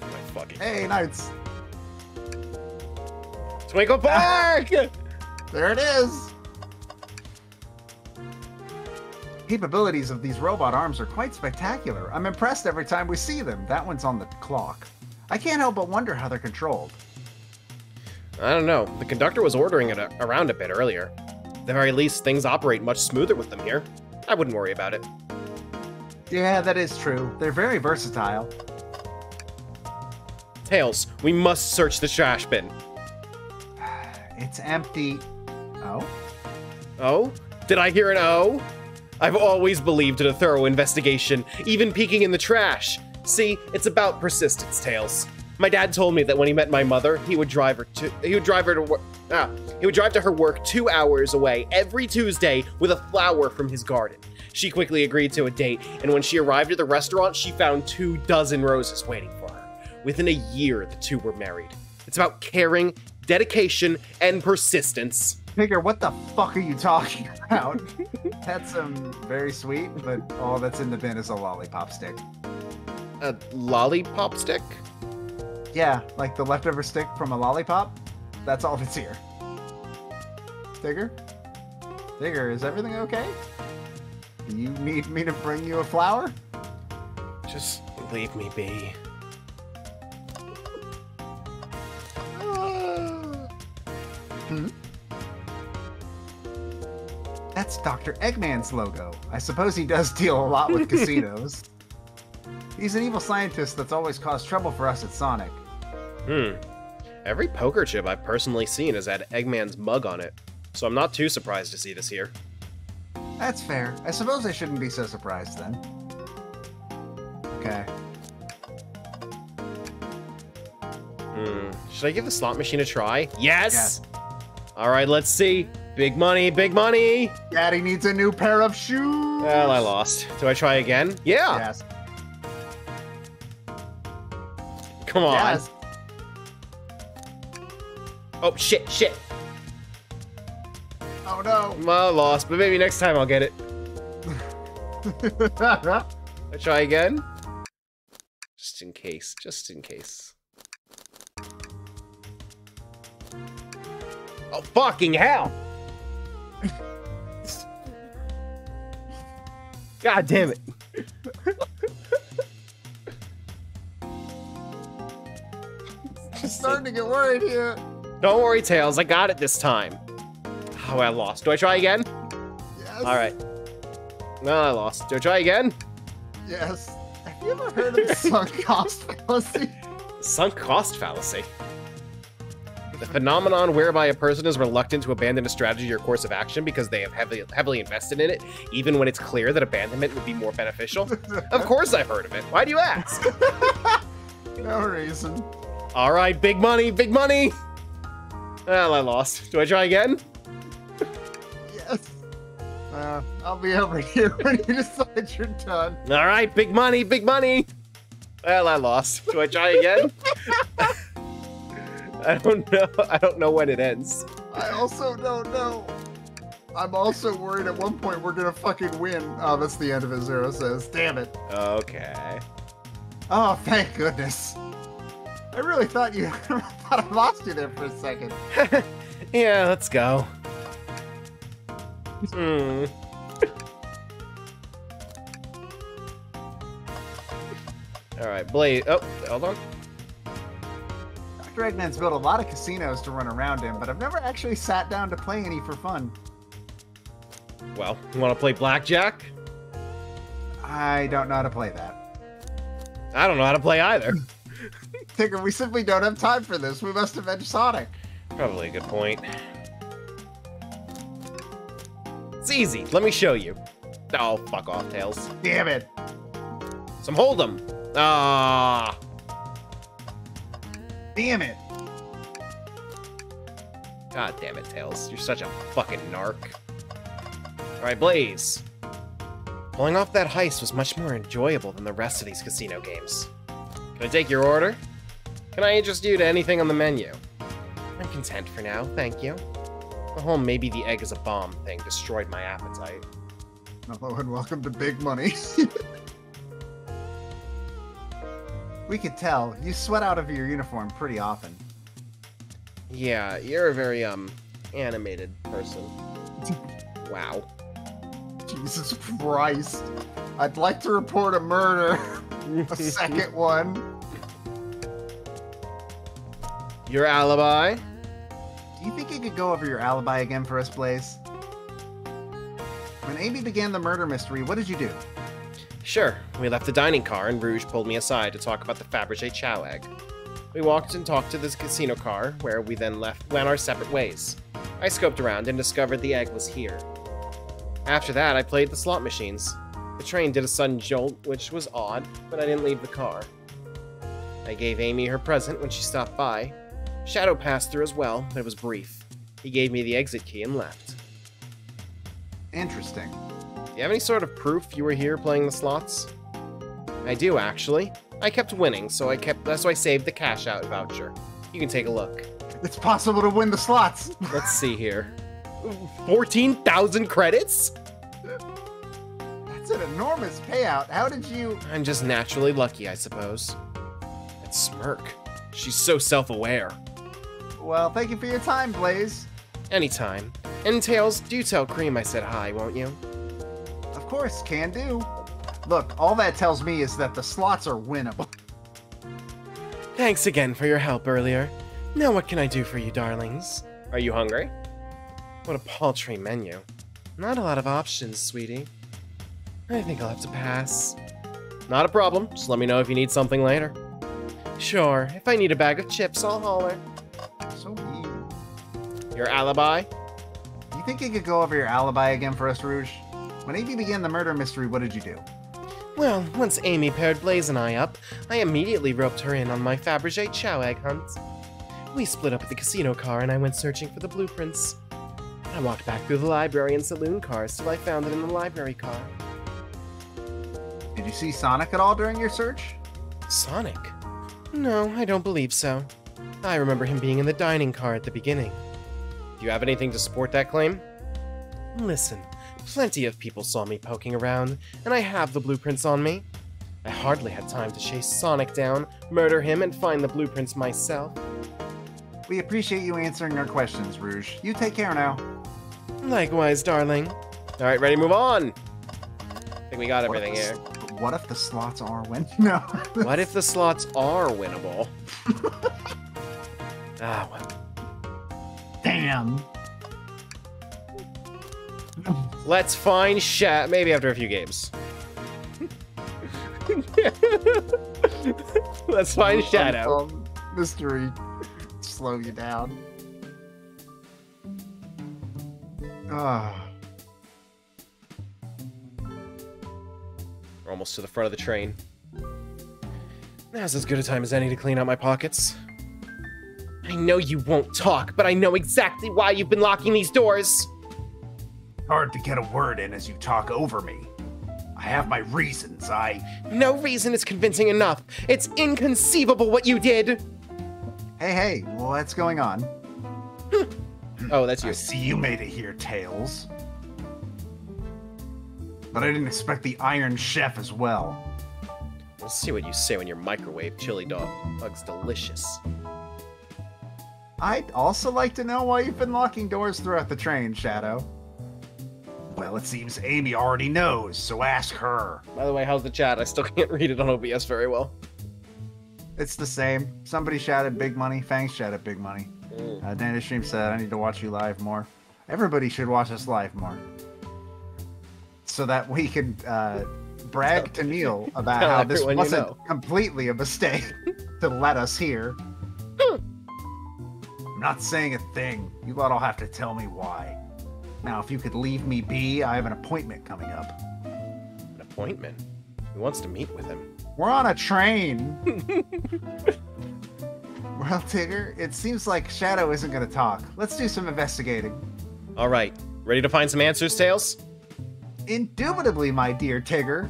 My fucking Hey, Knights. Twinkle Park! There it is. Capabilities of these robot arms are quite spectacular. I'm impressed every time we see them. That one's on the clock. I can't help but wonder how they're controlled. I don't know. The conductor was ordering it around a bit earlier. At the very least, things operate much smoother with them here. I wouldn't worry about it. Yeah, that is true. They're very versatile. Tails, we must search the trash bin. It's empty. Oh? Oh? Did I hear an O? I've always believed in a thorough investigation, even peeking in the trash. See, it's about persistence, Tails. My dad told me that when he met my mother, he would drive her to he would drive her to work. Ah, he would drive to her work two hours away every Tuesday with a flower from his garden. She quickly agreed to a date, and when she arrived at the restaurant, she found two dozen roses waiting for her. Within a year, the two were married. It's about caring, dedication, and persistence. Tigger, what the fuck are you talking about? that's um very sweet, but all that's in the bin is a lollipop stick. A lollipop stick? Yeah, like the leftover stick from a lollipop. That's all that's here. Tigger? Tigger, is everything okay? Do you need me to bring you a flower? Just leave me be. That's Dr. Eggman's logo. I suppose he does deal a lot with casinos. He's an evil scientist that's always caused trouble for us at Sonic. Hmm. Every poker chip I've personally seen has had Eggman's mug on it, so I'm not too surprised to see this here. That's fair. I suppose I shouldn't be so surprised then. Okay. Hmm. Should I give the slot machine a try? Yes! All right, let's see. Big money, big money! Daddy needs a new pair of shoes. Well, I lost. Do I try again? Yeah! Yes. Come on. Yes. Oh, shit, shit. Oh no. Well, I lost, but maybe next time I'll get it. I try again? Just in case, just in case. Oh, fucking hell! God damn it. Just starting to get worried here. Don't worry, Tails, I got it this time. Oh, I lost. Do I try again? Yes. Alright. No, I lost. Do I try again? Yes. Have you ever heard of sunk cost fallacy? Sunk cost fallacy. The phenomenon whereby a person is reluctant to abandon a strategy or course of action because they have heavily, heavily invested in it, even when it's clear that abandonment would be more beneficial. of course I've heard of it. Why do you ask? no reason. All right, big money, big money. Well, I lost. Do I try again? Yes. Uh, I'll be over here when you decide you're done. All right, big money, big money. Well, I lost. Do I try again? I don't know. I don't know when it ends. I also don't know. I'm also worried at one point we're gonna fucking win. Oh, that's the end of it, Zero says. Damn it. Okay. Oh, thank goodness. I really thought you thought I lost you there for a second. yeah, let's go. Hmm. All right, Blade. Oh, hold on. Dr. Eggman's built a lot of casinos to run around in, but I've never actually sat down to play any for fun. Well, you want to play blackjack? I don't know how to play that. I don't know how to play either. Tigger, we simply don't have time for this. We must avenge Sonic. Probably a good point. It's easy. Let me show you. Oh, fuck off, Tails. Damn it. Some Hold'em. Ah. Damn it. God damn it, Tails. You're such a fucking narc. Alright, Blaze. Pulling off that heist was much more enjoyable than the rest of these casino games. Can I take your order? Can I interest you to anything on the menu? I'm content for now, thank you. The whole maybe the egg is a bomb thing destroyed my appetite. Hello and welcome to Big Money. we could tell you sweat out of your uniform pretty often. Yeah, you're a very, um, animated person. wow. Jesus Christ. I'd like to report a murder. a second one. Your alibi? Do you think you could go over your alibi again for us, Blaze? When Amy began the murder mystery, what did you do? Sure. We left the dining car and Rouge pulled me aside to talk about the Fabergé Chao egg. We walked and talked to this casino car, where we then left went our separate ways. I scoped around and discovered the egg was here. After that, I played the slot machines. The train did a sudden jolt, which was odd, but I didn't leave the car. I gave Amy her present when she stopped by. Shadow passed through as well, but it was brief. He gave me the exit key and left. Interesting. Do you have any sort of proof you were here playing the slots? I do, actually. I kept winning, so I kept that's why I saved the cash out voucher. You can take a look. It's possible to win the slots. Let's see here. 14,000 credits? That's an enormous payout. How did you I'm just naturally lucky, I suppose. That smirk. She's so self-aware. Well, thank you for your time, Blaze. Anytime. And Tails, do tell Cream I said hi, won't you? Of course, can do. Look, all that tells me is that the slots are winnable. Thanks again for your help earlier. Now what can I do for you, darlings? Are you hungry? What a paltry menu. Not a lot of options, sweetie. I think I'll have to pass. Not a problem. Just let me know if you need something later. Sure, if I need a bag of chips, I'll holler. So mean. Your alibi? You think you could go over your alibi again for us, Rouge? When Amy began the murder mystery, what did you do? Well, once Amy paired Blaze and I up, I immediately roped her in on my Fabergé Chao egg hunt. We split up at the casino car and I went searching for the blueprints. I walked back through the library and saloon cars till I found it in the library car. Did you see Sonic at all during your search? Sonic? No, I don't believe so. I remember him being in the dining car at the beginning. Do you have anything to support that claim? Listen, plenty of people saw me poking around, and I have the blueprints on me. I hardly had time to chase Sonic down, murder him, and find the blueprints myself. We appreciate you answering our questions, Rouge. You take care now. Likewise, darling. Alright, ready move on? I think we got everything what if here. What if the slots are win? No. What if the slots are winnable? ah, well. Damn. Let's find Shat. Maybe after a few games. Let's find Shadow. Um, mystery. Slow you down. Ah. We're almost to the front of the train. Now's as good a time as any to clean out my pockets. I know you won't talk, but I know exactly why you've been locking these doors. Hard to get a word in as you talk over me. I have my reasons. I. No reason is convincing enough. It's inconceivable what you did. Hey, hey, what's going on? Oh, that's you. I see you made it here, Tails. But I didn't expect the Iron Chef as well. We'll see what you say when your microwave chili dog bug's delicious. I'd also like to know why you've been locking doors throughout the train, Shadow. Well, it seems Amy already knows, so ask her. By the way, how's the chat? I still can't read it on OBS very well. It's the same. Somebody shouted big money. Fangs shouted big money. Mm. Uh, Dana Stream said, I need to watch you live more. Everybody should watch us live more. So that we can uh, brag to Neal about how this wasn't know. completely a mistake to let us here. Hmm. I'm not saying a thing. You lot all have to tell me why. Now, if you could leave me be, I have an appointment coming up. An appointment? Who wants to meet with him? We're on a train. well, Tigger, it seems like Shadow isn't going to talk. Let's do some investigating. All right, ready to find some answers, Tails? Indubitably, my dear Tigger.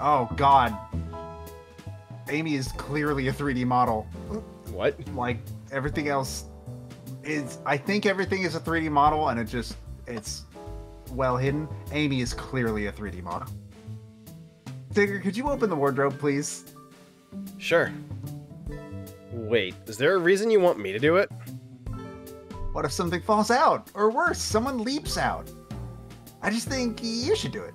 Oh, God. Amy is clearly a 3D model. What? Like, everything else is. I think everything is a 3D model, and it just. It's well hidden. Amy is clearly a 3D model. Tigger, could you open the wardrobe, please? Sure. Wait, is there a reason you want me to do it? What if something falls out? Or worse, someone leaps out? I just think you should do it.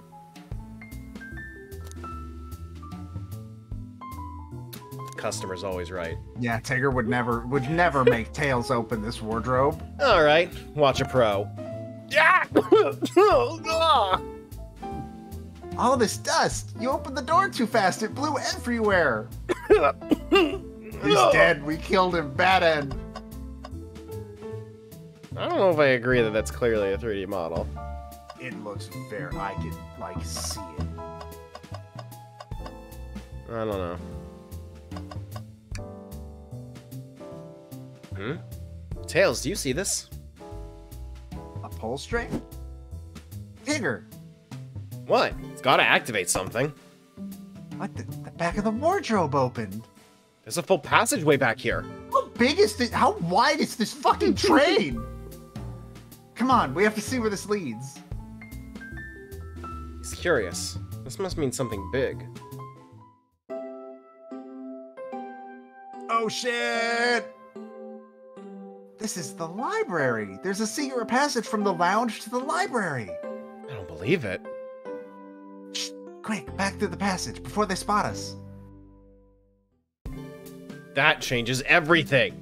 Customer's always right. Yeah, Tigger would never would never make Tails open this wardrobe. All right, watch a pro. Yeah! All this dust! You opened the door too fast, it blew everywhere! He's dead, we killed him, bad end. I don't know if I agree that that's clearly a 3D model. It looks very I can like see it. I don't know. Hmm? Tails, do you see this? A pull string? Tigger! What? It's gotta activate something. What the, the back of the wardrobe opened? There's a full passageway back here. How big is this? How wide is this fucking train? Come on, we have to see where this leads. He's curious. This must mean something big. Oh shit! This is the library. There's a secret passage from the lounge to the library. I don't believe it. Shh, quick, back through the passage before they spot us. That changes everything.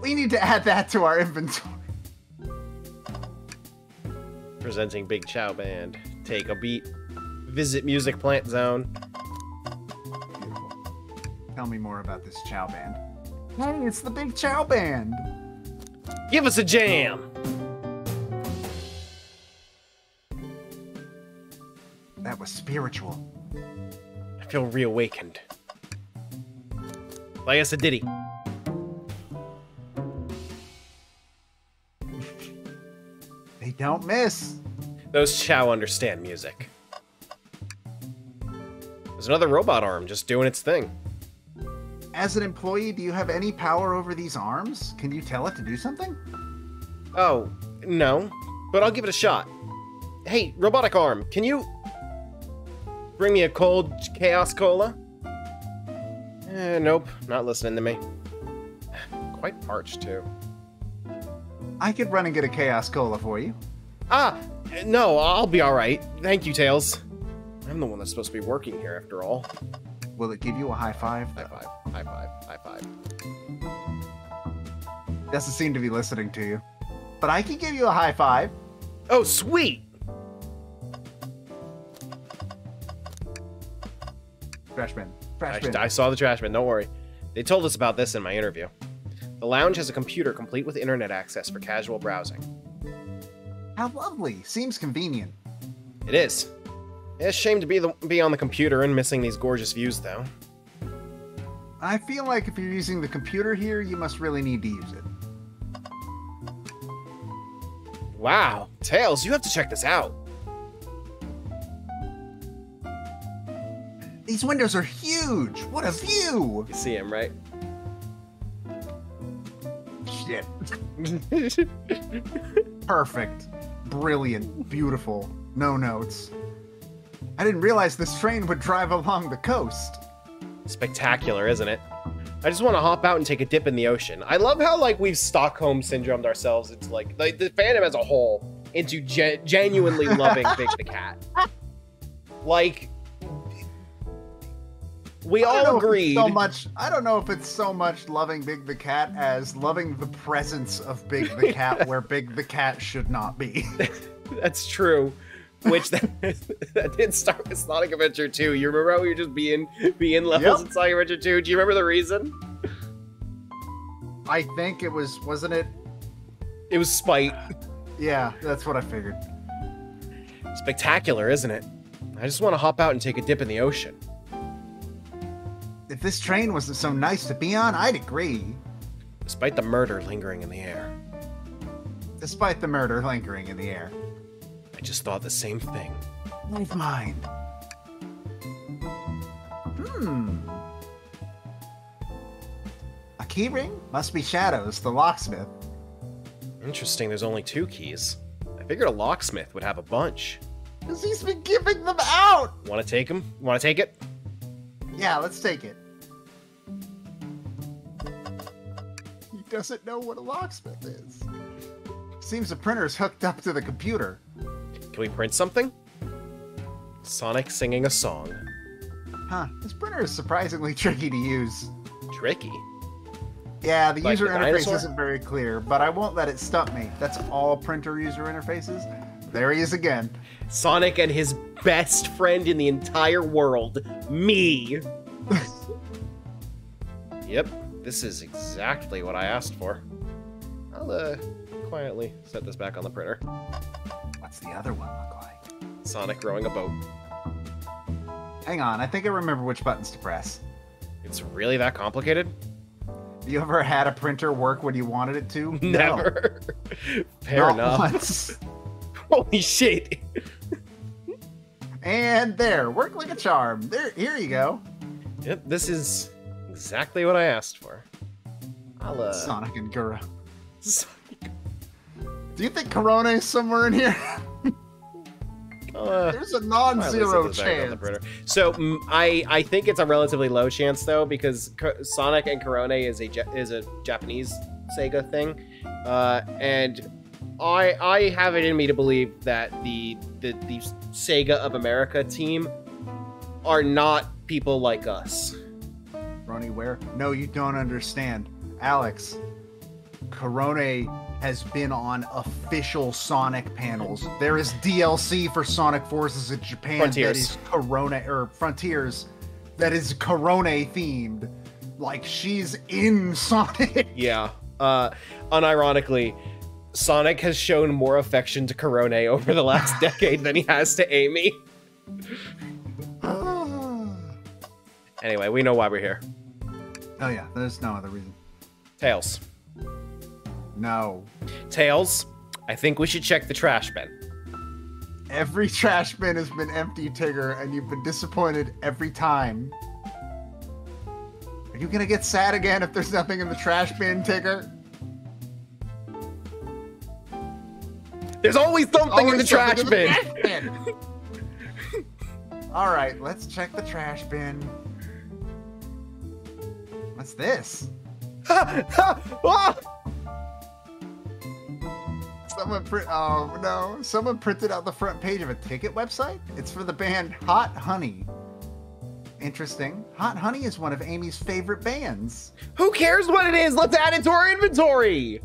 We need to add that to our inventory. Presenting Big Chao Band. Take a beat. Visit Music Plant Zone. Tell me more about this Chao Band. Hey, it's the Big Chao Band. Give us a jam! That was spiritual. I feel reawakened. Play us a ditty. They don't miss. Those Chao understand music. There's another robot arm just doing its thing. As an employee, do you have any power over these arms? Can you tell it to do something? Oh, no, but I'll give it a shot. Hey, robotic arm, can you bring me a cold Chaos Cola? Eh, nope, not listening to me. Quite parched, too. I could run and get a Chaos Cola for you. Ah, no, I'll be alright. Thank you, Tails. I'm the one that's supposed to be working here, after all. Will it give you a high five? High five, high five, high five. Doesn't seem to be listening to you. But I can give you a high five. Oh, sweet! Freshman. I, I saw the trash bin, don't worry. They told us about this in my interview. The lounge has a computer complete with internet access for casual browsing. How lovely. Seems convenient. It is. It's a shame to be the, be on the computer and missing these gorgeous views, though. I feel like if you're using the computer here, you must really need to use it. Wow, Tails, you have to check this out. These windows are huge. What a view! You see him, right? Shit. Perfect. Brilliant. Beautiful. No notes. I didn't realize this train would drive along the coast. Spectacular, isn't it? I just want to hop out and take a dip in the ocean. I love how like we've Stockholm syndromed ourselves into like like the fandom as a whole into ge- genuinely loving Big the Cat. Like we all know if it's agreed. So much. I don't know if it's so much loving Big the Cat as loving the presence of Big the Cat where Big the Cat should not be. That's true. Which that, that did start with Sonic Adventure 2. You remember how we were just being being levels Yep. in Sonic Adventure 2? Do you remember the reason? I think it was, wasn't it? It was spite. Yeah, that's what I figured. Spectacular, isn't it? I just want to hop out and take a dip in the ocean. If this train wasn't so nice to be on, I'd agree. Despite the murder lingering in the air, Despite the murder lingering in the air. I just thought the same thing. Leave mine. Hmm. A keyring? Must be Shadows, the locksmith. Interesting, there's only two keys. I figured a locksmith would have a bunch. Because he's been giving them out! Want to take them? Want to take it? Yeah, let's take it. He doesn't know what a locksmith is. Seems the printer's hooked up to the computer. Can we print something? Sonic singing a song. Huh, this printer is surprisingly tricky to use. Tricky. Yeah, the Like user the interface dinosaur? isn't very clear, but I won't let it stump me. That's all printer user interfaces. There he is again. Sonic and his best friend in the entire world, me. yep, this is exactly what I asked for. I'll uh, quietly set this back on the printer. What's the other one look like? Sonic rowing a boat. Hang on, I think I remember which buttons to press. It's really that complicated? Have you ever had a printer work when you wanted it to? No. Never. Fair Not enough. once. Holy shit. And there, work like a charm. There, here you go. Yep, this is exactly what I asked for. I'll uh. Sonic and Gura. Do you think Korone is somewhere in here? Uh There's a non-zero set this back on the chance. So mm, I I think it's a relatively low chance though because Co- Sonic and Korone is a Ja- is a Japanese Sega thing, uh, and I I have it in me to believe that the the the Sega of America team are not people like us. Ronnie, where? No, you don't understand. Alex, Korone has been on official Sonic panels. There is DLC for Sonic Forces in Japan Frontiers. that is Korone or Frontiers that is Korone themed. Like she's in Sonic. Yeah. Uh, unironically, Sonic has shown more affection to Korone over the last decade than he has to Amy. Anyway, we know why we're here. Oh yeah, there's no other reason. Tails. No. Tails, I think we should check the trash bin. Every trash bin has been empty, Tigger, and you've been disappointed every time. Are you gonna get sad again if there's nothing in the trash bin, Tigger? There's always something in the Always trash in bin. the trash bin. All right, let's check the trash bin. What's this? Ah, ah, ah! Someone print. Oh no! Someone printed out the front page of a ticket website. It's for the band Hot Honey. Interesting. Hot Honey is one of Amy's favorite bands. Who cares what it is? Let's add it to our inventory.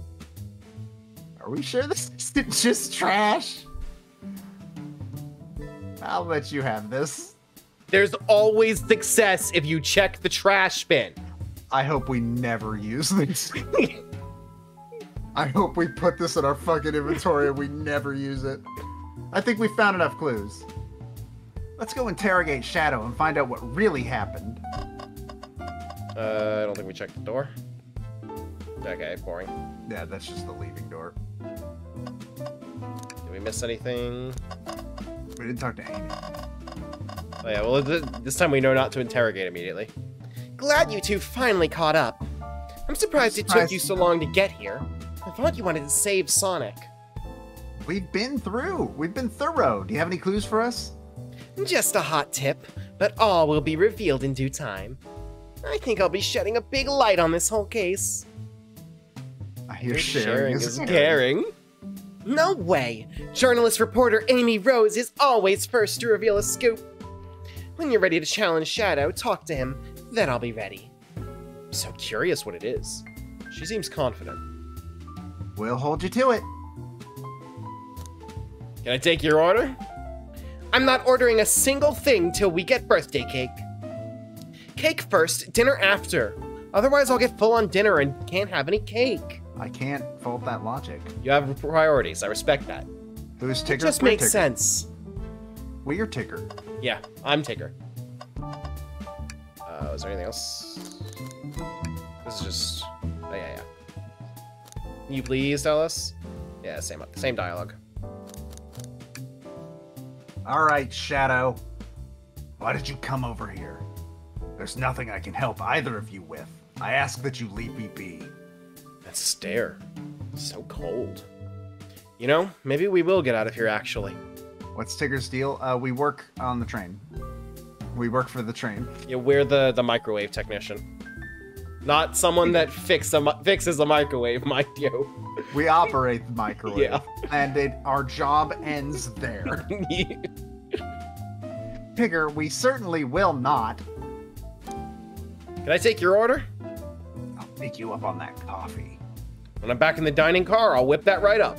Are we sure this isn't just trash? I'll let you have this. There's always success if you check the trash bin. I hope we never use this. I hope we put this in our fucking inventory and we never use it. I think we found enough clues. Let's go interrogate Shadow and find out what really happened. Uh, I don't think we checked the door. Okay, boring. Yeah, that's just the leaving door. Did we miss anything? We didn't talk to Amy. Oh yeah, well th- this time we know not to interrogate immediately. Glad you two finally caught up. I'm surprised it took you so long to get here. I thought you wanted to save Sonic. We've been through. We've been thorough. Do you have any clues for us? Just a hot tip, but all will be revealed in due time. I think I'll be shedding a big light on this whole case. I hear sharing, is is caring. No way! Journalist reporter Amy Rose is always first to reveal a scoop. When you're ready to challenge Shadow, talk to him, then I'll be ready. I'm so curious what it is. She seems confident. We'll hold you to it. Can I take your order? I'm not ordering a single thing till we get birthday cake. Cake first, dinner after. Otherwise, I'll get full on dinner and can't have any cake. I can't fault that logic. You have priorities. I respect that. Who's It Tigger? just We're makes Tigger. sense. We're Tigger. Yeah, I'm Tigger. Uh, is there anything else? This is just. Oh, yeah, yeah. You please tell us? Yeah, same same dialogue. All right, Shadow. Why did you come over here? There's nothing I can help either of you with. I ask that you leave me be. That stare. So cold. You know, maybe we will get out of here actually. What's Tigger's deal? Uh, we work on the train. We work for the train. Yeah, we're the the microwave technician. Not someone that fix a, fixes a microwave, mind you. We operate the microwave. Yeah. And it, our job ends there. Tigger, we certainly will not. Can I take your order? I'll pick you up on that coffee. When I'm back in the dining car, I'll whip that right up.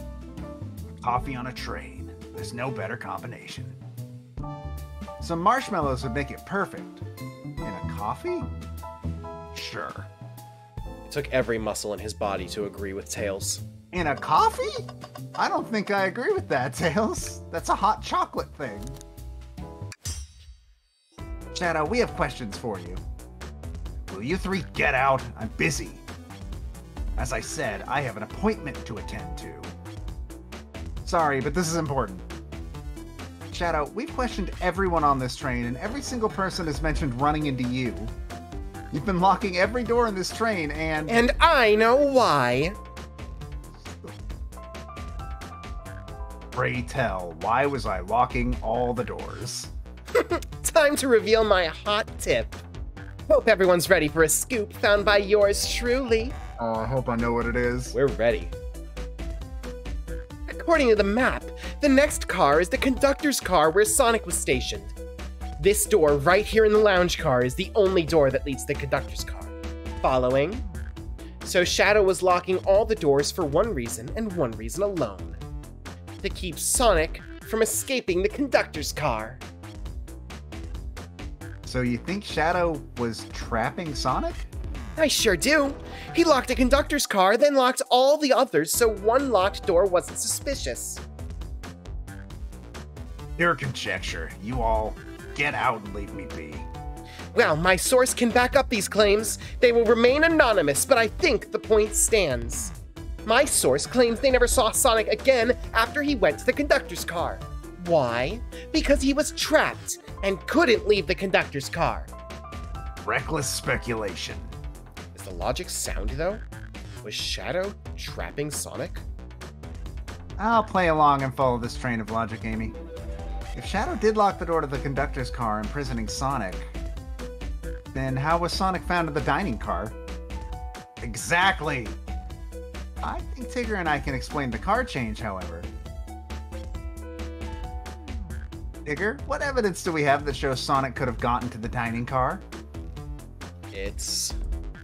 Coffee on a train. There's no better combination. Some marshmallows would make it perfect. In a coffee? Sure. It took every muscle in his body to agree with Tails. In a coffee? I don't think I agree with that, Tails. That's a hot chocolate thing. Shadow, we have questions for you. Will you three get out? I'm busy. As I said, I have an appointment to attend to. Sorry, but this is important. Shadow, we've questioned everyone on this train, and every single person has mentioned running into you. You've been locking every door in this train, and. And I know why. Pray tell, why was I locking all the doors? Time to reveal my hot tip. Hope everyone's ready for a scoop found by yours truly. Oh, I hope I know what it is. We're ready. According to the map, the next car is the conductor's car where Sonic was stationed. This door right here in the lounge car is the only door that leads to the conductor's car. Following? So Shadow was locking all the doors for one reason and one reason alone to keep Sonic from escaping the conductor's car. So you think Shadow was trapping Sonic? I sure do. He locked the conductor's car, then locked all the others so one locked door wasn't suspicious. Your conjecture. You all get out and leave me be. Well, my source can back up these claims. They will remain anonymous, but I think the point stands. My source claims they never saw Sonic again after he went to the conductor's car. Why? Because he was trapped and couldn't leave the conductor's car. Reckless speculation. Is the logic sound, though? Was Shadow trapping Sonic? I'll play along and follow this train of logic, Amy. If Shadow did lock the door to the conductor's car, imprisoning Sonic, then how was Sonic found in the dining car? Exactly! I think Tigger and I can explain the car change, however. Tigger, what evidence do we have that shows Sonic could have gotten to the dining car? It's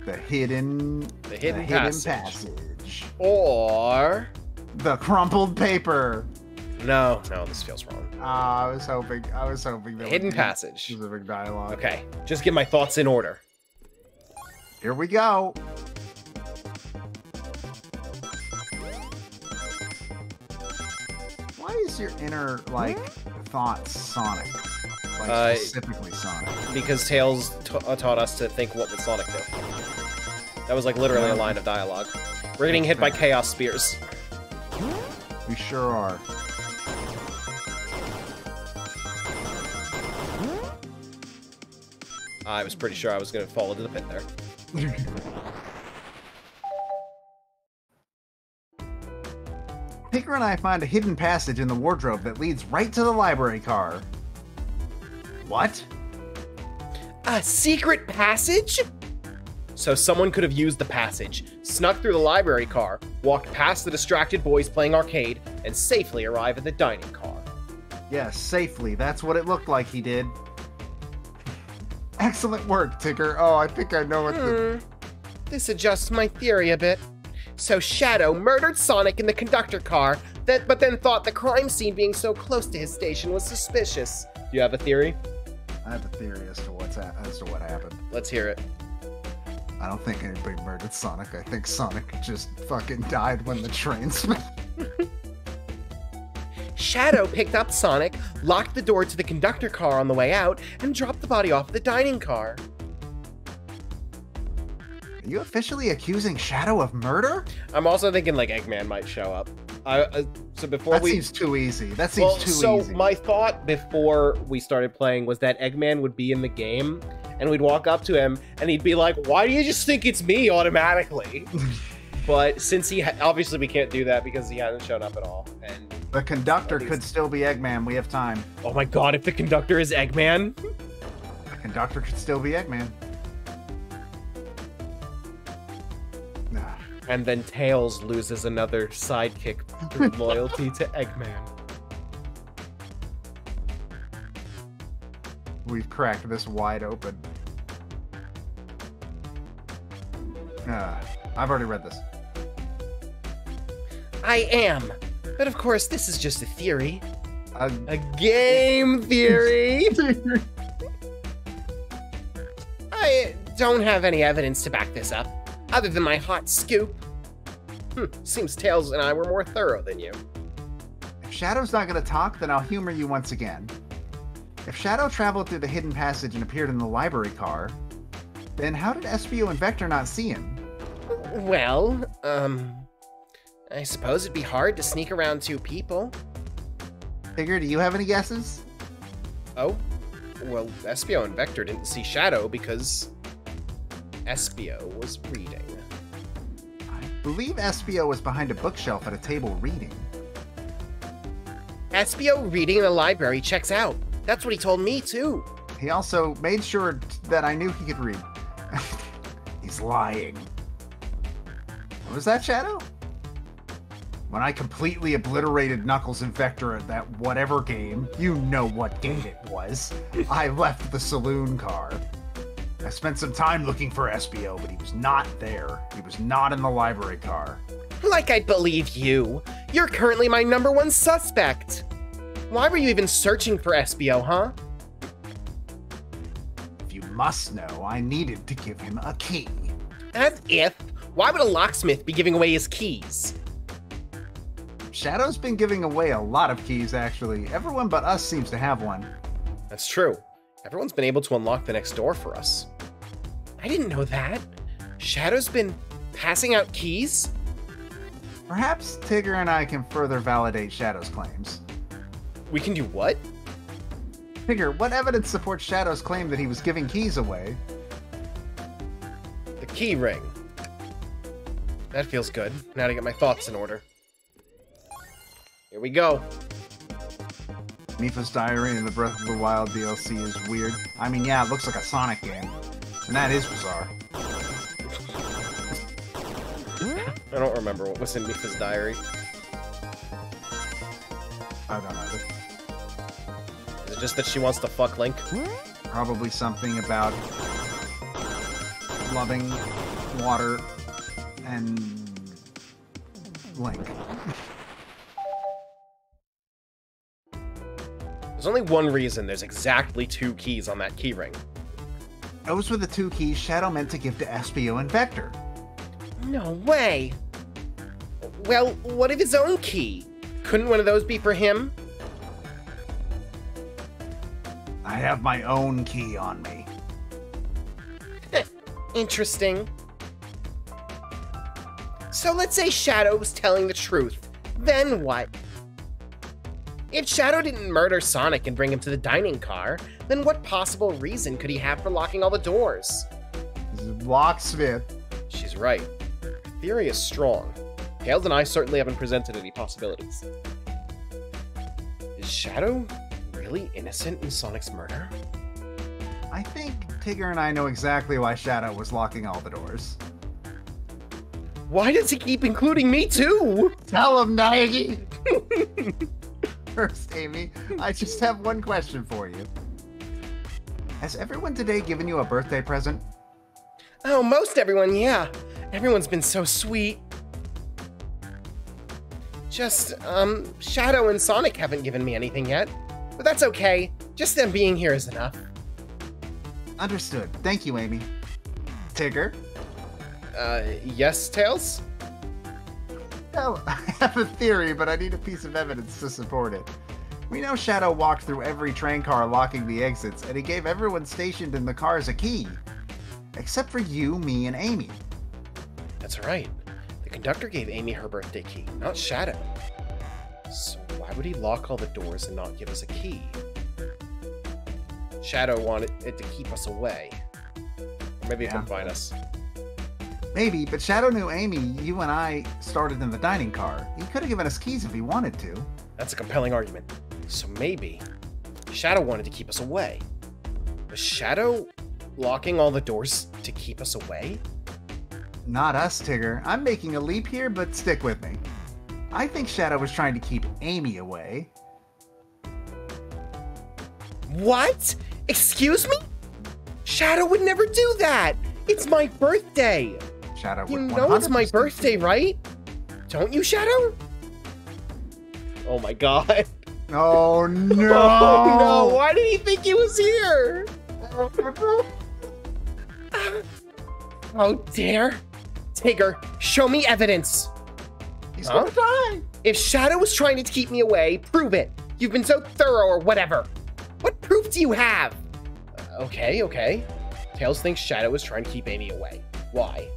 The hidden, The hidden passage. passage. or The crumpled paper. No, no, this feels wrong. Ah, I was hoping. I was hoping that Hidden would be passage. Specific dialogue. Okay, just get my thoughts in order. Here we go. Why is your inner like thoughts Sonic? Like Uh, specifically Sonic. Because Tails t- uh, taught us to think what would Sonic do. That was like literally a line of dialogue. We're getting hit by Chaos Spears. We sure are. I was pretty sure I was gonna fall into the pit there. Tigger and I find a hidden passage in the wardrobe that leads right to the library car. What? A secret passage? So someone could have used the passage, snuck through the library car, walked past the distracted boys playing arcade, and safely arrive at the dining car. Yes, safely. That's what it looked like he did. Excellent work, Tigger. Oh, I think I know what the. Hmm. This adjusts my theory a bit. So Shadow murdered Sonic in the conductor car, that, but then thought the crime scene being so close to his station was suspicious. Do you have a theory? I have a theory as to what's ha- as to what happened. Let's hear it. I don't think anybody murdered Sonic. I think Sonic just fucking died when the train smashed. Shadow picked up Sonic, locked the door to the conductor car on the way out, and dropped the body off the dining car. Are you officially accusing Shadow of murder? I'm also thinking like Eggman might show up. I, uh, so before That we seems too easy. That seems well, too so easy. my thought before we started playing was that Eggman would be in the game, and we'd walk up to him, and he'd be like, "Why do you just think it's me automatically?" but since he ha- obviously we can't do that because he hasn't shown up at all, and the conductor least- could still be Eggman. We have time. oh my god, if the conductor is Eggman, The conductor could still be Eggman. And then Tails loses another sidekick through loyalty to Eggman. We've cracked this wide open. Ah, I've already read this. I am, but of course this is just a theory, Uh, a game theory. I don't have any evidence to back this up, other than my hot scoop. Hmm, seems Tails and I were more thorough than you. if Shadow's not going to talk, then I'll humor you once again. If Shadow traveled through the hidden passage and appeared in the library car, then how did Espio and Vector not see him? Well, um, I suppose it'd be hard to sneak around two people. Figure, do you have any guesses? Oh, well, Espio and Vector didn't see Shadow because Espio was reading. I believe Espio was behind a bookshelf at a table reading. Espio reading in the library checks out. That's what he told me too. He also made sure that I knew he could read. He's lying. What was that, Shadow? When I completely obliterated Knuckles and Vector at that whatever game, you know what game it was. I left the saloon car. I spent some time looking for Espio, but he was not there. He was not in the library car. Like I believe you. You're currently my number one suspect. Why were you even searching for Espio, huh? If you must know, I needed to give him a key. As if. Why would a locksmith be giving away his keys? Shadow's been giving away a lot of keys, actually. Everyone but us seems to have one. That's true. Everyone's been able to unlock the next door for us. I didn't know that. Shadow's been passing out keys? Perhaps Tigger and I can further validate Shadow's claims. We can do what? Tigger, what evidence supports Shadow's claim that he was giving keys away? The key ring. That feels good. Now to get my thoughts in order. Here we go. Mipha's Diary and the Breath of the Wild DLC is weird. I mean, yeah, it looks like a Sonic game. And that is bizarre. I don't remember what was in Mipha's diary. I don't know. Is it just that she wants to fuck Link? Probably something about loving water and Link. There's only one reason there's exactly two keys on that keyring. Those were the two keys Shadow meant to give to Espio and Vector. No way! Well, what of his own key? Couldn't one of those be for him? I have my own key on me. Interesting. So let's say Shadow was telling the truth. Then what? If Shadow didn't murder Sonic and bring him to the dining car, then what possible reason could he have for locking all the doors? Locksmith. She's right. Her theory is strong. Tails and I certainly haven't presented any possibilities. Is Shadow really innocent in Sonic's murder? I think Tigger and I know exactly why Shadow was locking all the doors. Why does he keep including me too? Tell him, Naegi! First, Amy, I just have one question for you. Has everyone today given you a birthday present? Oh, most everyone, yeah. Everyone's been so sweet. Just, um, Shadow and Sonic haven't given me anything yet. But that's okay. Just them being here is enough. Understood. Thank you, Amy. Tigger? Uh, yes, Tails? Well, I have a theory, but I need a piece of evidence to support it. We know Shadow walked through every train car locking the exits, and he gave everyone stationed in the cars a key. Except for you, me, and Amy. That's right. The conductor gave Amy her birthday key, not Shadow. So why would he lock all the doors and not give us a key? Shadow wanted it to keep us away. Or maybe Yeah. confine us. Maybe, but Shadow knew Amy, you and I started in the dining car. He could have given us keys if he wanted to. That's a compelling argument. So maybe Shadow wanted to keep us away. Was Shadow locking all the doors to keep us away? Not us, Tigger. I'm making a leap here, but stick with me. I think Shadow was trying to keep Amy away. What? Excuse me? Shadow would never do that. It's my birthday. Shadow You would know it's my birthday, right? Don't you, Shadow? Oh my god. Oh no! Oh no, why did he think he was here? How dare? Tigger, show me evidence. He's Huh? gonna die. If Shadow was trying to keep me away, prove it. You've been so thorough or whatever. What proof do you have? Uh, okay, okay. Tails thinks Shadow is trying to keep Amy away. Why?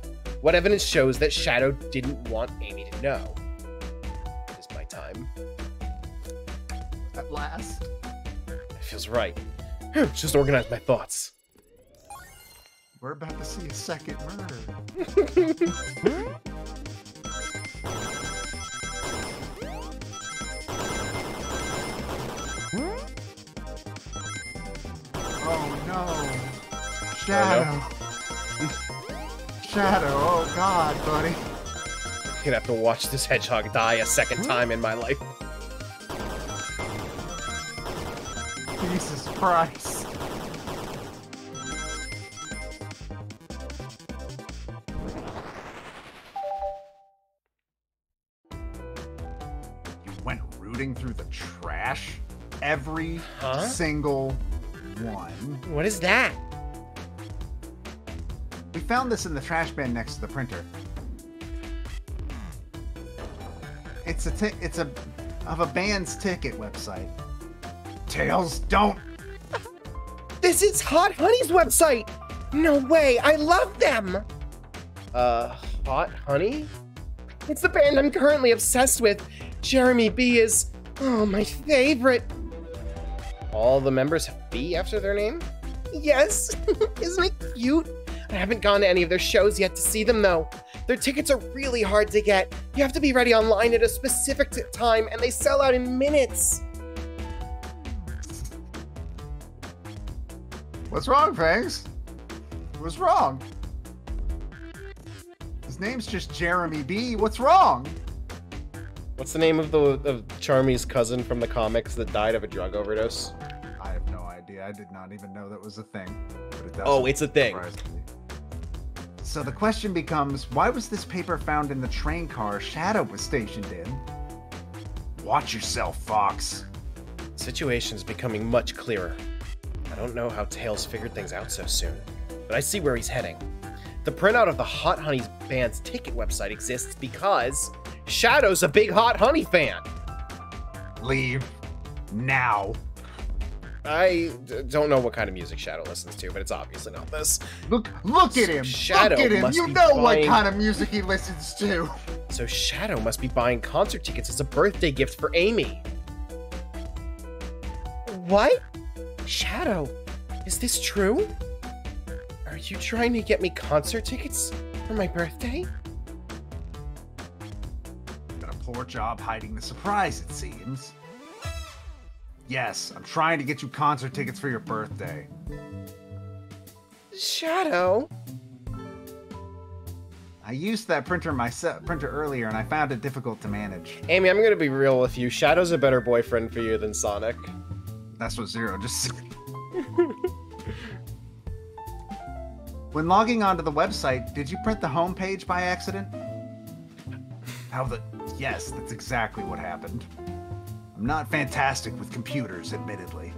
What evidence shows that Shadow didn't want Amy to know? Is my time. At last. It feels right. Just organize my thoughts. We're about to see a second murder. Hmm? Oh, oh no. Shadow. Shadow, oh god, buddy. I'm gonna have to watch this hedgehog die a second time in my life. Jesus Christ. You went rooting through the trash? Every Huh? single one. What is that? We found this in the trash bin next to the printer. It's a it's a of a band's ticket website. Tails, don't This is Hot Honey's website! No way, I love them! Uh, Hot Honey? It's the band I'm currently obsessed with. Jeremy B is, oh, my favorite. All the members have B after their name? Yes! Isn't it cute? I haven't gone to any of their shows yet to see them though. Their tickets are really hard to get. You have to be ready online at a specific t- time and they sell out in minutes. What's wrong, Fangs? What's wrong? His name's just Jeremy B. What's wrong? What's the name of the of Charmy's cousin from the comics that died of a drug overdose? I have no idea. I did not even know that was a thing. But it Oh, it's a thing. So the question becomes, why was this paper found in the train car Shadow was stationed in? Watch yourself, Fox. Situation's becoming much clearer. I don't know how Tails figured things out so soon, but I see where he's heading. The printout of the Hot Honey's band's ticket website exists because Shadow's a big Hot Honey fan. Leave now. I d- don't know what kind of music Shadow listens to, but it's obviously not this. Look, look at him. Shadow look at him. You know what kind of music he listens to. So Shadow must be buying concert tickets as a birthday gift for Amy. What? Shadow, is this true? Are you trying to get me concert tickets for my birthday? Got a poor job hiding the surprise, it seems. Yes, I'm trying to get you concert tickets for your birthday. Shadow? I used that printer myself printer earlier and I found it difficult to manage. Amy, I'm gonna be real with you. Shadow's a better boyfriend for you than Sonic. That's what Zero just said. when logging onto the website, did you print the homepage by accident? How the Yes, that's exactly what happened. I'm not fantastic with computers, admittedly.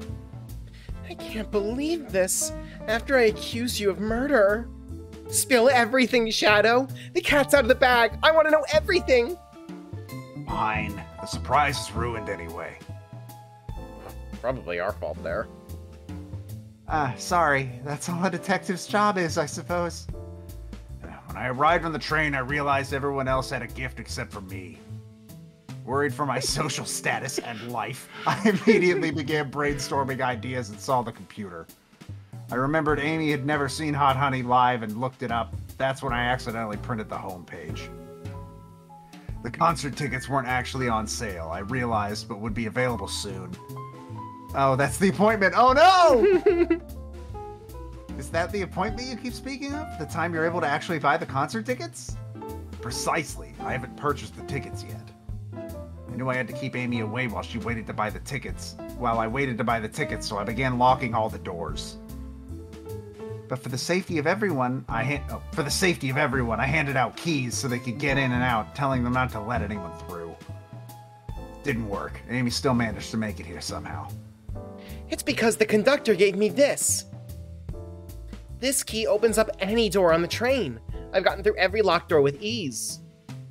I can't believe this. After I accuse you of murder. Spill everything, Shadow. The cat's out of the bag. I want to know everything. Fine. The surprise is ruined anyway. Probably our fault there. Ah, sorry. That's all a detective's job is, I suppose. Uh, When I arrived on the train, I realized everyone else had a gift except for me. Worried for my social status and life, I immediately began brainstorming ideas and saw the computer. I remembered Amy had never seen Hot Honey live and looked it up. That's when I accidentally printed the homepage. The concert tickets weren't actually on sale, I realized, but would be available soon. Oh, that's the appointment. Oh no! Is that the appointment you keep speaking of? The time you're able to actually buy the concert tickets? Precisely. I haven't purchased the tickets yet. I knew I had to keep Amy away while she waited to buy the tickets. While I waited to buy the tickets, so I began locking all the doors. But for the safety of everyone, I ha- oh, for the safety of everyone, I handed out keys so they could get in and out, telling them not to let anyone through. Didn't work. Amy still managed to make it here somehow. It's because the conductor gave me this. This key opens up any door on the train. I've gotten through every locked door with ease.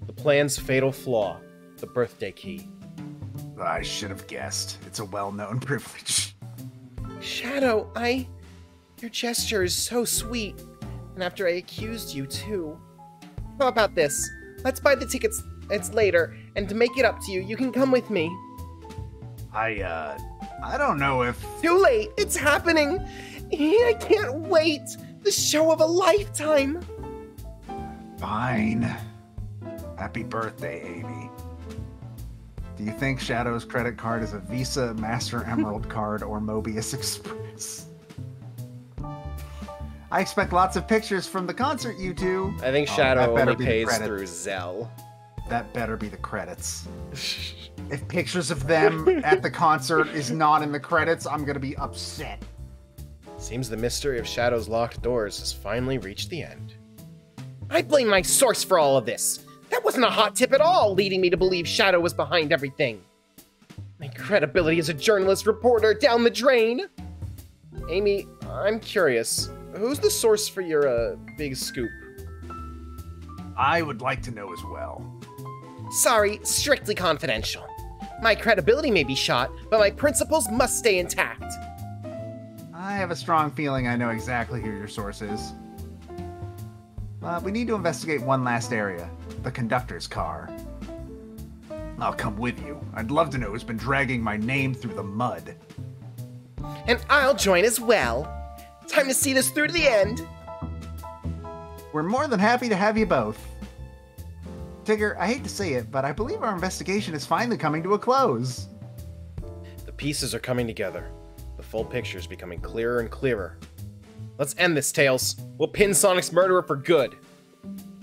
The plan's fatal flaw the birthday key. I should have guessed. It's a well known privilege. Shadow, I. Your gesture is so sweet. And after I accused you, too. How about this? Let's buy the tickets it's later, and to make it up to you, you can come with me. I, uh. I don't know if. Too late! It's happening! I can't wait! The show of a lifetime! Fine. Happy birthday, Amy. Do you think Shadow's credit card is a Visa, Master Emerald card, or Mobius Express? I expect lots of pictures from the concert, you two. I think Oh, Shadow better only pays through Zelle. That better be the credits. if pictures of them at the concert is not in the credits, I'm gonna be upset. Seems the mystery of Shadow's locked doors has finally reached the end. I blame my source for all of this. That wasn't a hot tip at all, leading me to believe Shadow was behind everything. My credibility as a journalist reporter down the drain. Amy, I'm curious. Who's the source for your uh, big scoop? I would like to know as well. Sorry, strictly confidential. My credibility may be shot, but my principles must stay intact. I have a strong feeling I know exactly who your source is. But we need to investigate one last area the conductor's car. I'll come with you. I'd love to know who's been dragging my name through the mud. And I'll join as well. Time to see this through to the end. We're more than happy to have you both. Tigger, I hate to say it, but I believe our investigation is finally coming to a close. The pieces are coming together. The full picture is becoming clearer and clearer. Let's end this, Tails. We'll pin Sonic's murderer for good.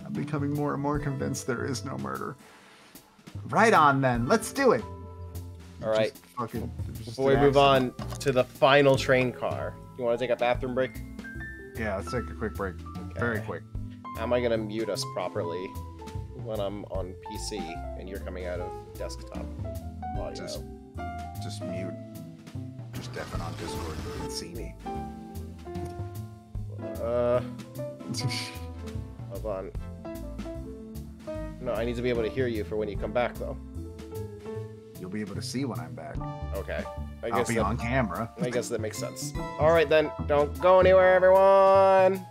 I'm becoming more and more convinced there is no murder. Right on then, let's do it. All right. Just fucking- just Before we move on to the final train car, you want to take a bathroom break? Yeah, let's take a quick break. Very quick. How am I gonna mute us properly when I'm on PC and you're coming out of desktop audio? Just- Just mute. Just deafen on Discord. You can see me. Uh, hold on. No, I need to be able to hear you for when you come back, though. You'll be able to see when I'm back. Okay. I I'll guess be that, on camera. I guess that makes sense. All right then, don't go anywhere, everyone.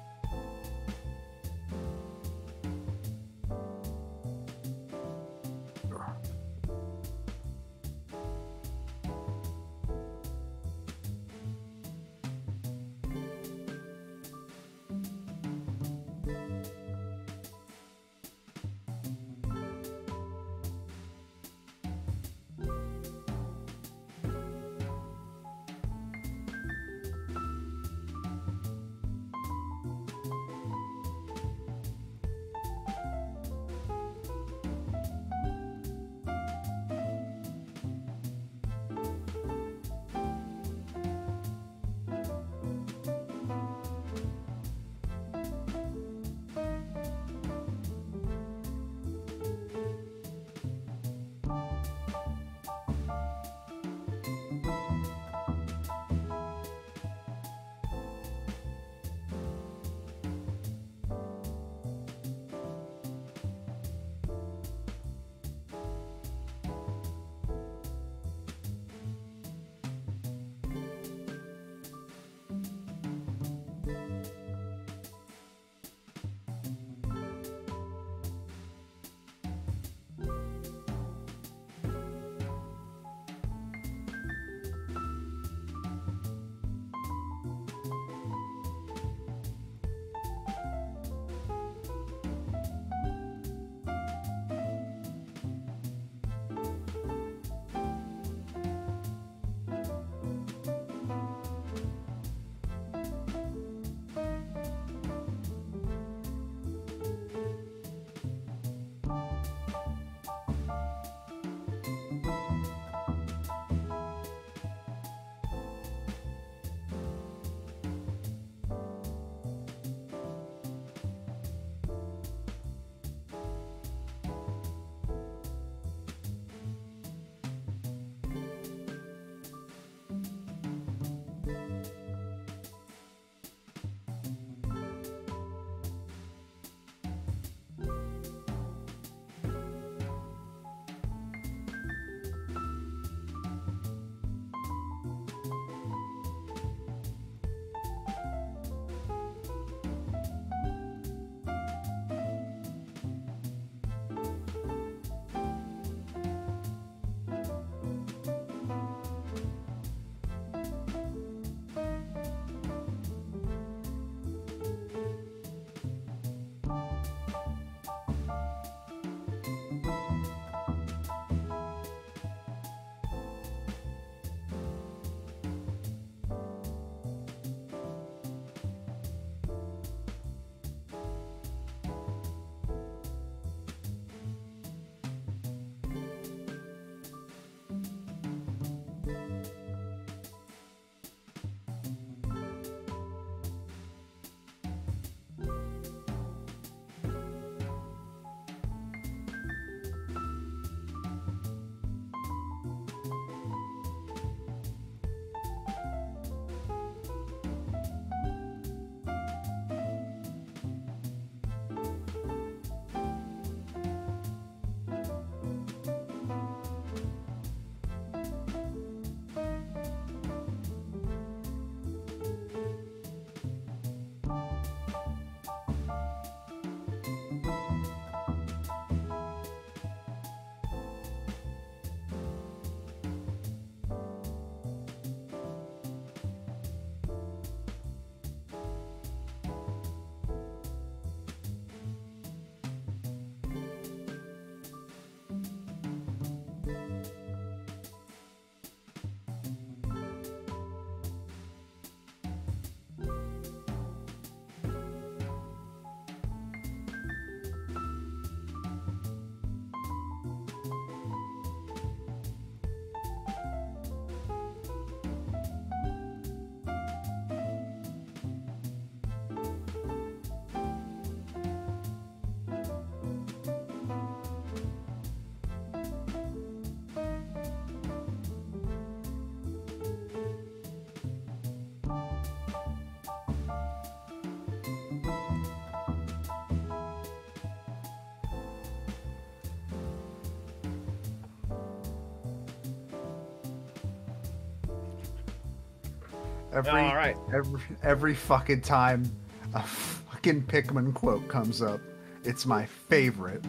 Every oh, All right. every every fucking time a fucking Pikmin quote comes up, it's my favorite.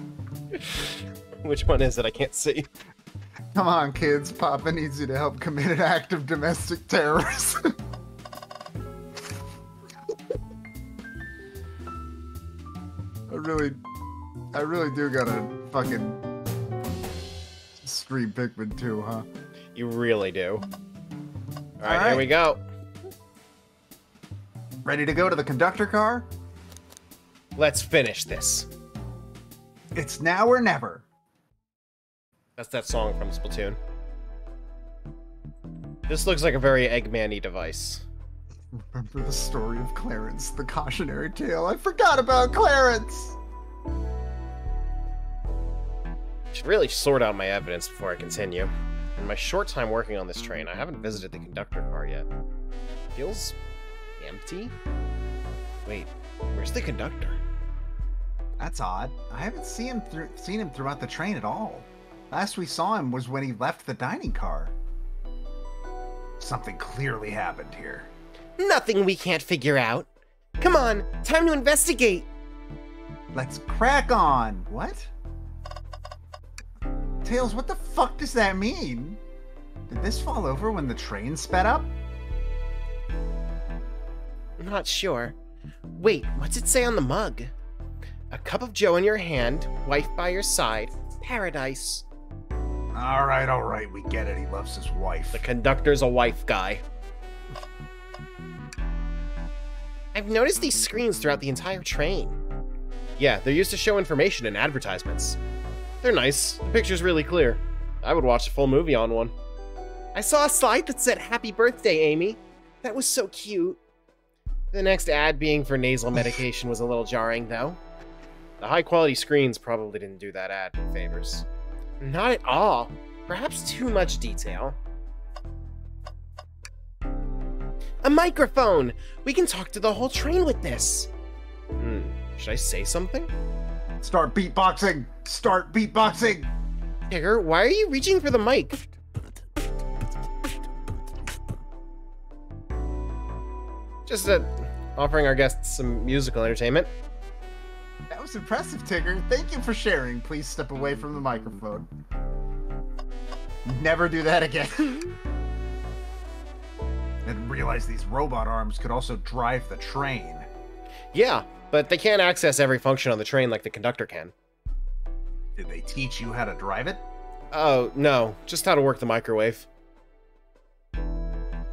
Which one is it? I can't see. Come on, kids. Papa needs you to help commit an act of domestic terrorism. I really, I really do gotta fucking stream Pikmin too, huh? You really do. All right, All here we go. Ready to go to the conductor car? Let's finish this. It's now or never. That's that song from Splatoon. This looks like a very Eggman-y device. Remember the story of Clarence, the cautionary tale. I forgot about Clarence. Should really sort out my evidence before I continue. In my short time working on this train, I haven't visited the conductor car yet. Feels empty? Wait, where's the conductor? That's odd. I haven't seen him through, seen him throughout the train at all. Last we saw him was when he left the dining car. Something clearly happened here. Nothing we can't figure out. Come on, time to investigate. Let's crack on. What? Tails, what the fuck does that mean? Did this fall over when the train sped up? I'm not sure. Wait, what's it say on the mug? A cup of joe in your hand, wife by your side, paradise. All right, all right, we get it. He loves his wife. The conductor's a wife guy. I've noticed these screens throughout the entire train. Yeah, they're used to show information in advertisements. They're nice. The picture's really clear. I would watch a full movie on one. I saw a slide that said Happy Birthday, Amy. That was so cute. The next ad being for nasal medication was a little jarring, though. The high quality screens probably didn't do that ad favors. Not at all. Perhaps too much detail. A microphone! We can talk to the whole train with this. Hmm, should I say something? Start beatboxing. Start beatboxing. Tigger, why are you reaching for the mic? Just uh, offering our guests some musical entertainment. That was impressive, Tigger. Thank you for sharing. Please step away from the microphone. Never do that again. Didn't realize these robot arms could also drive the train. Yeah, but they can't access every function on the train like the conductor can. Did they teach you how to drive it? Oh, no, just how to work the microwave.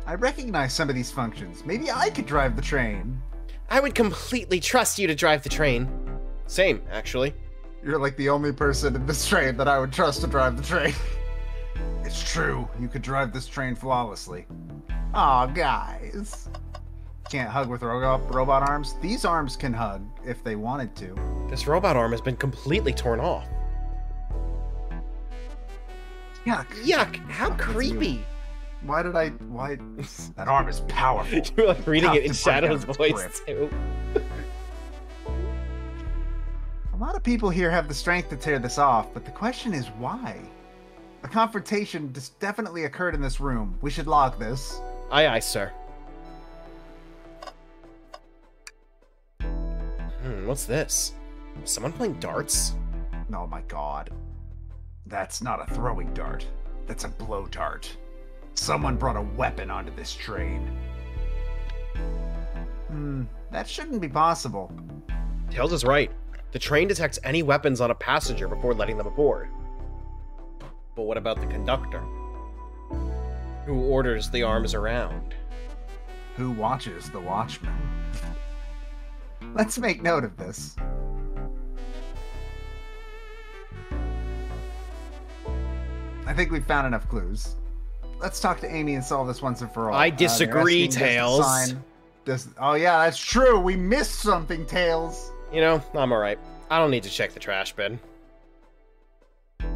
I recognize some of these functions. Maybe I could drive the train. I would completely trust you to drive the train. Same, actually. You're like the only person in this train that I would trust to drive the train. it's true. You could drive this train flawlessly. Aw, guys. Can't hug with ro- robot arms? These arms can hug if they wanted to. This robot arm has been completely torn off. Yuck. Yuck, how you. creepy. Why did I. Why. that arm is powerful. you were like reading Tough it in to break out Shadow's voice, grip. too. A lot of people here have the strength to tear this off, but the question is why? A confrontation dis- definitely occurred in this room. We should log this. Aye, aye, sir. Hmm, what's this? Is someone playing darts? Oh my god. That's not a throwing dart. That's a blow dart. Someone brought a weapon onto this train. Hmm, that shouldn't be possible. Tails is right. The train detects any weapons on a passenger before letting them aboard. But what about the conductor? Who orders the arms around? Who watches the watchman? Let's make note of this. I think we've found enough clues. Let's talk to Amy and solve this once and for all. I uh, disagree, asking us to Tails. oh yeah, that's true. We missed something, Tails. You know, I'm alright. I don't need to check the trash bin.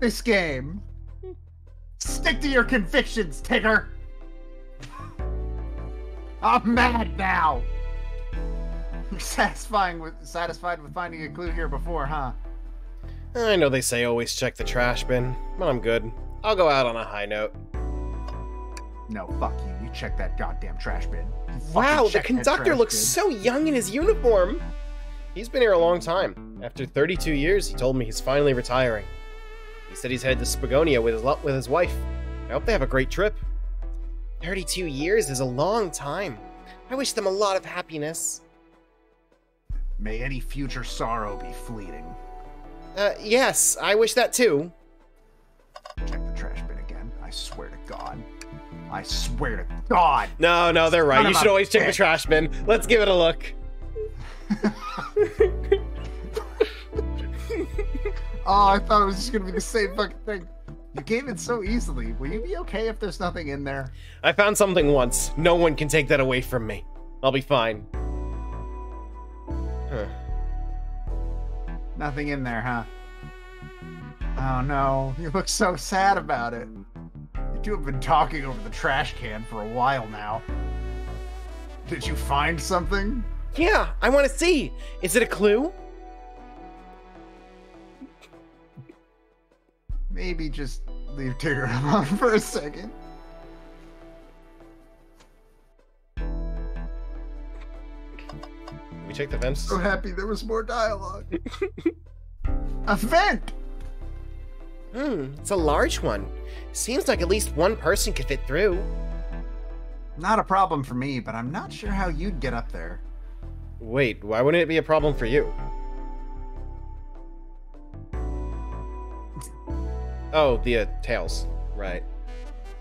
This game. Stick to your convictions, Tigger. I'm mad now. You're satisfying with satisfied with finding a clue here before, huh? I know they say always check the trash bin, but I'm good. I'll go out on a high note. No, fuck you. You check that goddamn trash bin. Wow, the conductor looks bin. so young in his uniform. He's been here a long time. After 32 years, he told me he's finally retiring. He said he's headed to Spagonia with his, with his wife. I hope they have a great trip. 32 years is a long time. I wish them a lot of happiness. May any future sorrow be fleeting. Uh, yes, I wish that too. Check the trash bin again. I swear to God. I swear to God. No, no, they're right. You should always check the trash bin. Let's give it a look. Oh, I thought it was just gonna be the same fucking thing. You gave it so easily. Will you be okay if there's nothing in there? I found something once. No one can take that away from me. I'll be fine. Huh. Nothing in there, huh? Oh no, you look so sad about it. You two have been talking over the trash can for a while now. Did you find something? Yeah, I want to see. Is it a clue? Maybe just leave Tigger alone for a second. We check the vents? So happy there was more dialogue. a vent! Hmm, it's a large one. Seems like at least one person could fit through. Not a problem for me, but I'm not sure how you'd get up there. Wait, why wouldn't it be a problem for you? Oh, the uh, tails. Right.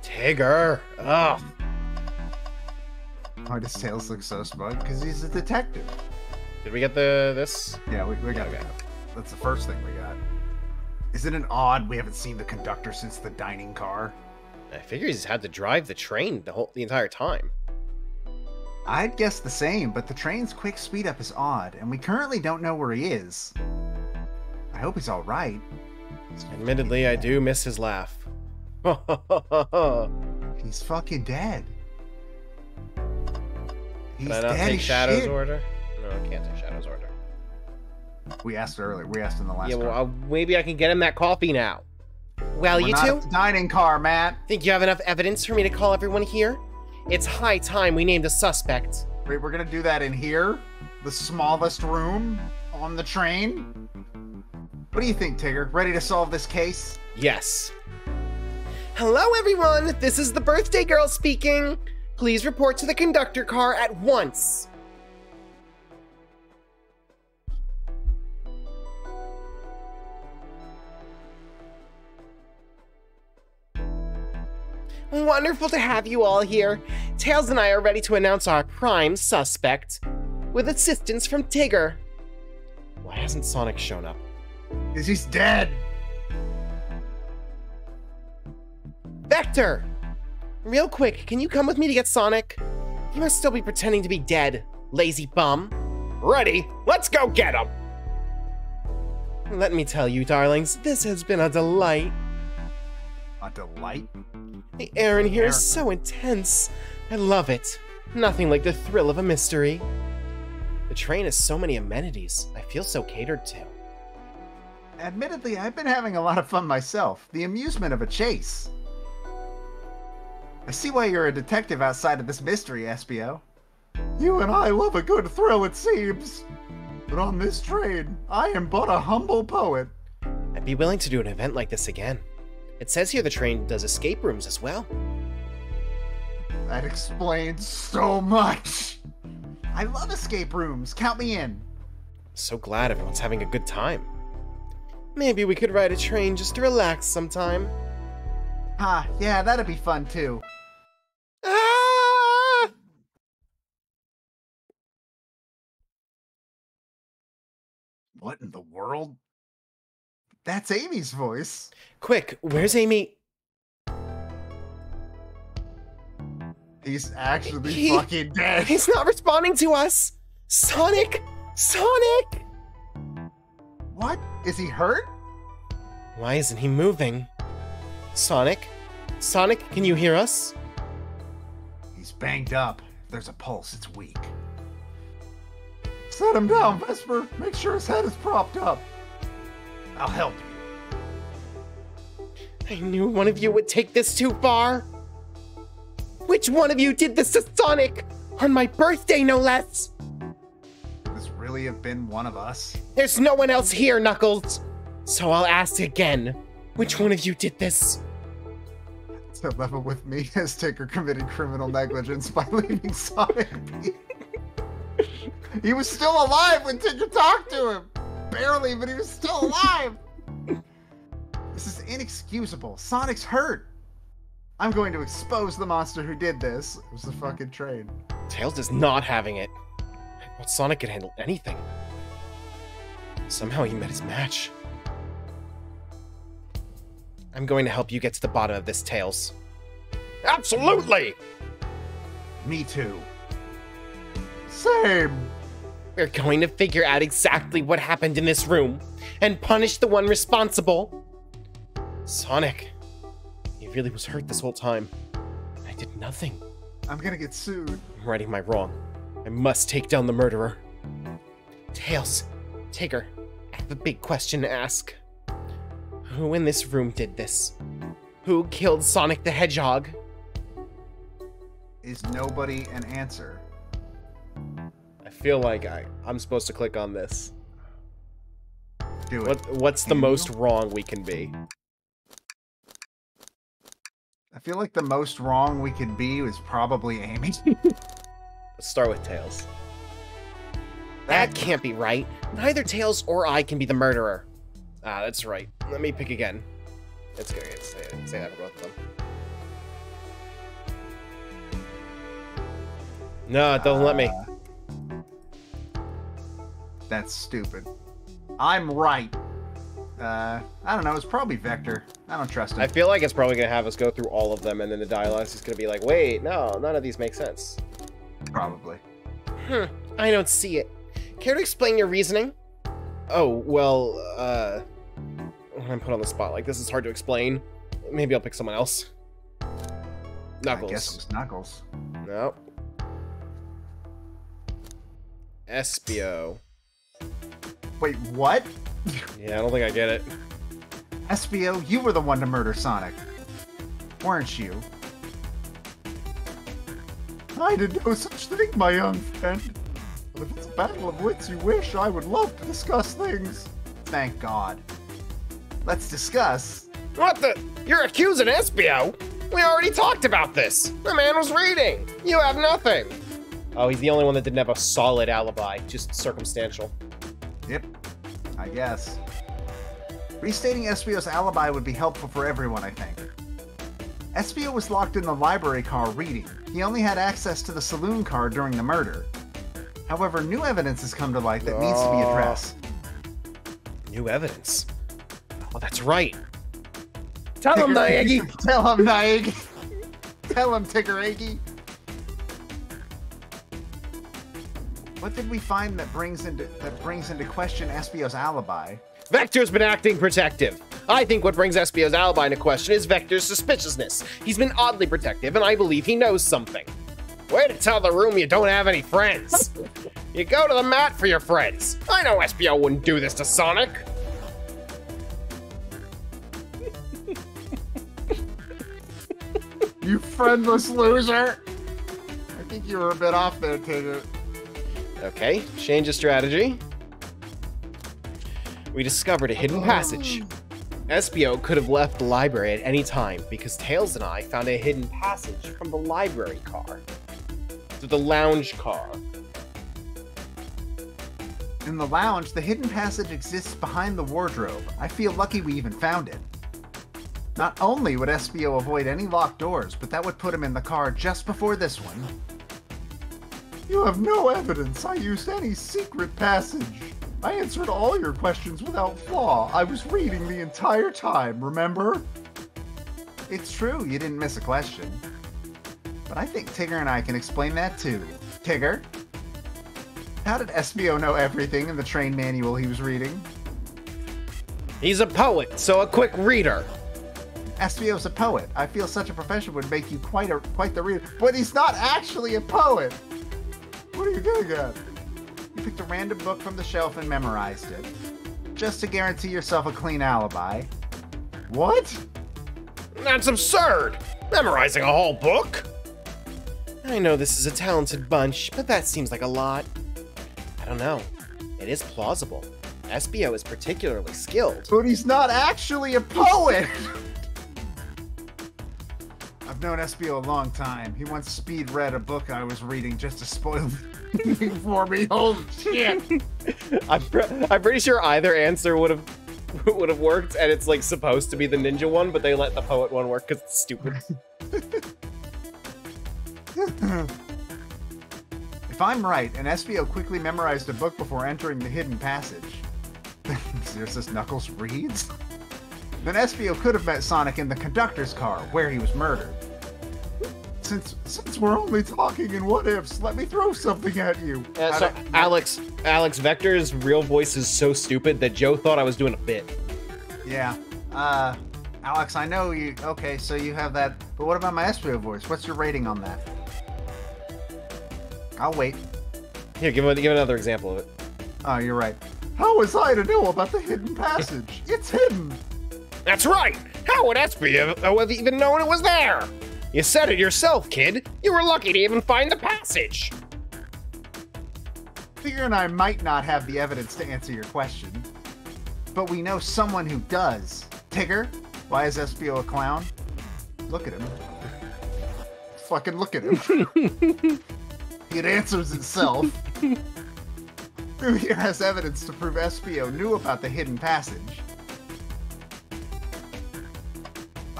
Tigger! Ugh. Why does Tails look so smug? Because he's a detective. Did we get the this? Yeah, we, we got Okay. it. That's the first thing we got. Isn't it odd we haven't seen the conductor since the dining car? I figure he's had to drive the train the whole the entire time. I'd guess the same, but the train's quick speed up is odd, and we currently don't know where he is. I hope he's all right. Admittedly, I do miss his laugh. He's fucking dead. He's Can I not dead take Shadow's shit. order? Can't take Shadow's order. We asked earlier. We asked in the last. yeah, well, uh, maybe I can get him that coffee now. Well, We're you two, at the dining car, Matt. think you have enough evidence for me to call everyone here? It's high time we named a suspect. Wait, we're gonna do that in here, the smallest room on the train. What do you think, Tigger? Ready to solve this case? Yes. Hello, everyone. This is the birthday girl speaking. Please report to the conductor car at once. Wonderful to have you all here. Tails and I are ready to announce our prime suspect with assistance from Tigger. Why hasn't Sonic shown up? Cause he's dead. Vector! Real quick, can you come with me to get Sonic? He must still be pretending to be dead, lazy bum. Ready? Let's go get him! Let me tell you, darlings, this has been a delight. A delight. The air in here is so intense. I love it. Nothing like the thrill of a mystery. The train has so many amenities. I feel so catered to. Admittedly, I've been having a lot of fun myself. The amusement of a chase. I see why you're a detective outside of this mystery, Espio. You and I love a good thrill, it seems. But on this train, I am but a humble poet. I'd be willing to do an event like this again. It says here the train does escape rooms as well. That explains so much. I love escape rooms. Count me in. So glad everyone's having a good time. Maybe we could ride a train just to relax sometime. Ah, yeah, that'd be fun too. Ah! What in the world? That's Amy's voice. Quick, where's Amy? He's actually He- fucking dead. He's not responding to us! Sonic! Sonic! What? Is he hurt? Why isn't he moving? Sonic? Sonic, can you hear us? He's banged up. If there's a pulse, it's weak. Set him down, Vesper. Make sure his head is propped up. I'll help you. I knew one of you would take this too far. Which one of you did this to Sonic? On my birthday, no less. Could this really have been one of us? There's no one else here, Knuckles. So I'll ask again. Which one of you did this? To level with me as Tigger committed criminal negligence by leaving Sonic he was still alive when Tigger talked to him. Barely, but he was still alive. this is inexcusable. Sonic's hurt. I'm going to expose the monster who did this. It was the fucking train. Tails is not having it. But Sonic could handle anything. Somehow he met his match. I'm going to help you get to the bottom of this, Tails. Absolutely! Me too. Same. We're going to figure out exactly what happened in this room and punish the one responsible. Sonic, he really was hurt this whole time. I did nothing. I'm gonna get sued. I'm righting my wrong. I must take down the murderer. Tails, Tigger, I have a big question to ask. Who in this room did this? Who killed Sonic the Hedgehog? Is nobody an answer? I feel like I, I'm supposed to click on this. Do it. What What's the most wrong we can be? I feel like the most wrong we could be was probably Amy. Let's start with Tails. That can't be right. Neither Tails or I can be the murderer. Ah, that's right. Let me pick again. That's good. Say, say that for both of them. No, it doesn't let me. That's stupid. I'm right. Uh, I don't know. It's probably Vector. I don't trust him. I feel like it's probably going to have us go through all of them, and then the dialogue is going to be like, wait, no, none of these make sense. Probably. Hmm, I don't see it. Care to explain your reasoning? Oh, well, uh... I'm put on the spot like this, it's hard to explain. Maybe I'll pick someone else. Knuckles. I guess it was Knuckles. No. Espio. Wait, what? Yeah, I don't think I get it. Espio, you were the one to murder Sonic. Weren't you? I did no such thing, my young friend. But if it's a battle of wits you wish, I would love to discuss things. Thank God. Let's discuss. What the? You're accusing Espio? We already talked about this. The man was reading. You have nothing. Oh, he's the only one that didn't have a solid alibi, just circumstantial. Yep, I guess. Restating Espio's alibi would be helpful for everyone, I think. Espio was locked in the library car reading. He only had access to the saloon car during the murder. However, new evidence has come to light that needs to be addressed. New evidence. Oh, that's right. Tell him, Naegi. Tell him, Naegi. Tell him, Tiggeregi. What did we find that brings into that brings into question Espio's alibi? Vector's been acting protective. I think what brings Espio's alibi into question is Vector's suspiciousness. He's been oddly protective, and I believe he knows something. Way to tell the room you don't have any friends. you go to the mat for your friends. I know Espio wouldn't do this to Sonic. You friendless loser! I think you were a bit off there, Tigger. Okay, change of strategy. We discovered a hidden passage. Espio could have left the library at any time because Tails and I found a hidden passage from the library car to the lounge car. In the lounge, the hidden passage exists behind the wardrobe. I feel lucky we even found it. Not only would Espio avoid any locked doors, but that would put him in the car just before this one. You have no evidence I used any secret passage. I answered all your questions without flaw. I was reading the entire time, remember? It's true, you didn't miss a question. But I think Tigger and I can explain that too. Tigger? How did Espio know everything in the train manual he was reading? He's a poet, so a quick reader. Espio's a poet. I feel such a profession would make you quite a quite the reader. But he's not actually a poet. What are you getting at? You picked a random book from the shelf and memorized it. Just to guarantee yourself a clean alibi. What? That's absurd! Memorizing a whole book? I know this is a talented bunch, but that seems like a lot. I don't know. It is plausible. Espio is particularly skilled. But he's not actually a poet! I've known Espio a long time. He once speed read a book I was reading just to spoil it for me. Holy shit! I'm, pre- I'm pretty sure either answer would have would have worked, and it's like supposed to be the ninja one, but they let the poet one work because it's stupid. if I'm right, and Espio quickly memorized a book before entering the hidden passage, this Knuckles reads? Then Espio could have met Sonic in the conductor's car, where he was murdered. Since since we're only talking in what ifs, let me throw something at you. Uh, so Alex, Alex Vector's real voice is so stupid that Joe thought I was doing a bit. Yeah. Uh, Alex, I know you. Okay, so you have that. But what about my Espio voice? What's your rating on that? I'll wait. Here, give, give another example of it. Oh, you're right. How was I to know about the hidden passage? It's hidden. That's right! How would Espio have even known it was there? You said it yourself, kid. You were lucky to even find the passage. Tigger and I might not have the evidence to answer your question, but we know someone who does. Tigger, why is Espio a clown? Look at him. Fucking look at him. it answers itself. Who here has evidence to prove Espio knew about the hidden passage?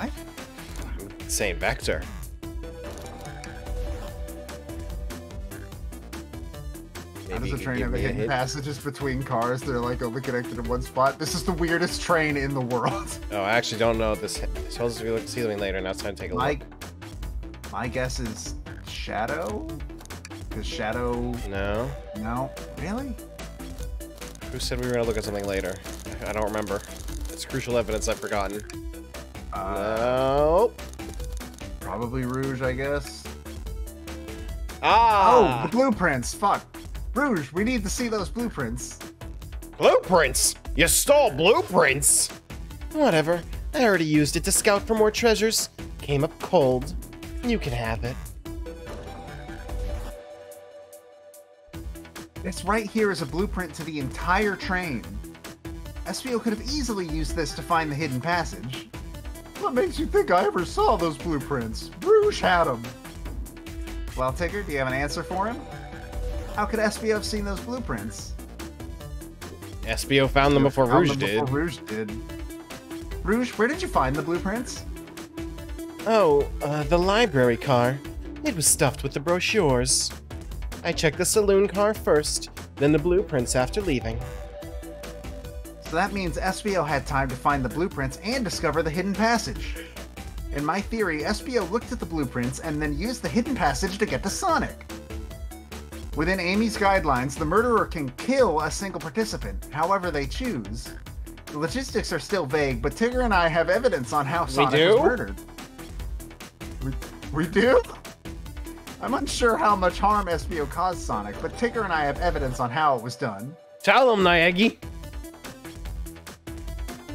What? Same vector. How Maybe does a train have hidden passages between cars? They're like only connected in one spot. This is the weirdest train in the world. Oh, I actually don't know this. This tells us we look see something later. Now it's time to take a My, look. my guess is Shadow? Because Shadow. No. No? Really? Who said we were gonna look at something later? I don't remember. It's crucial evidence I've forgotten. Uh, no. Probably Rouge, I guess. Ah. Oh, the blueprints. Fuck. Rouge, we need to see those blueprints. Blueprints! You stole blueprints! Whatever. I already used it to scout for more treasures. Came up cold. You can have it. This right here is a blueprint to the entire train. Espio could have easily used this to find the hidden passage. What makes you think I ever saw those blueprints? Rouge had them. Well, Tigger, do you have an answer for him? How could Espio have seen those blueprints? Espio found them before Found Rouge them did. Before Rouge did. Rouge, where did you find the blueprints? Oh, uh, the library car. It was stuffed with the brochures. I checked the saloon car first, then the blueprints after leaving. So that means Espio had time to find the blueprints and discover the hidden passage. In my theory, Espio looked at the blueprints and then used the hidden passage to get to Sonic. Within Amy's guidelines, the murderer can kill a single participant, however they choose. The logistics are still vague, but Tigger and I have evidence on how Sonic do? was murdered. We, we do? I'm unsure how much harm Espio caused Sonic, but Tigger and I have evidence on how it was done. Tell them, Naegi.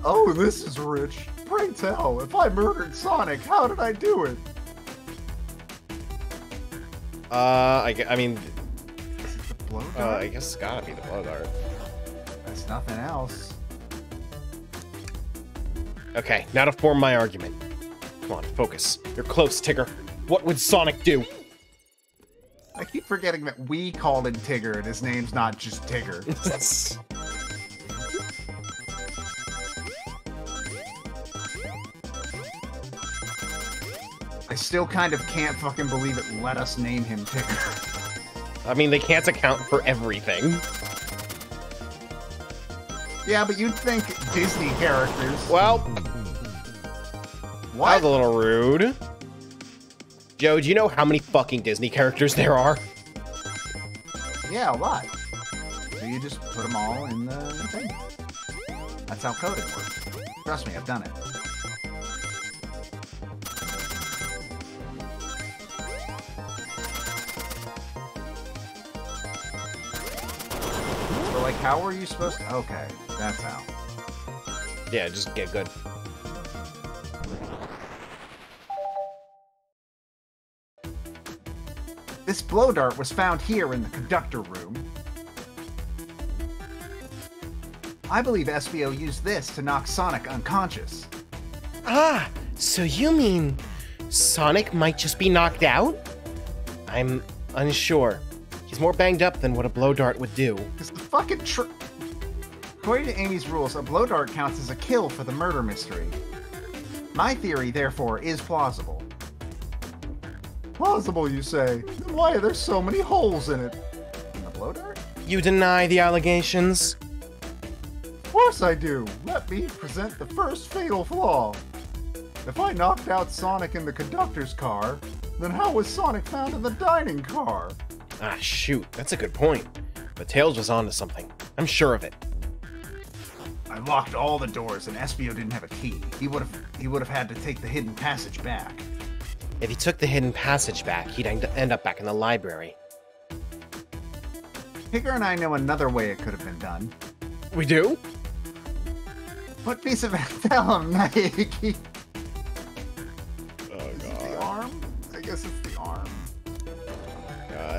Oh, this is rich. Pray tell, if I murdered Sonic, how did I do it? Uh, I, I mean, Is it the blow uh. I guess it's gotta be the blow dart. That's nothing else. Okay, now to form my argument. Come on, focus. You're close, Tigger. What would Sonic do? I keep forgetting that we called him Tigger and his name's not just Tigger. still kind of can't fucking believe it let us name him Tigger. I mean, they can't account for everything. yeah, but you'd think Disney characters. Well, what? that was a little rude. Joe, do you know how many fucking Disney characters there are? Yeah, a lot. So you just put them all in the thing. That's how coding works. Trust me, I've done it. how are you supposed to... Okay, that's how. Yeah, just get good. This blow dart was found here in the conductor room. I believe Espio used this to knock Sonic unconscious. Ah, so you mean Sonic might just be knocked out? I'm unsure. He's more banged up than what a blow dart would do. Because the fucking tr- According to Amy's rules, a blow dart counts as a kill for the murder mystery. My theory, therefore, is plausible. Plausible, you say? Then why are there so many holes in it? In the blow dart? You deny the allegations? Of course I do. Let me present the first fatal flaw. If I knocked out Sonic in the conductor's car, then how was Sonic found in the dining car? Ah, shoot, that's a good point. But Tails was onto something. I'm sure of it. I locked all the doors, and Espio didn't have a key. He would have he would have had to take the hidden passage back. If he took the hidden passage back, he'd end up back in the library. Tigger and I know another way it could have been done. We do? What piece of tell him, Nike?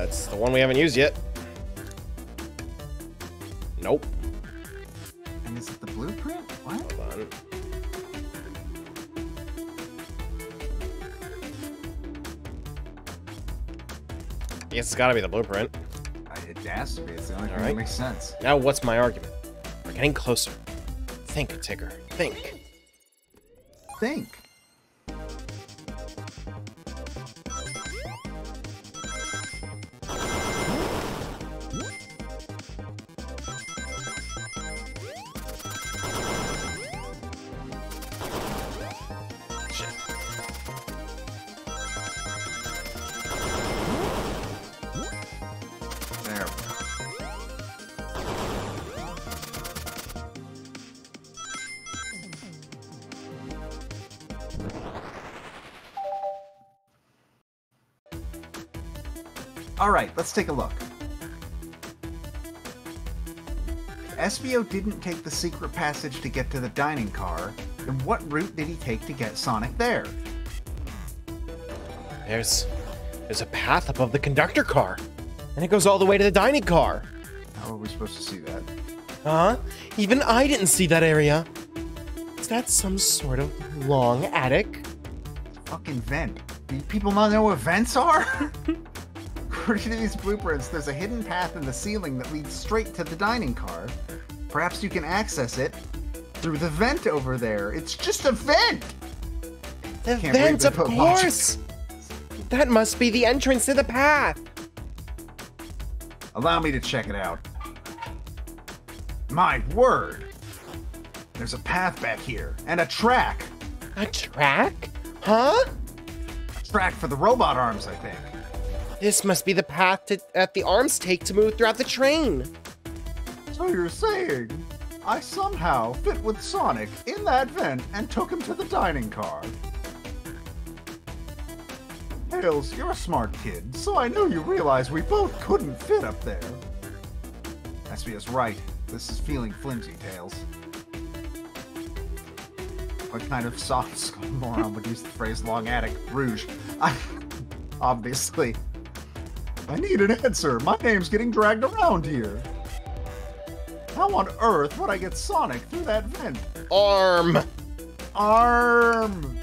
It's the one we haven't used yet. Nope. And is it the blueprint? What? Hold on. Yes, it's gotta be the blueprint. I- It has to be. It's the only thing that makes sense. Now, what's my argument? We're getting closer. Think, Tigger. Think. Think. Let's take a look. Espio didn't take the secret passage to get to the dining car. Then what route did he take to get Sonic there? There's there's a path above the conductor car. And it goes all the way to the dining car. How are we supposed to see that? Huh? Even I didn't see that area. Is that some sort of long attic? Fucking vent. Do people not know what vents are? According to these blueprints, there's a hidden path in the ceiling that leads straight to the dining car. Perhaps you can access it through the vent over there. It's just a vent! The vent, of put logic. course! That must be the entrance to the path. Allow me to check it out. My word! There's a path back here, and a track! A track? Huh? A track for the robot arms, I think. This must be the path to, that the arms take to move throughout the train. So you're saying I somehow fit with Sonic in that vent and took him to the dining car? Tails, you're a smart kid, so I know you realize we both couldn't fit up there. Espio's right. This is feeling flimsy, Tails. What kind of soft moron would use the phrase long attic rouge? I, obviously. I need an answer. My name's getting dragged around here. How on earth would I get Sonic through that vent? Arm. Arm!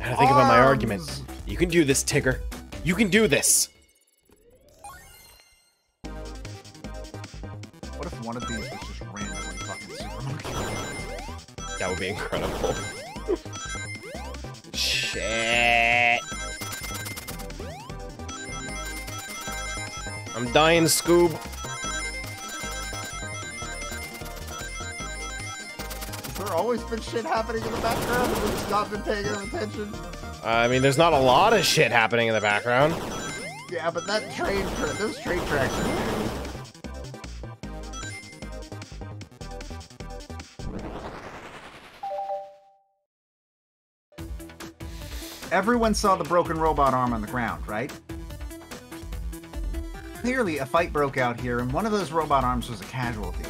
I gotta think about my argument. You can do this, Tigger. You can do this. What if one of these was just randomly fucking Super Monkey? That would be incredible. Shit. I'm dying, Scoob. Has there always been shit happening in the background and we've just not been paying attention? I mean, there's not a lot of shit happening in the background. Yeah, but that train, tra- those train tracks are new. Everyone saw the broken robot arm on the ground, right? Clearly, a fight broke out here, and one of those robot arms was a casualty.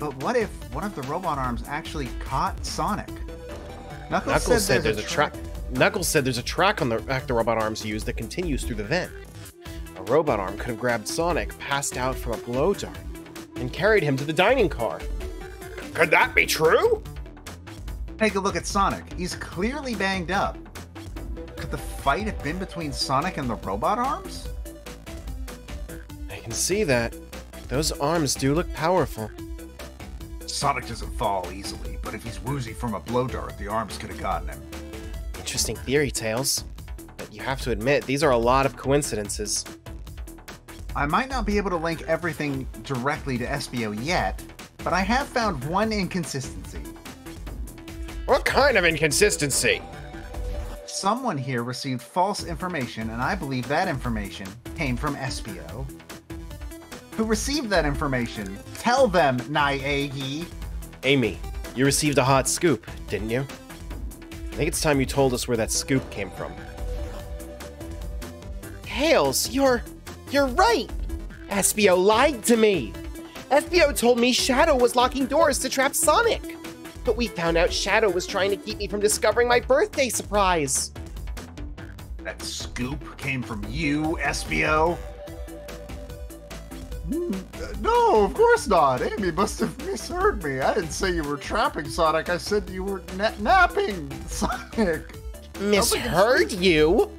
But what if one of the robot arms actually caught Sonic? Knuckles, Knuckles said there's a tra- track. Knuckles said there's a track on the back the robot arms used that continues through the vent. A robot arm could have grabbed Sonic, passed out from a blow dart, and carried him to the dining car. Could that be true? Take a look at Sonic. He's clearly banged up. Could the fight have been between Sonic and the robot arms? Can see that. Those arms do look powerful. Sonic doesn't fall easily, but if he's woozy from a blow dart, the arms could have gotten him. Interesting theory, Tails. But you have to admit, these are a lot of coincidences. I might not be able to link everything directly to Espio yet, but I have found one inconsistency. What kind of inconsistency? Someone here received false information, and I believe that information came from Espio. Who received that information? Tell them, Naegi. Amy, you received a hot scoop, didn't you? I think it's time you told us where that scoop came from. Tails, you're. you're right! Espio lied to me! Espio told me Shadow was locking doors to trap Sonic! But we found out Shadow was trying to keep me from discovering my birthday surprise! That scoop came from you, Espio? Hmm, No, of course not. Amy must have misheard me. I didn't say you were trapping Sonic. I said you were na- napping Sonic. Misheard you?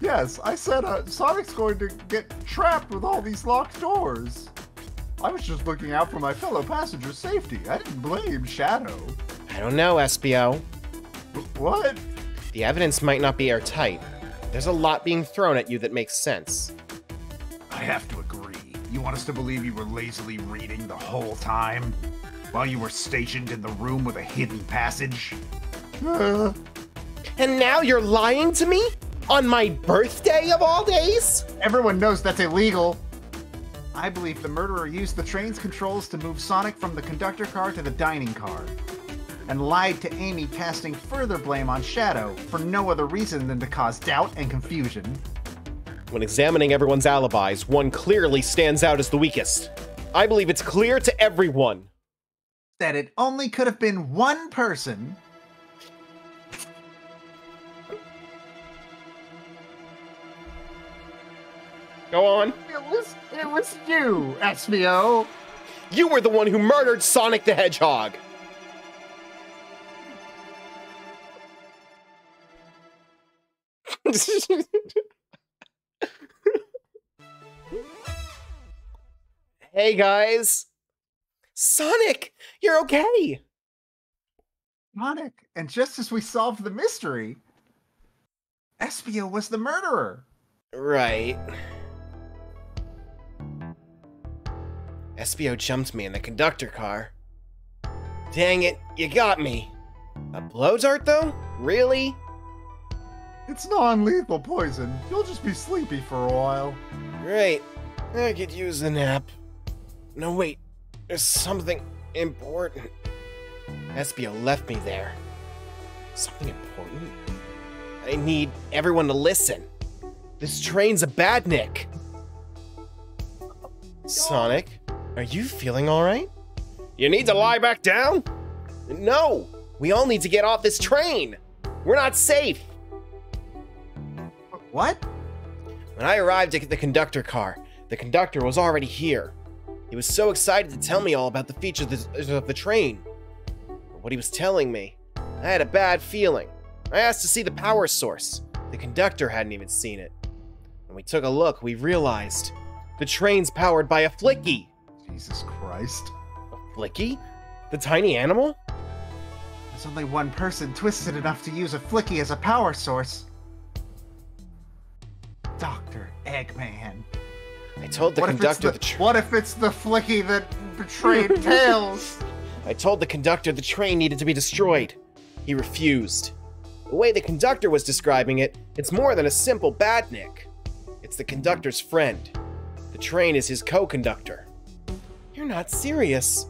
Yes, I said uh, Sonic's going to get trapped with all these locked doors. I was just looking out for my fellow passengers' safety. I didn't blame Shadow. I don't know, Espio. Wh- What? The evidence might not be airtight. There's a lot being thrown at you that makes sense. I have to agree. You want us to believe you were lazily reading the whole time? While you were stationed in the room with a hidden passage? Uh, And now you're lying to me? On my birthday of all days? everyone knows that's illegal. I believe the murderer used the train's controls to move Sonic from the conductor car to the dining car, and lied to Amy, casting further blame on Shadow for no other reason than to cause doubt and confusion. When examining everyone's alibis, one clearly stands out as the weakest. I believe it's clear to everyone. That it only could have been one person. Go on. It was it was you, Espio. You were the one who murdered Sonic the Hedgehog. hey guys. Sonic, you're okay. Sonic. And just as we solved the mystery, Espio was the murderer. Right. Espio jumped me in the conductor car. Dang it, you got me. A blow dart, though? Really? It's non-lethal poison. You'll just be sleepy for a while. Great. I could use a nap. No, wait. There's something important. Espio left me there. Something important? I need everyone to listen. This train's a badnik. Sonic, are you feeling alright? You need to lie back down? No! We all need to get off this train! We're not safe! What? When I arrived at the conductor car, the conductor was already here. He was so excited to tell me all about the features of the, of the train. But what he was telling me, I had a bad feeling. I asked to see the power source. The conductor hadn't even seen it. When we took a look, we realized the train's powered by a Flicky. Jesus Christ. A Flicky? The tiny animal? There's only one person twisted enough to use a flicky as a power source. Dr. Eggman. I told the what, if it's conductor the, the what if it's the flicky that betrayed Tails? I told the conductor the train needed to be destroyed. He refused. The way the conductor was describing it, it's more than a simple badnik. It's the conductor's friend. The train is his co-conductor. You're not serious.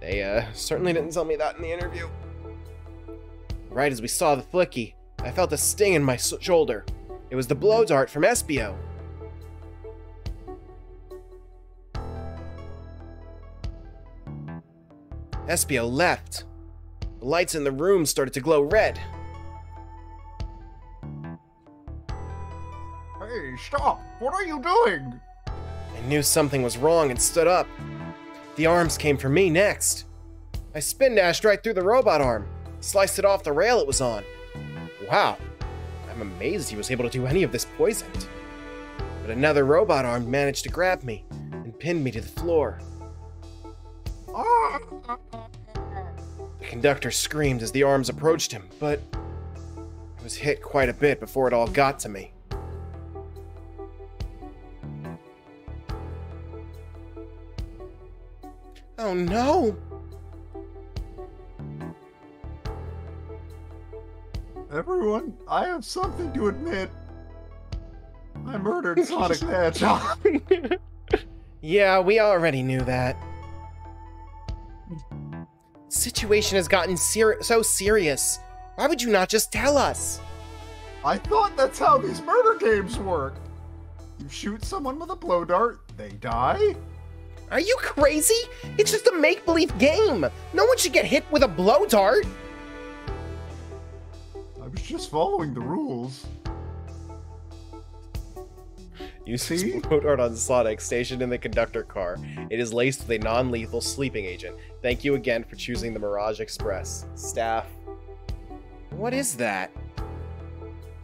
They, uh, certainly didn't tell me that in the interview. Right as we saw the flicky, I felt a sting in my shoulder. It was the blow dart from Espio. Espio left. The lights in the room started to glow red. hey, stop! What are you doing? I knew something was wrong and stood up. The arms came for me next. I spin dashed right through the robot arm, sliced it off the rail it was on. Wow, I'm amazed he was able to do any of this poisoned. But another robot arm managed to grab me and pinned me to the floor. Ah! The conductor screamed as the arms approached him, but I was hit quite a bit before it all got to me. Oh no! Everyone, I have something to admit. I murdered Sonic the Hedgehog. yeah, we already knew that. Situation has gotten ser- so serious. Why would you not just tell us? I thought that's how these murder games work. You shoot someone with a blow dart, they die. Are you crazy? It's just a make believe game. No one should get hit with a blow dart. I was just following the rules. You See? see blow dart on Sonic stationed in the conductor car. It is laced with a non-lethal sleeping agent. Thank you again for choosing the Mirage Express. Staff. What is that?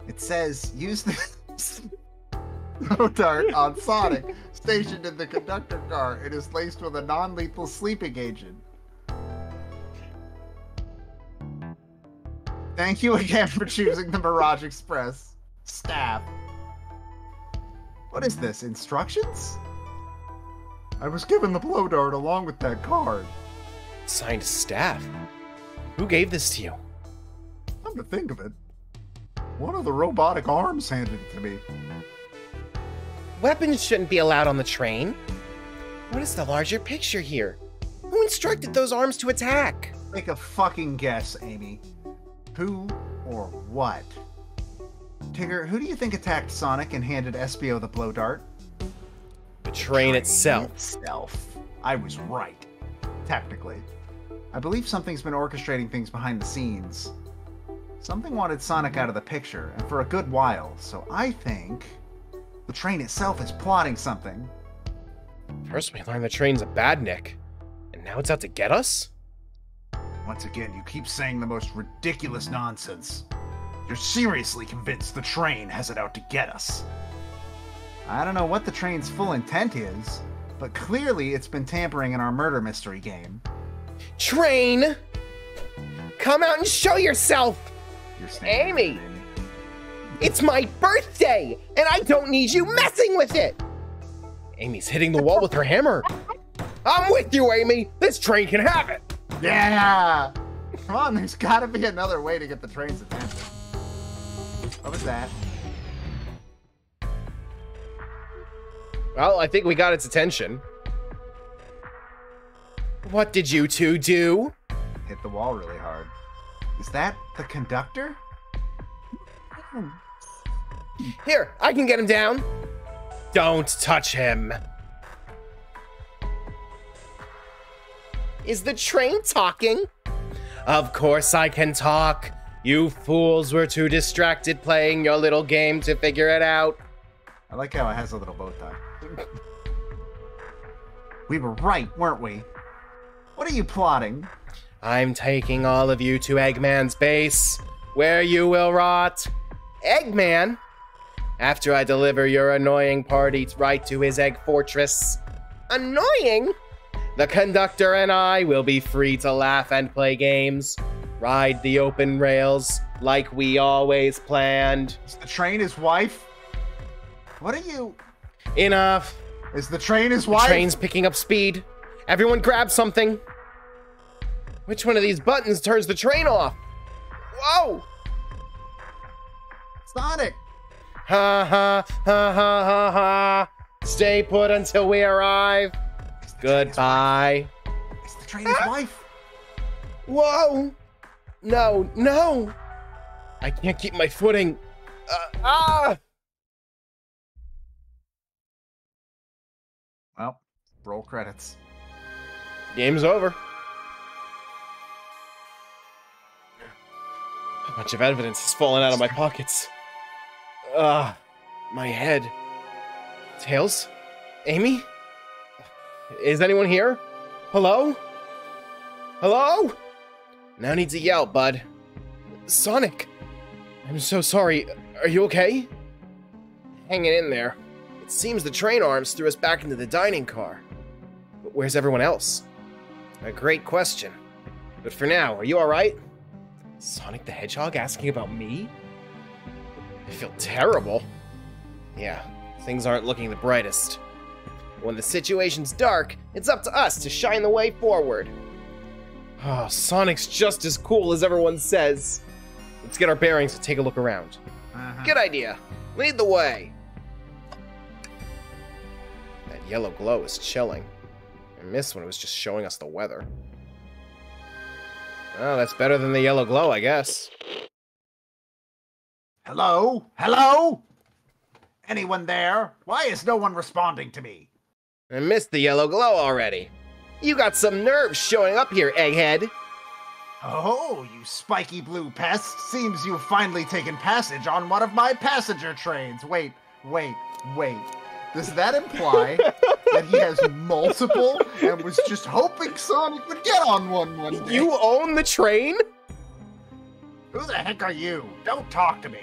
It says use the dart on Sonic, stationed in the conductor car. It is laced with a non-lethal sleeping agent. Thank you again for choosing the Mirage Express. Staff. What is this? Instructions? I was given the blow dart along with that card. Signed staff. Who gave this to you? Come to think of it, one of the robotic arms handed it to me. Weapons shouldn't be allowed on the train. What is the larger picture here? Who instructed those arms to attack? Make a fucking guess, Amy. Who or what? Tigger, who do you think attacked Sonic and handed Espio the blow dart? The train itself. Itself. I was right. Technically. I believe something's been orchestrating things behind the scenes. Something wanted Sonic out of the picture, and for a good while, so I think the train itself is plotting something. First, we learned the train's a badnik, and now it's out to get us? Once again, you keep saying the most ridiculous nonsense. You're seriously convinced the train has it out to get us. I don't know what the train's full intent is, but clearly it's been tampering in our murder mystery game. Train! Come out and show yourself! You're Amy! there, Amy. It's my birthday, and I don't need you messing with it! Amy's hitting the wall with her hammer. I'm with you, Amy! This train can have it! Yeah! Come on, there's gotta be another way to get the train's attention. What was that? Well, I think we got its attention. What did you two do? Hit the wall really hard. Is that the conductor? Here, I can get him down. Don't touch him. Is the train talking? Of course I can talk. You fools were too distracted playing your little game to figure it out. I like how it has a little bow tie. we were right, weren't we? What are you plotting? I'm taking all of you to Eggman's base, where you will rot. Eggman? After I deliver your annoying party right to his egg fortress. Annoying? The conductor and I will be free to laugh and play games, ride the open rails like we always planned. Is the train his wife? What are you? Enough. Is the train his The wife? train's picking up speed. Everyone grab something. Which one of these buttons turns the train off? Whoa! Sonic! Ha ha ha ha ha ha. Stay put until we arrive. Is the train his Goodbye. Is the train his wife? Whoa! No, no! I can't keep my footing. Uh, ah! Well, roll credits. Game's over. A bunch of evidence has fallen out of my pockets. Ah, my head. Tails? Amy? Is anyone here? Hello? Hello? Now needs a yell, bud. Sonic! I'm so sorry. Are you okay? Hanging in there. It seems the train arms threw us back into the dining car. But where's everyone else? A great question. But for now, are you alright? Sonic the Hedgehog asking about me? I feel terrible. Yeah, things aren't looking the brightest. When the situation's dark, it's up to us to shine the way forward. Oh, Sonic's just as cool as everyone says. Let's get our bearings and take a look around. Uh-huh. Good idea. Lead the way. That yellow glow is chilling. I missed when it was just showing us the weather. Well, that's better than the yellow glow, I guess. Hello? Hello? Anyone there? Why is no one responding to me? I missed the yellow glow already. You got some nerve showing up here, egghead. Oh, you spiky blue pest. Seems you've finally taken passage on one of my passenger trains. Wait, wait, wait. Does that imply that he has multiple and was just hoping Sonic would get on one one day? You own the train? Who the heck are you? Don't talk to me.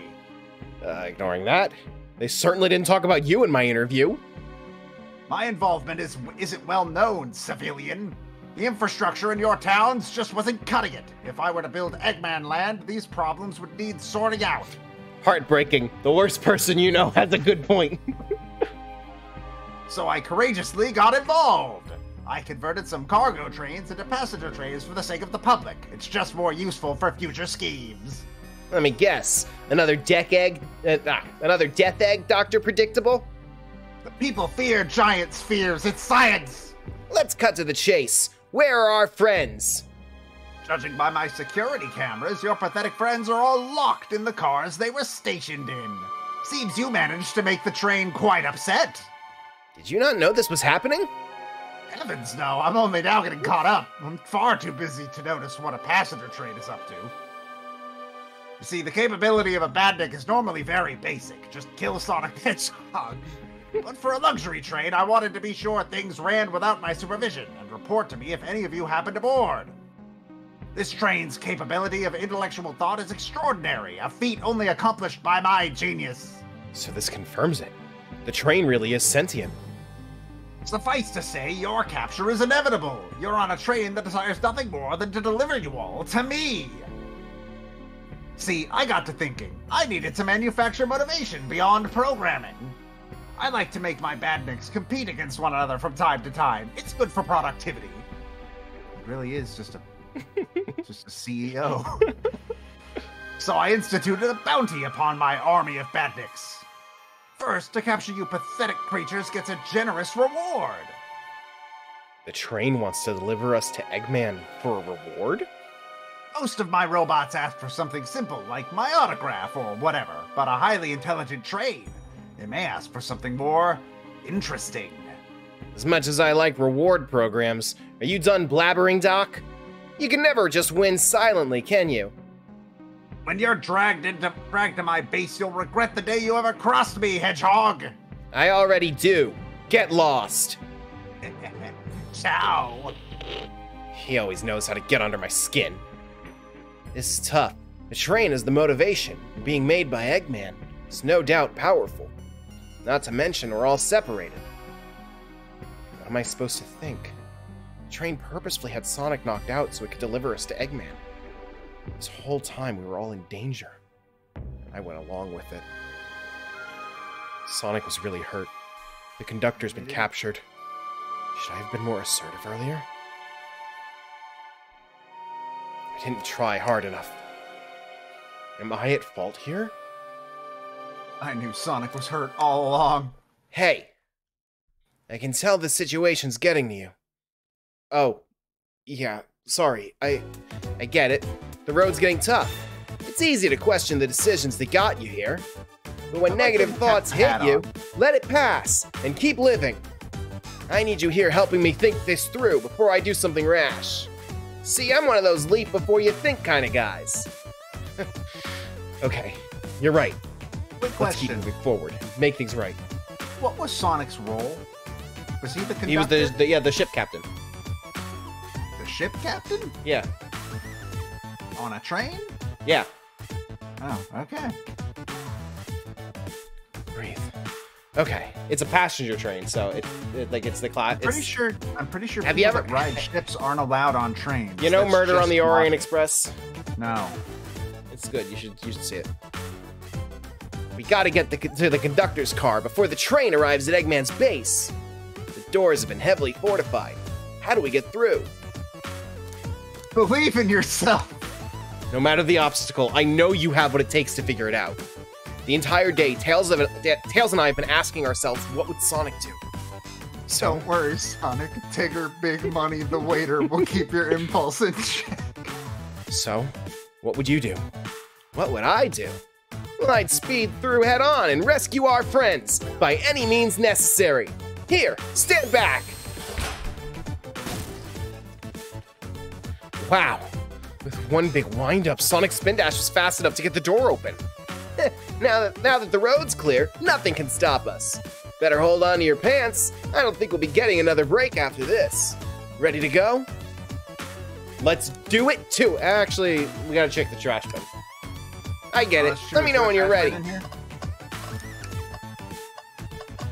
Uh, ignoring that, they certainly didn't talk about you in my interview. My involvement is isn't well known, civilian. The infrastructure in your towns just wasn't cutting it. If I were to build Eggman Land, these problems would need sorting out. Heartbreaking. The worst person you know has a good point. So I courageously got involved. I converted some cargo trains into passenger trains for the sake of the public. It's just more useful for future schemes. Let me guess. Another deck egg? Uh, ah, another death egg, Dr. Predictable? People fear giant spheres. It's science. Let's cut to the chase. Where are our friends? Judging by my security cameras, your pathetic friends are all locked in the cars they were stationed in. Seems you managed to make the train quite upset. Did you not know this was happening? Heavens no, I'm only now getting caught up. I'm far too busy to notice what a passenger train is up to. You see, the capability of a badnik is normally very basic. Just kill Sonic Hedgehog. But for a luxury train, I wanted to be sure things ran without my supervision and report to me if any of you happened aboard. This train's capability of intellectual thought is extraordinary, a feat only accomplished by my genius. So this confirms it. The train really is sentient. Suffice to say, your capture is inevitable. You're on a train that desires nothing more than to deliver you all to me. See, I got to thinking. I needed to manufacture motivation beyond programming. I like to make my badniks compete against one another from time to time. It's good for productivity. It really is just a just a CEO. so I instituted a bounty upon my army of badniks. First, to capture you pathetic creatures gets a generous reward. The train wants to deliver us to Eggman for a reward? Most of my robots ask for something simple, like my autograph or whatever, but a highly intelligent train, they may ask for something more interesting. As much as I like reward programs, are you done blabbering, Doc? You can never just win silently, can you? When you're dragged into dragged to my base, you'll regret the day you ever crossed me, Hedgehog. I already do. Get lost. Ciao. He always knows how to get under my skin. This is tough. The train is the motivation. Being made by Eggman is no doubt powerful. Not to mention, we're all separated. What am I supposed to think? The train purposefully had Sonic knocked out so it could deliver us to Eggman. This whole time we were all in danger. I went along with it. Sonic was really hurt. The conductor's been captured. Should I have been more assertive earlier? I didn't try hard enough. Am I at fault here? I knew Sonic was hurt all along. Hey! I can tell the situation's getting to you. Oh, yeah, sorry. I I get it. The road's getting tough. It's easy to question the decisions that got you here. But when negative thoughts hit you, let it pass and keep living. I need you here helping me think this through before I do something rash. See, I'm one of those leap before you think kind of guys. okay, you're right. Quick Let's keep moving forward. Make things right. what was Sonic's role? Was he the conductor? He was the, the yeah the ship captain. the ship captain Yeah, on a train. yeah. Oh, okay. Breathe. Okay, it's a passenger train, so it, it like it's the class. I'm pretty sure. I'm pretty sure. Have you ever- ride ships aren't allowed on trains? You know, That's Murder on the Orient Express. No. It's good. You should you should see it. We gotta get the, to the conductor's car before the train arrives at Eggman's base. The doors have been heavily fortified. How do we get through? Believe in yourself. No matter the obstacle, I know you have what it takes to figure it out. The entire day, Tails, of, Tails and I have been asking ourselves, what would Sonic do? So, Don't worry, Sonic. Tigger, Big Money, the waiter will keep your impulse in check. so, what would you do? What would I do? I'd speed through head on and rescue our friends by any means necessary. Here, stand back. Wow. With one big windup, Sonic Spin Dash was fast enough to get the door open. now, that, now that the road's clear, nothing can stop us. Better hold on to your pants. I don't think we'll be getting another break after this. Ready to go? Let's do it too. Actually, we gotta check the trash bin. I get it. Let me know when you're ready. bin in here?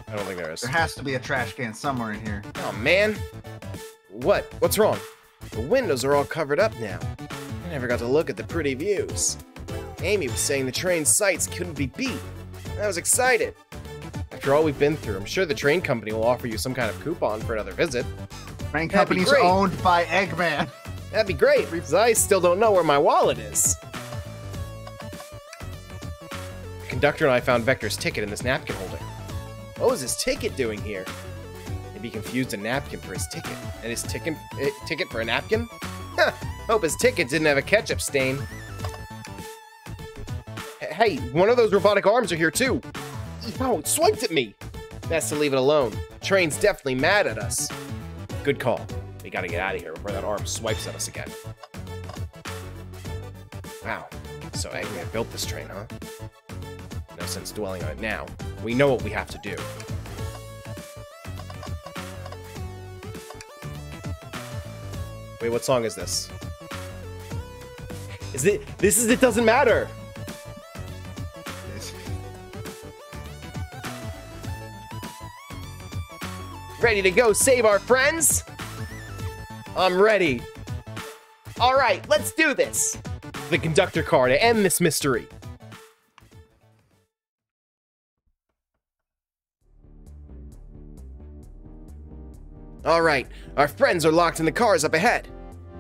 I don't think there is. There has to be a trash can somewhere in here. Oh man. What? What's wrong? The windows are all covered up now. I never got to look at the pretty views. Amy was saying the train sights couldn't be beat. I was excited. After all we've been through, I'm sure the train company will offer you some kind of coupon for another visit. Train That'd company's owned by Eggman. That'd be great, because I still don't know where my wallet is. Conductor and I found Vector's ticket in this napkin holder. What was his ticket doing here? Maybe he confused a napkin for his ticket, and his ticket, eh, ticket for a napkin? Hope his ticket didn't have a ketchup stain. Hey, one of those robotic arms are here too. Oh, it swiped at me. Best to leave it alone. Train's definitely mad at us. Good call. We gotta get out of here before that arm swipes at us again. Wow. So Eggman built this train, huh? No sense dwelling on it now. We know what we have to do. Wait, what song is this? Is it this is it doesn't matter. Ready to go save our friends? I'm ready. All right, let's do this. The conductor car to end this mystery. All right, our friends are locked in the cars up ahead.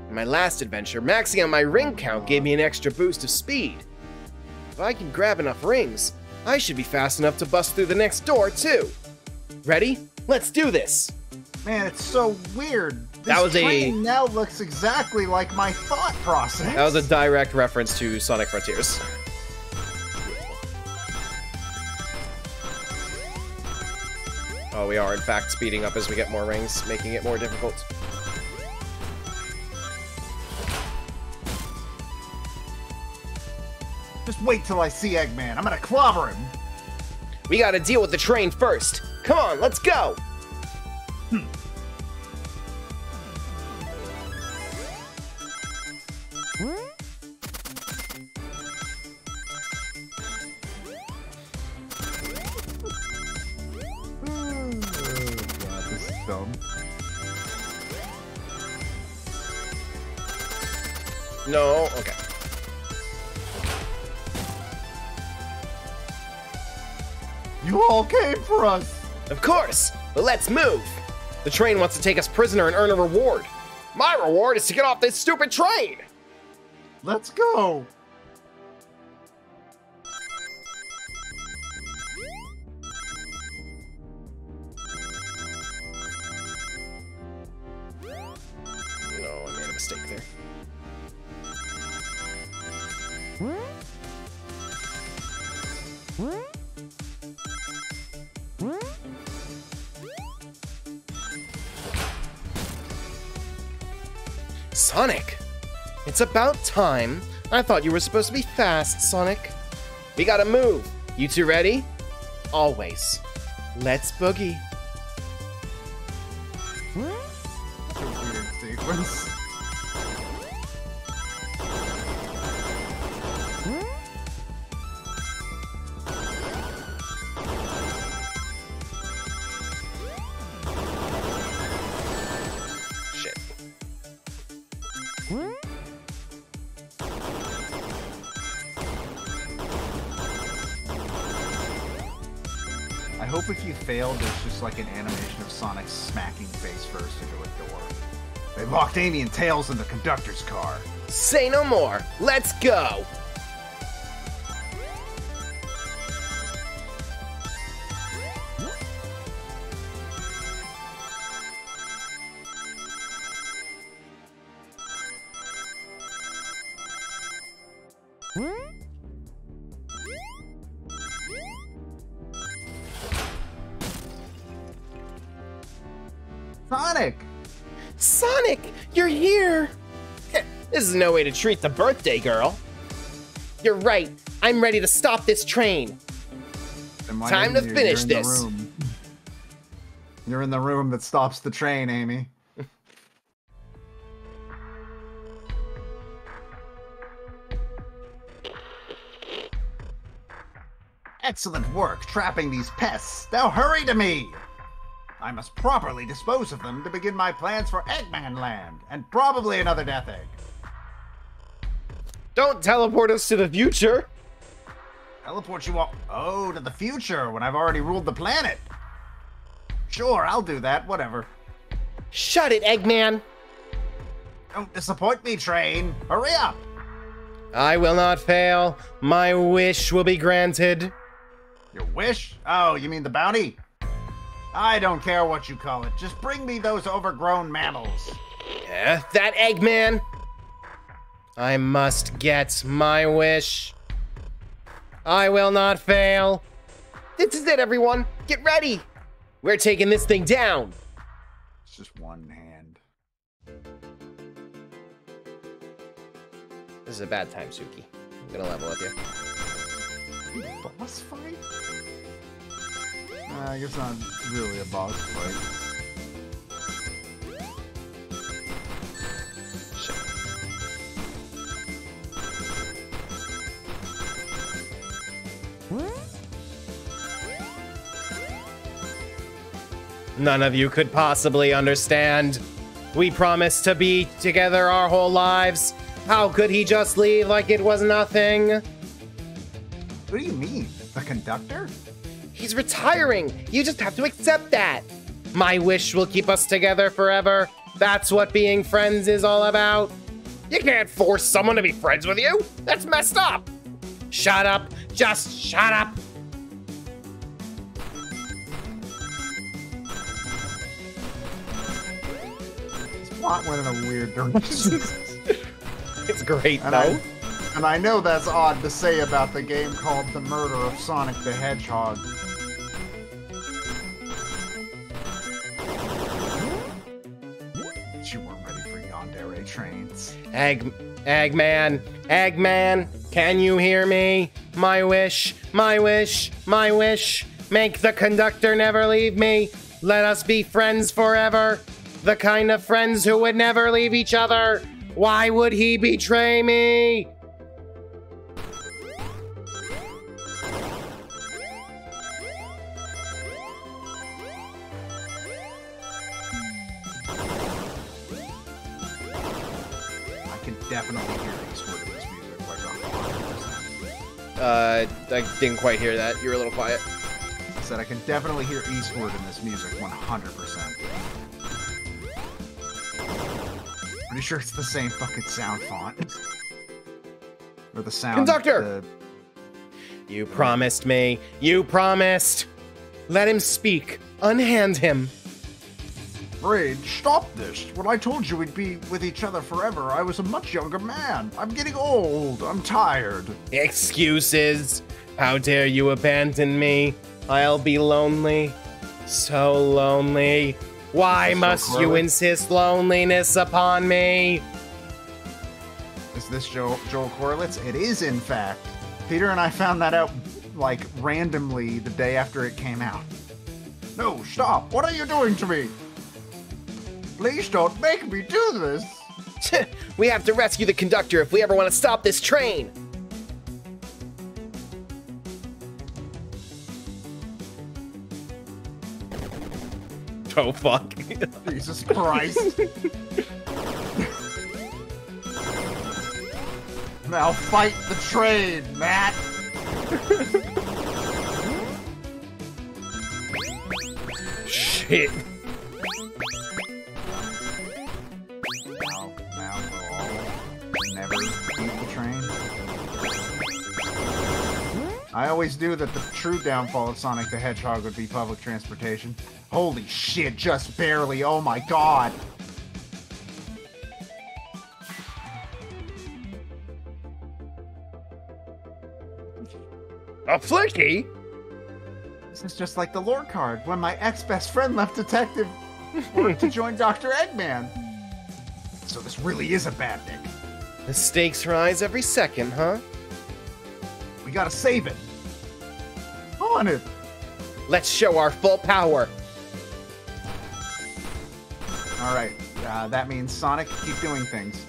In my last adventure, maxing out my ring count gave me an extra boost of speed. If I can grab enough rings, I should be fast enough to bust through the next door, too. Ready? Let's do this! Man, it's so weird. This That was a- now looks exactly like my thought process. That was a direct reference to Sonic Frontiers. Oh, we are in fact speeding up as we get more rings, making it more difficult. Just wait till I see Eggman. I'm gonna clobber him. We gotta deal with the train first. Come on, let's go! Oh, This. No, okay. You all came for us. Of course, but let's move! The train wants to take us prisoner and earn a reward. My reward is to get off this stupid train! Let's go. Sonic! It's about time. I thought you were supposed to be fast, Sonic. We gotta move. You two ready? Always. Let's boogie. If you failed, there's just like an animation of Sonic smacking face first into a door. They locked Amy and Tails in the conductor's car. Say no more. Let's go. Sonic! Sonic, you're here. This is no way to treat the birthday girl. You're right. I'm ready to stop this train. Time to you? You're finish this. You're in the room that stops the train, Amy. Excellent work trapping these pests. Now hurry to me! I must properly dispose of them to begin my plans for Eggman Land, and probably another Death Egg. Don't teleport us to the future. Teleport you all. Oh, to the future when I've already ruled the planet. Sure, I'll do that. Whatever. Shut it, Eggman. Don't disappoint me, train. Hurry up. I will not fail. My wish will be granted. Your wish? Oh, you mean the bounty? I don't care what you call it. Just bring me those overgrown mammals. Eh, that Eggman. I must get my wish. I will not fail. This is it, everyone. Get ready. We're taking this thing down. It's just one hand. This is a bad time, Suki. I'm gonna level with you. Boss fight? Uh, I guess not really a boss fight. None of you could possibly understand. We promised to be together our whole lives. How could he just leave like it was nothing? What do you mean? The conductor? He's retiring. You just have to accept that. My wish will keep us together forever. That's what being friends is all about. You can't force someone to be friends with you. That's messed up. Shut up. Just shut up. This plot went in a weird direction. It's great, And though. I, and I know that's odd to say about the game called The Murder of Sonic the Hedgehog. Trains. Egg, Eggman, Eggman, can you hear me? My wish, my wish, my wish. Make the conductor never leave me. Let us be friends forever. The kind of friends who would never leave each other. Why would he betray me? Uh, I didn't quite hear that. You were a little quiet. I said I can definitely hear Eastward in this music 100%. Pretty sure it's the same fucking sound font. or the sound. Conductor! the- You promised me. You promised. Let him speak. Unhand him. Stop this. When I told you we'd be with each other forever, I was a much younger man. I'm getting old. I'm tired. Excuses. How dare you abandon me? I'll be lonely. So lonely. Why So must you insist loneliness upon me? Is this Joel, Joel Corelitz? It is, in fact. Peter and I found that out, like, randomly the day after it came out. No, stop! What are you doing to me? Please don't make me do this! we have to rescue the conductor if we ever want to stop this train. Oh fuck. Jesus Christ. now fight the train, Matt! Shit. I always knew that the true downfall of Sonic the Hedgehog would be public transportation. Holy shit, just barely. Oh my god. A flicky? This is just like the lore card when my ex best friend left Detective work to join Dr. Eggman. So this really is a badnik. The stakes rise every second, huh? We gotta save it. On it. Let's show our full power. Alright, uh, that means Sonic, keep doing things.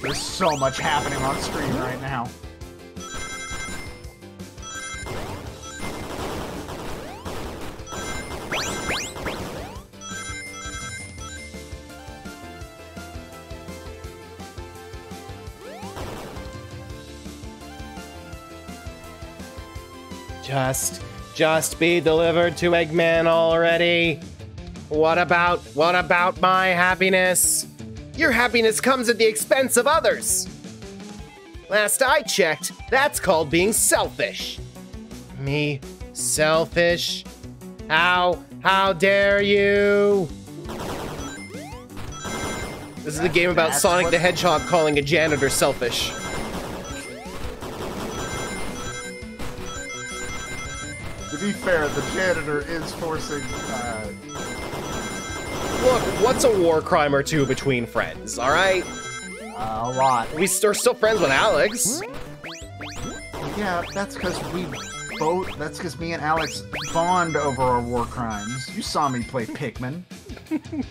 There's so much happening on screen right now. Just, just be delivered to Eggman already. What about, what about my happiness? Your happiness comes at the expense of others. Last I checked, that's called being selfish. Me, selfish? How, how dare you? This is the game about Sonic the Hedgehog calling a janitor selfish. To be fair, the janitor is forcing. Uh, Look, what's a war crime or two between friends, alright? a lot. We are still friends with Alex. Yeah, that's because we both. That's because me and Alex bond over our war crimes. You saw me play Pikmin.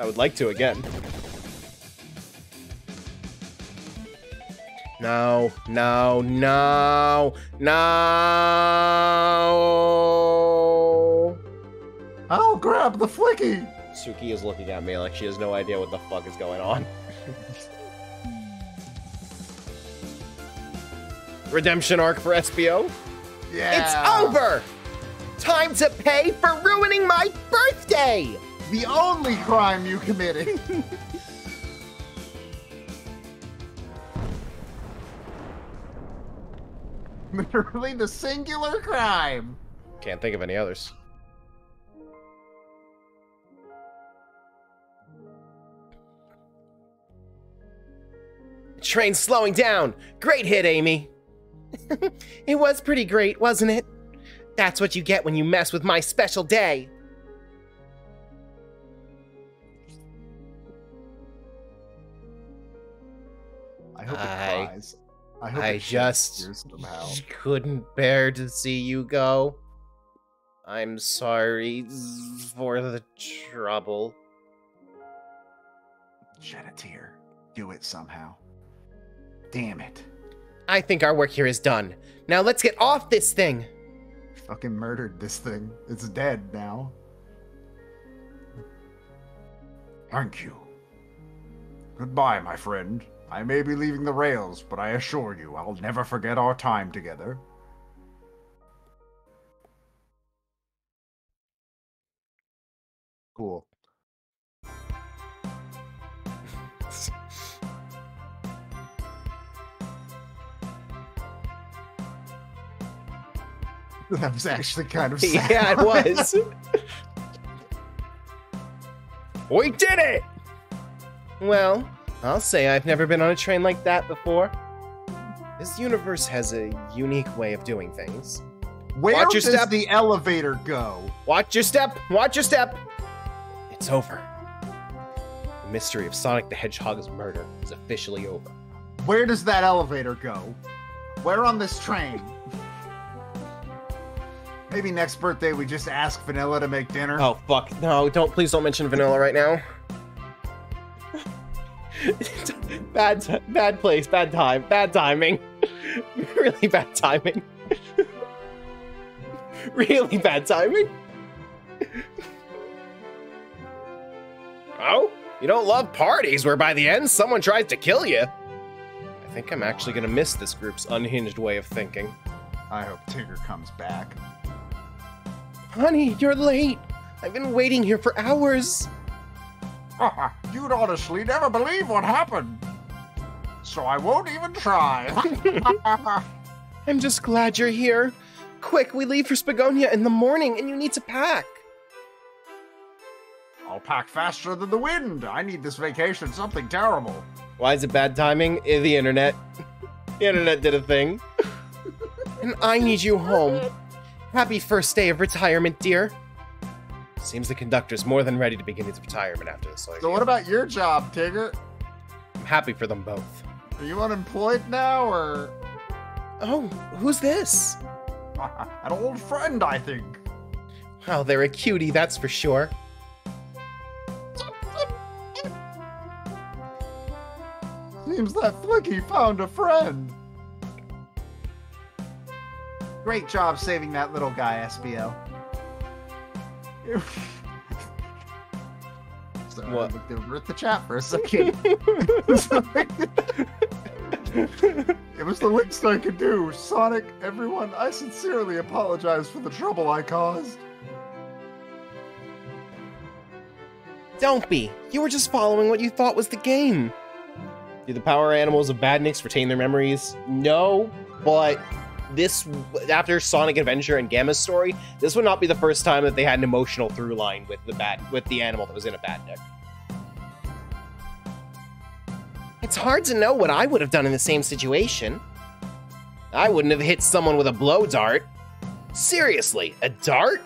I would like to again. No, no, no, no. I'll oh, grab the flicky. Suki is looking at me like she has no idea what the fuck is going on. Redemption arc for SBO? Yeah. It's over! Time to pay for ruining my birthday! The only crime you committed. Literally the singular crime. Can't think of any others. Train slowing down. Great hit, Amy. it was pretty great, wasn't it? That's what you get when you mess with my special day. I hope I- it cries. I hope I just couldn't bear to see you go. I'm sorry for the trouble. Shed a tear. Do it somehow. Damn it. I think our work here is done. Now let's get off this thing. Fucking murdered this thing. It's dead now. Thank you. Goodbye, my friend. I may be leaving the rails, but I assure you I'll never forget our time together. Cool. That was actually kind of sad. yeah, it was. we did it! Well, I'll say I've never been on a train like that before. This universe has a unique way of doing things. Where Watch your does step. the elevator go? Watch your step! Watch your step! It's over. The mystery of Sonic the Hedgehog's murder is officially over. Where does that elevator go? Where on this train? Maybe next birthday we just ask Vanilla to make dinner. Oh fuck! No, don't please don't mention vanilla right now. bad, t- bad place, bad time, bad timing. really bad timing. really bad timing. oh, you don't love parties where by the end someone tries to kill you. I think I'm actually gonna miss this group's unhinged way of thinking. I hope Tigger comes back. Honey, you're late. I've been waiting here for hours. You'd honestly never believe what happened. So I won't even try. I'm just glad you're here. Quick, we leave for Spagonia in the morning and you need to pack. I'll pack faster than the wind. I need this vacation something terrible. Why is it bad timing? Eh, The internet. the internet did a thing. and I need you home. Happy first day of retirement, dear. Seems the conductor's more than ready to begin his retirement after this. So what about your job, Tigger? I'm happy for them both. Are you unemployed now, or Oh, who's this? an old friend? I think. Oh, they're a cutie, that's for sure. Seems that Flicky found a friend. Great job saving that little guy, SBO. Sorry, What? I looked over at the chat for a second. it was the least I could do. Sonic, everyone, I sincerely apologize for the trouble I caused. Don't be. You were just following what you thought was the game. Do the power animals of Badniks retain their memories? No, but this after Sonic Adventure and Gamma's story, this would not be the first time that they had an emotional through line with the bad with the animal that was in a Badnik. It's hard to know what I would have done in the same situation. I wouldn't have hit someone with a blow dart. Seriously, a dart?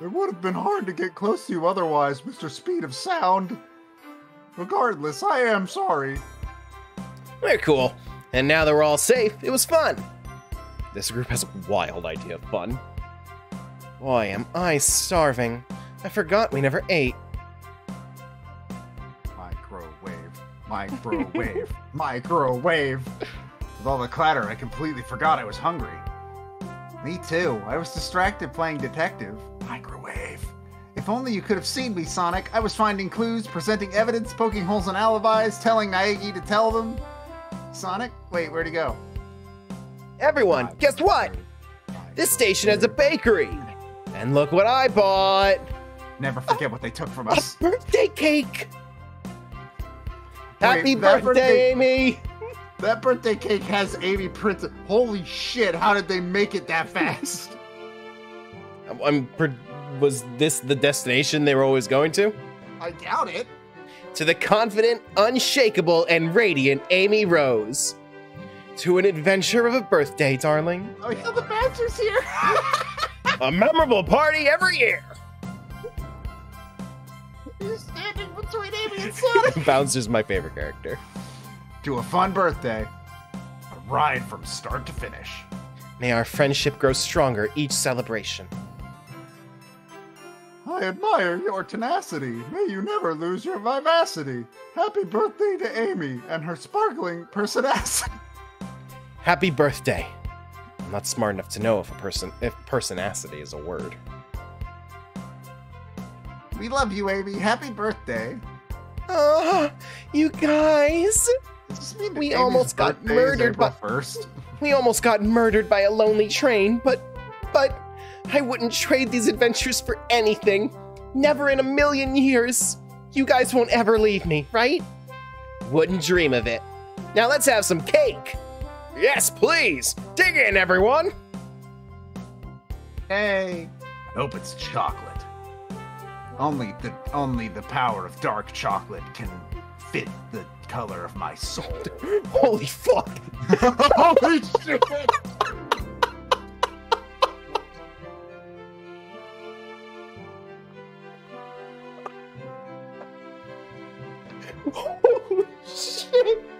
It would have been hard to get close to you otherwise, Mr. Speed of Sound. Regardless, I am sorry. We're cool. And now that we're all safe, it was fun. This group has a wild idea of fun. Boy, am I starving. I forgot we never ate. Microwave, microwave, microwave. With all the clatter, I completely forgot I was hungry. Me too. I was distracted playing detective. Microwave. If only you could have seen me, Sonic. I was finding clues, presenting evidence, poking holes in alibis, telling Naegi to tell them. Sonic? Wait, where'd he go? Everyone, guess what? This station has a bakery. And look what I bought. Never forget what they took from us. A us. birthday cake. Happy that birthday, birthday- Amy. That birthday cake has Amy printed. Holy shit, how did they make it that fast? I'm was this the destination they were always going to? I doubt it. to the confident, unshakable, and radiant Amy Rose. To an adventure of a birthday, darling. Oh yeah, the bouncer's here. A memorable party every year. He's standing between Amy and Sonic. Bouncer's my favorite character. to a fun birthday. A ride from start to finish. May our friendship grow stronger each celebration. I admire your tenacity. May you never lose your vivacity. Happy birthday to Amy and her sparkling personacity. Happy birthday. I'm not smart enough to know if a person if personacity is a word. We love you, Amy. Happy birthday. Oh, you guys. Does this mean that We almost got murdered by- first. We almost got murdered by a lonely train, but but I wouldn't trade these adventures for anything. Never in a million years. You guys won't ever leave me, right? Wouldn't dream of it. Now let's have some cake. Yes, please! Dig in, everyone! Hey! Nope, it's chocolate. Only the only the power of dark chocolate can fit the color of my soul. Holy fuck! Holy shit! Holy shit!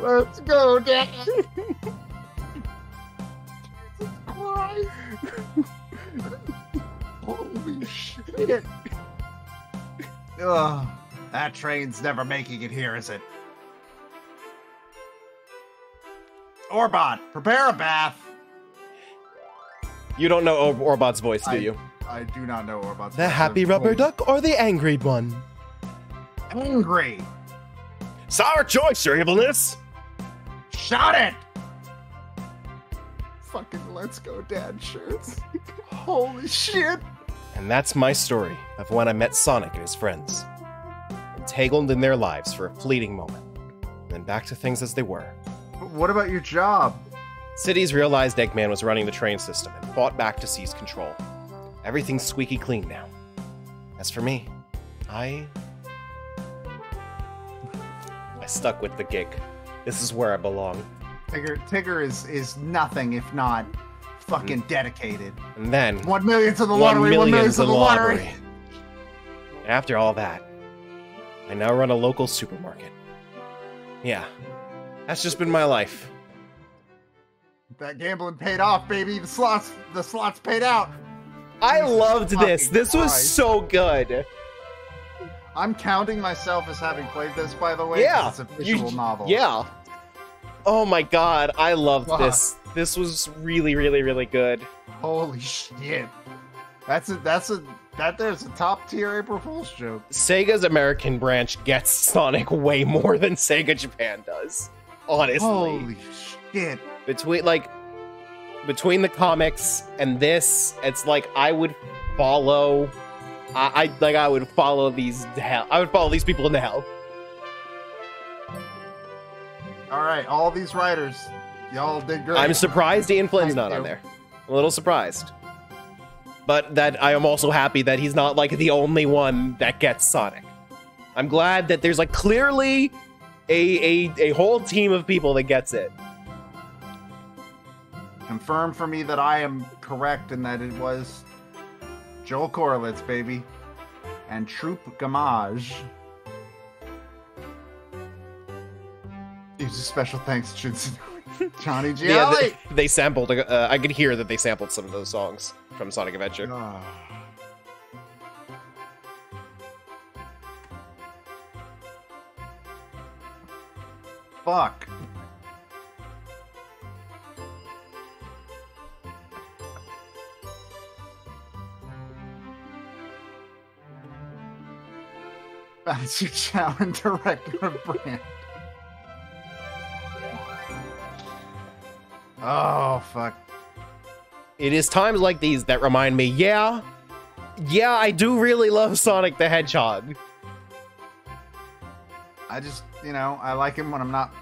Let's go, Dad. Holy shit. Ugh, that train's never making it here, is it? Orbot, prepare a bath. You don't know Or- Orbot's voice, do I- you? I do not know Orbot's The voice. happy rubber always- duck or the angry one? Angry. Sour choice, your evilness! Shut it! Fucking let's go, Dad shirts. Holy shit! And that's my story of when I met Sonic and his friends. Entangled in their lives for a fleeting moment. Then back to things as they were. What about your job? Cities realized Eggman was running the train system and fought back to seize control. Everything's squeaky clean now. As for me, I. I stuck with the gig. This is where I belong. Tigger, Tigger is is nothing if not fucking mm. dedicated. And then, One million to the one lottery. One million million to the lottery. After all that, I now run a local supermarket. Yeah, that's just been my life. That gambling paid off, baby. The slots, the slots paid out. I Jesus loved this. This was Christ. so good. I'm counting myself as having played this, by the way. Yeah, it's a you- novel. Yeah. Oh my god, I loved this. This was really, really, really good. Holy shit. That's a that's a that there's a top tier April Fool's joke. Sega's American branch gets Sonic way more than Sega Japan does. Honestly. Holy shit. Between like between the comics and this, it's like I would follow I, I like I would follow these hell. I would follow these people into hell. All right, all these writers, y'all did great. I'm surprised Ian Flynn's not on there. A little surprised. But that I am also happy that he's not like the only one that gets Sonic. I'm glad that there's like clearly a a, a whole team of people that gets it. Confirm for me that I am correct and that it was Joel Corelitz, baby, and Troupe Gammage. Use a special thanks to Johnny Gioeli. Yeah, they, they sampled. Uh, I could hear that they sampled some of those songs from Sonic Adventure. Ah. Fuck. Bouncer Chow and director of brand. Oh fuck. It is times like these that remind me, yeah, yeah, I do really love Sonic the Hedgehog. I just, you know, I like him when I'm not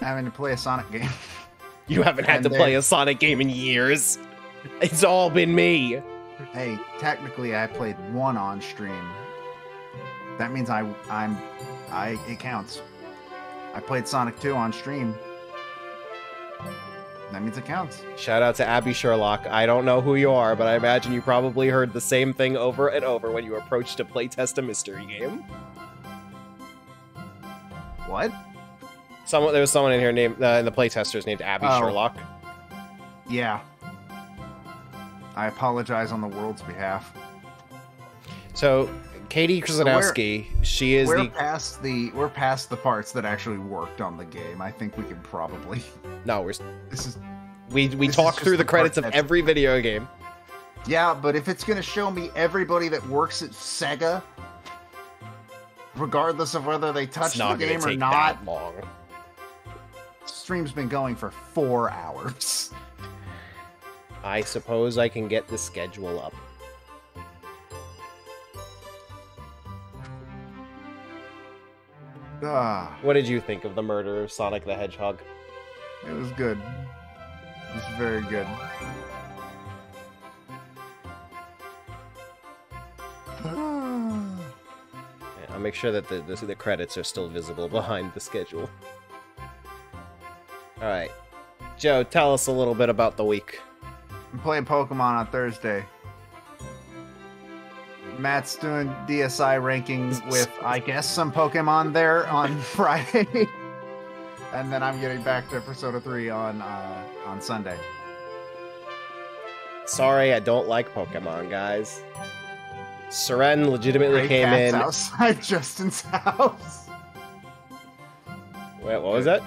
having to play a Sonic game. You haven't had And to play a Sonic game in years. It's all been me. hey, technically, I played one on stream. That means I, I'm, I, it counts. I played Sonic 2 on stream. That means it counts. Shout out to Abby Sherlock. I don't know who you are, but I imagine you probably heard the same thing over and over when you approached to playtest a mystery game. What? Someone there was someone in here named uh, in the playtesters named Abby Oh. Sherlock. Yeah. I apologize on the world's behalf. So Katie Krasinowski, she is we're the past the we're past the parts that actually worked on the game. I think we can probably. no, we're This is we we talk through the the credits of every video game. Yeah, but if it's gonna show me everybody that works at Sega, regardless of whether they touch the game or not, that long. stream's been going for four hours. I suppose I can get the schedule up. Ah, What did you think of the murder of Sonic the Hedgehog? it was good. It was very good. Yeah, I'll make sure that the, the the credits are still visible behind the schedule. All right, Joe, tell us a little bit about the week. I'm playing Pokemon on Thursday. Matt's doing DSI rankings with, I guess, some Pokemon there on Friday. and then I'm getting back to Persona 3 on uh, on Sunday. Sorry, I don't like Pokemon, guys. Seren legitimately came in. outside Justin's house. Wait, what was that?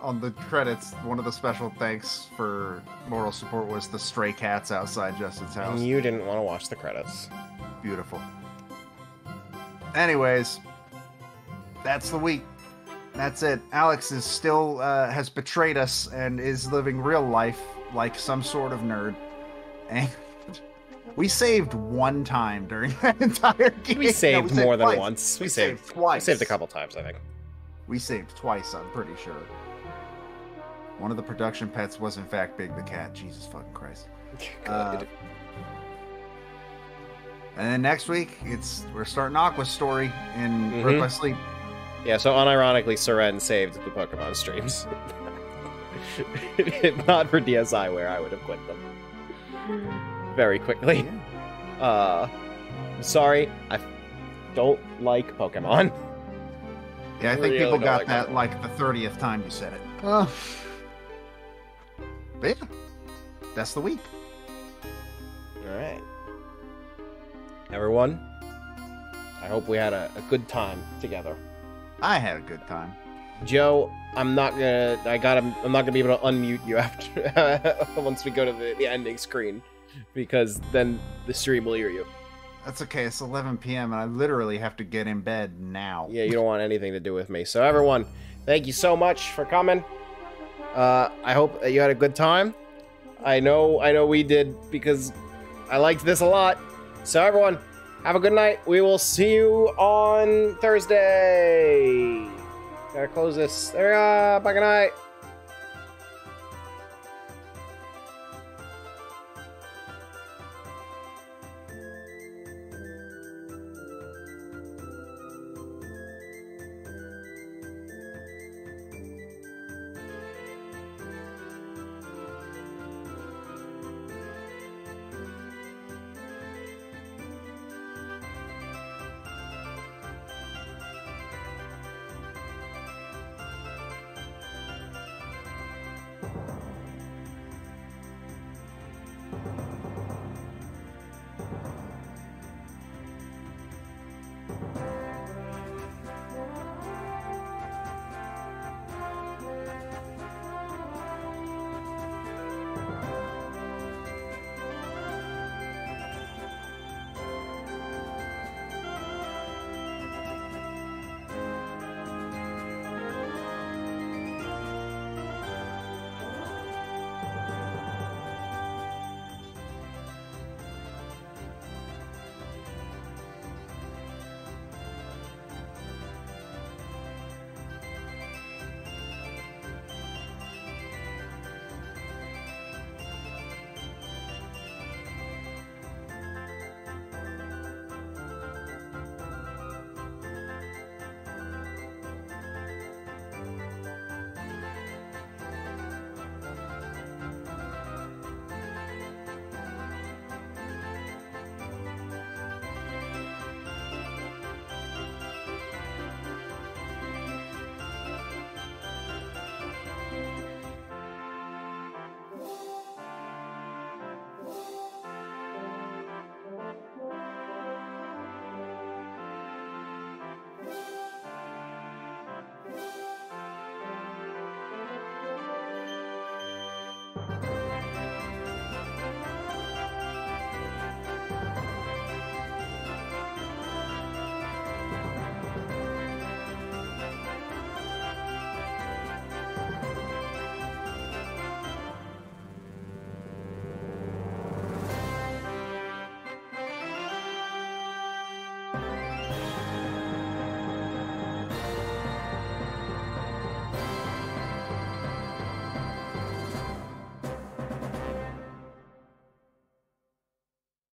On the credits, one of the special thanks for moral support was the stray cats outside Justin's house. And You didn't want to watch the credits. Beautiful. Anyways, that's the week. That's it. Alex is still uh, has betrayed us and is living real life like some sort of nerd. And we saved one time during that entire game. We No, saved more than twice. once. We, We saved, saved we twice. saved a couple times, I think. We saved twice, I'm pretty sure. One of the production pets was in fact Big the cat. Jesus fucking Christ. Uh. And then next week, it's we're starting Aqua's story in Mhm. Birth by Sleep. yeah, so unironically, Seren saved the Pokemon streams. if not for DSI, where I would have quit them very quickly. Uh, sorry, I don't like Pokemon. Yeah, I think Really people got like that Pokemon. like the thirtieth time you said it. Uh, but yeah, that's the week. All right, everyone. I hope we had a, a good time together. I had a good time. Joe, I'm not gonna. I got. I'm not gonna be able to unmute you after once we go to the, the ending screen, because then the stream will hear you. That's okay. It's 11 p.m. and I literally have to get in bed now. Yeah, you don't want anything to do with me. So everyone, thank you so much for coming. Uh, I hope that you had a good time. I know. I know we did because I liked this a lot. So everyone, have a good night. We will see you on Thursday. Gotta close this. There we go. Bye. Good night.